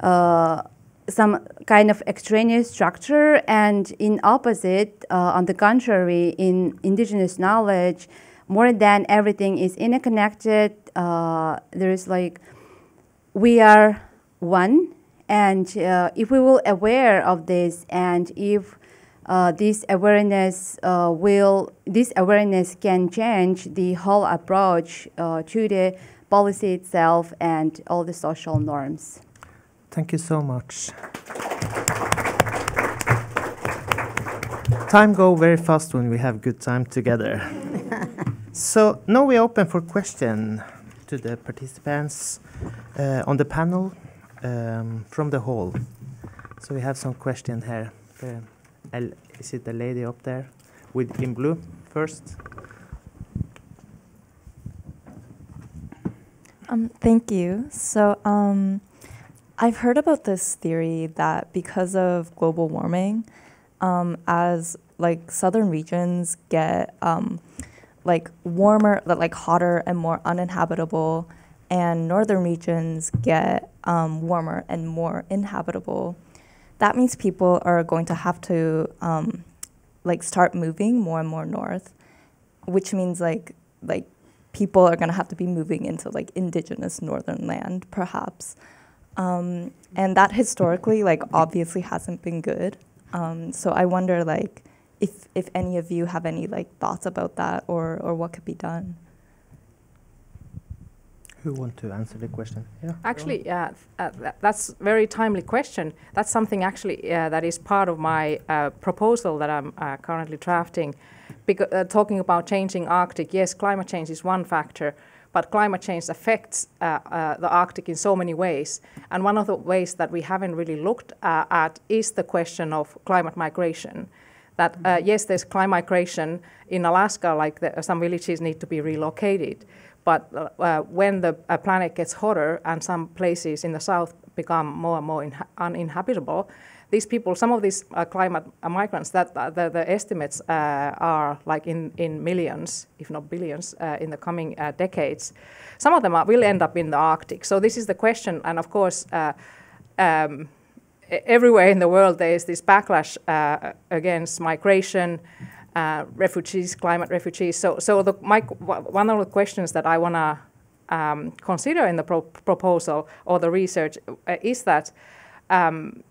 uh, some kind of extraneous structure. And in opposite, uh, on the contrary, in indigenous knowledge, more than everything is interconnected. Uh, there is like we are one. And uh, if we will aware of this, and if uh, this awareness uh, will, this awareness can change the whole approach uh, to the policy itself and all the social norms. Thank you so much. Time go very fast when we have good time together. so now we open for question to the participants uh, on the panel um, from the hall. So we have some question here. Uh, is it the lady up there with in blue first? Um, thank you. So um, I've heard about this theory that because of global warming, um, as like southern regions get um, like warmer, like hotter and more uninhabitable, and northern regions get um, warmer and more inhabitable, that means people are going to have to um, like start moving more and more north, which means like like people are going to have to be moving into like indigenous northern land, perhaps. Um, and that historically, like obviously, hasn't been good. Um, so I wonder, like, if if any of you have any like thoughts about that, or or what could be done. Who want to answer the question? Yeah. Actually, yeah, uh, that, that's very timely question. That's something actually uh, that is part of my uh, proposal that I'm uh, currently drafting. Because, uh, talking about changing Arctic, yes, climate change is one factor, but climate change affects uh, the Arctic in so many ways. And one of the ways that we haven't really looked at is the question of climate migration that uh, yes, there's climate migration in Alaska, like the, some villages need to be relocated. But uh, when the uh, planet gets hotter and some places in the south become more and more uninhabitable, these people, some of these uh, climate uh, migrants, that uh, the, the, estimates uh, are like in, in millions, if not billions, in the coming decades. Some of them are, will end up in the Arctic. So this is the question, and of course, um, everywhere in the world there is this backlash against migration uh, refugees, climate refugees. So, so the, my, one of the questions that I want to um, consider in the pro proposal or the research uh, is that um,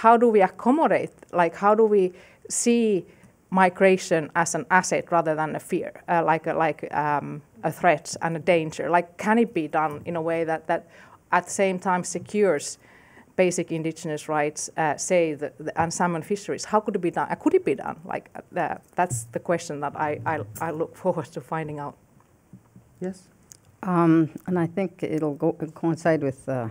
how do we accommodate, like how do we see migration as an asset rather than a fear, uh, like a, like um, a threat and a danger? Like, can it be done in a way that that at the same time secures basic indigenous rights, uh, say, the, the, and salmon fisheries. How could it be done? Uh, could it be done? Like uh, that's the question that I, I, I, look forward to finding out. Yes. Um, and I think it'll go coincide with uh,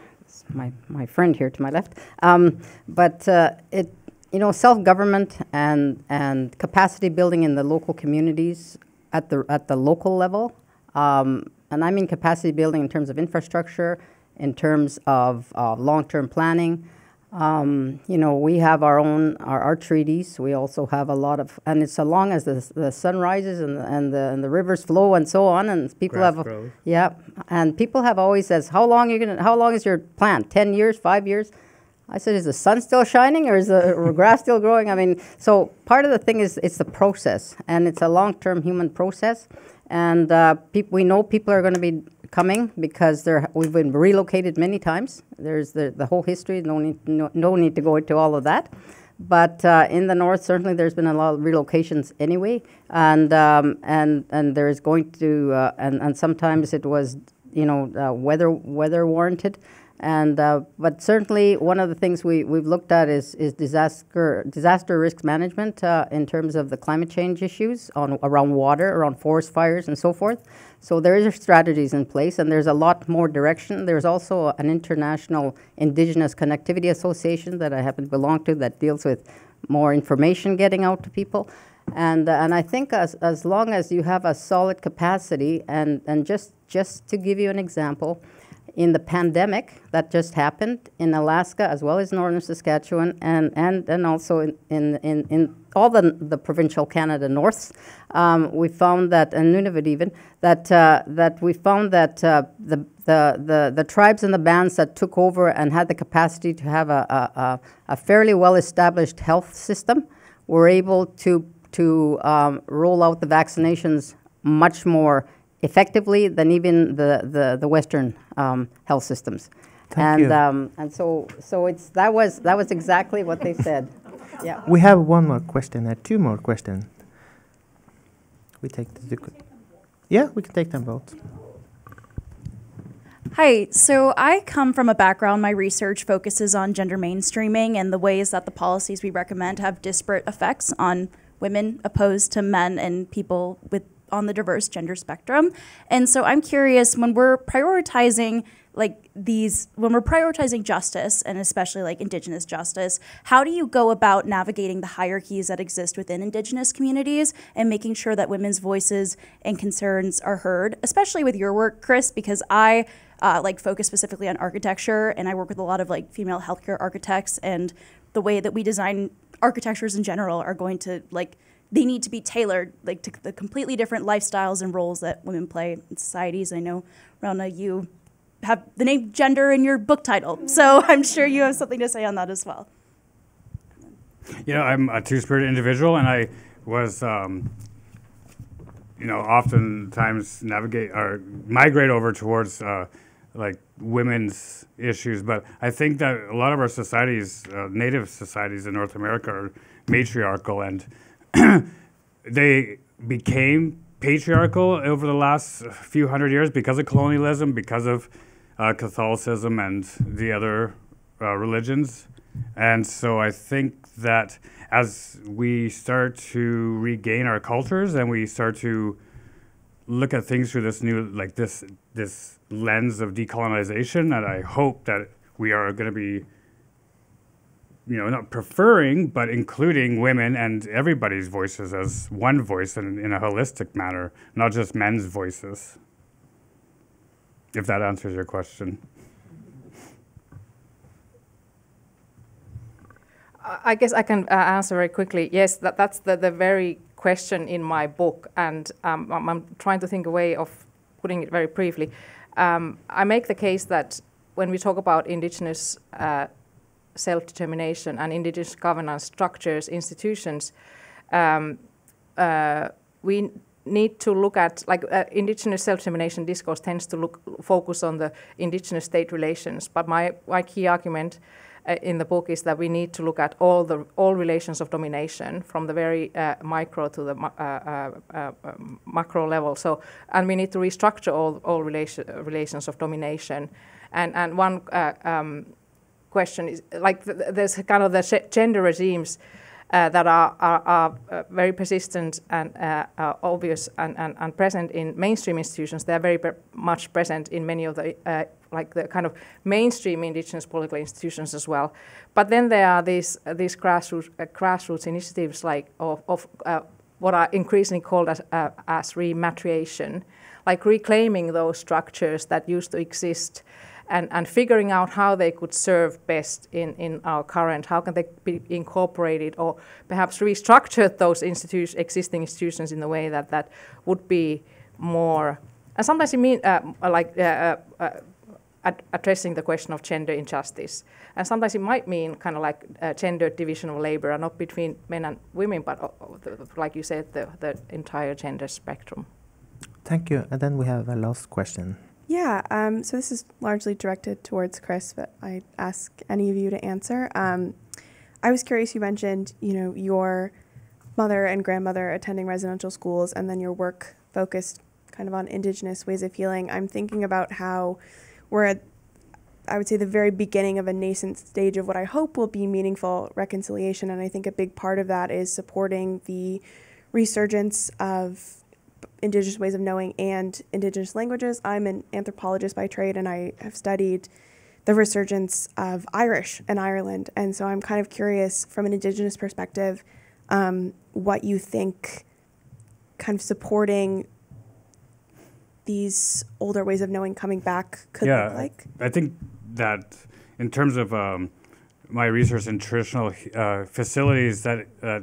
my my friend here to my left. Um, but uh, it, you know, self-government and and capacity building in the local communities at the at the local level. Um, and I mean capacity building in terms of infrastructure, in terms of uh, long-term planning. Um, you know, we have our own our, our, treaties. We also have a lot of, and it's so long as the, the sun rises and, and, the, and the rivers flow and so on, and people Grass have, grows. yeah, and people have always says, how long are you gonna, how long is your plan? Ten years, five years? I said, is the sun still shining or is the grass still growing? I mean, so part of the thing is it's the process, and it's a long-term human process, and uh, we know people are going to be coming because we've been relocated many times. There's the, the whole history, no need, no, no need to go into all of that. But uh, in the north, certainly there's been a lot of relocations anyway, and um, and and there is going to uh, and and sometimes it was you know uh, weather weather warranted, And uh, but certainly one of the things we we've looked at is is disaster disaster risk management uh, in terms of the climate change issues on around water, around forest fires, and so forth. So there is strategies in place, and there's a lot more direction. There's also an international Indigenous Connectivity Association that I happen to belong to that deals with more information getting out to people. And, uh, and I think as, as long as you have a solid capacity, and, and just, just to give you an example, in the pandemic that just happened in Alaska as well as northern Saskatchewan and, and, and also in, in, in all the, the provincial Canada Norths, um, we found that, and Nunavut even, that, uh, that we found that uh, the, the, the, the tribes and the bands that took over and had the capacity to have a, a, a fairly well-established health system were able to, to um, roll out the vaccinations much more effectively than even the, the, the Western um, health systems. Thank and you. Um, and so so it's that was that was exactly what they said. Yeah. We have one more question, uh, two more questions. We take the, the yeah, we can take them both. Hi, so I come from a background, my research focuses on gender mainstreaming and the ways that the policies we recommend have disparate effects on women opposed to men and people with on the diverse gender spectrum. And so I'm curious when we're prioritizing like these when we're prioritizing justice and especially like indigenous justice how do you go about navigating the hierarchies that exist within indigenous communities and making sure that women's voices and concerns are heard especially with your work chris because i uh, like focus specifically on architecture and i work with a lot of like female healthcare architects and the way that we design architectures in general are going to like they need to be tailored like to the completely different lifestyles and roles that women play in societies. I know, Rauna, you have the name gender in your book title, so I'm sure you have something to say on that as well. You know, I'm a two-spirit individual, and I was, um, you know, oftentimes navigate or migrate over towards uh, like women's issues. But I think that a lot of our societies, uh, native societies in North America, are matriarchal, and they became patriarchal over the last few hundred years because of colonialism, because of uh, Catholicism and the other uh, religions. And so I think that as we start to regain our cultures and we start to look at things through this new, like this, this lens of decolonization, and I hope that we are going to be you know, not preferring, but including women and everybody's voices as one voice in, in a holistic manner, not just men's voices. If that answers your question. I guess I can uh, answer very quickly. Yes, that, that's the, the very question in my book, and um, I'm, I'm, trying to think a way of putting it very briefly. Um, I make the case that when we talk about indigenous uh, self-determination and indigenous governance structures, institutions, um, uh, we need to look at, like uh, indigenous self-determination discourse tends to look focus on the indigenous state relations, but my, my key argument uh, in the book is that we need to look at all the all relations of domination from the very uh, micro to the uh, uh, uh, macro level. So, and we need to restructure all all relation, relations of domination. And and one um, question is like th there's kind of the gender regimes uh, that are, are, are uh, very persistent and uh, obvious and, and, and, present in mainstream institutions. They are very much present in many of the uh, like the kind of mainstream indigenous political institutions as well. But then there are these these grassroots uh, grassroots initiatives like of, of uh, what are increasingly called as, as rematriation, like reclaiming those structures that used to exist and, and figuring out how they could serve best in, in our current, how can they be incorporated or perhaps restructured those existing institutions in a way that that would be more, and sometimes it means uh, like uh, uh, uh ad addressing the question of gender injustice. And sometimes it might mean kind of like uh, gender division of labor, not between men and women, but uh, the, like you said, the, the entire gender spectrum. Thank you. And then we have a last question. Yeah, um, so this is largely directed towards Chris, but I ask any of you to answer. Um, I was curious. You mentioned, you know, your mother and grandmother attending residential schools, and then your work focused kind of on Indigenous ways of healing. I'm thinking about how we're at I would say, the very beginning of a nascent stage of what I hope will be meaningful reconciliation. And I think a big part of that is supporting the resurgence of Indigenous ways of knowing and Indigenous languages. I'm an anthropologist by trade, and I have studied the resurgence of Irish in Ireland. And so I'm kind of curious from an Indigenous perspective um, what you think kind of supporting these older ways of knowing coming back could yeah, look like? I think that in terms of um, my research in traditional uh, facilities that uh,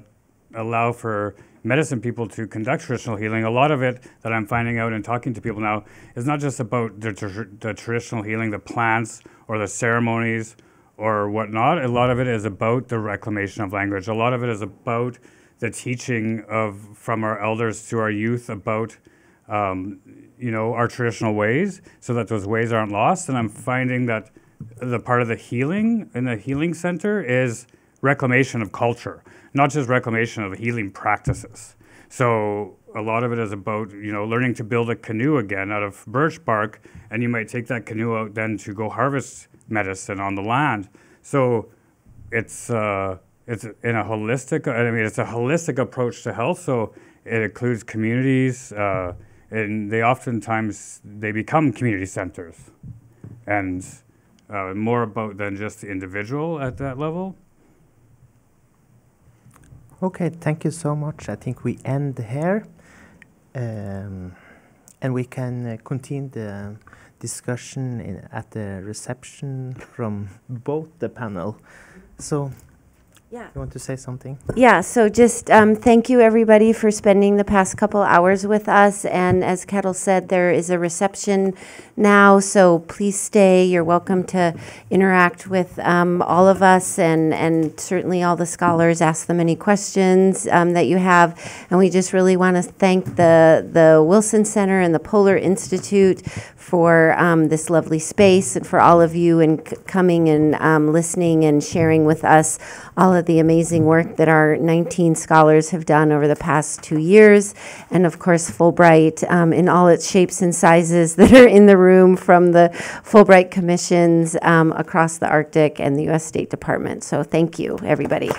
allow for medicine people to conduct traditional healing, a lot of it that I'm finding out and talking to people now is not just about the, tr- the traditional healing, the plants or the ceremonies or whatnot. A lot of it is about the reclamation of language. A lot of it is about the teaching of from our elders to our youth about um, you know our traditional ways, so that those ways aren't lost. And I'm finding that the part of the healing in the healing center is reclamation of culture, not just reclamation of healing practices. So a lot of it is about you know learning to build a canoe again out of birch bark, and you might take that canoe out then to go harvest medicine on the land. So it's uh, it's in a holistic. I mean, it's a holistic approach to health. So it includes communities, uh, and they oftentimes they become community centers, and uh, more about than just the individual at that level. Okay, thank you so much. I think we end here, um, and we can uh, continue the discussion in, at the reception from both the panel. So Yeah. You want to say something? Yeah, so just um, thank you, everybody, for spending the past couple hours with us. And as Ketil said, there is a reception now, so please stay. You're welcome to interact with um, all of us and, and certainly all the scholars. Ask them any questions um, that you have. And we just really want to thank the, the Wilson Center and the Polar Institute for um, this lovely space and for all of you and c- coming and um, listening and sharing with us all of the amazing work that our 19 scholars have done over the past two years. And of course, Fulbright um, in all its shapes and sizes that are in the room from the Fulbright commissions um, across the Arctic and the U.S. State Department. So thank you, everybody.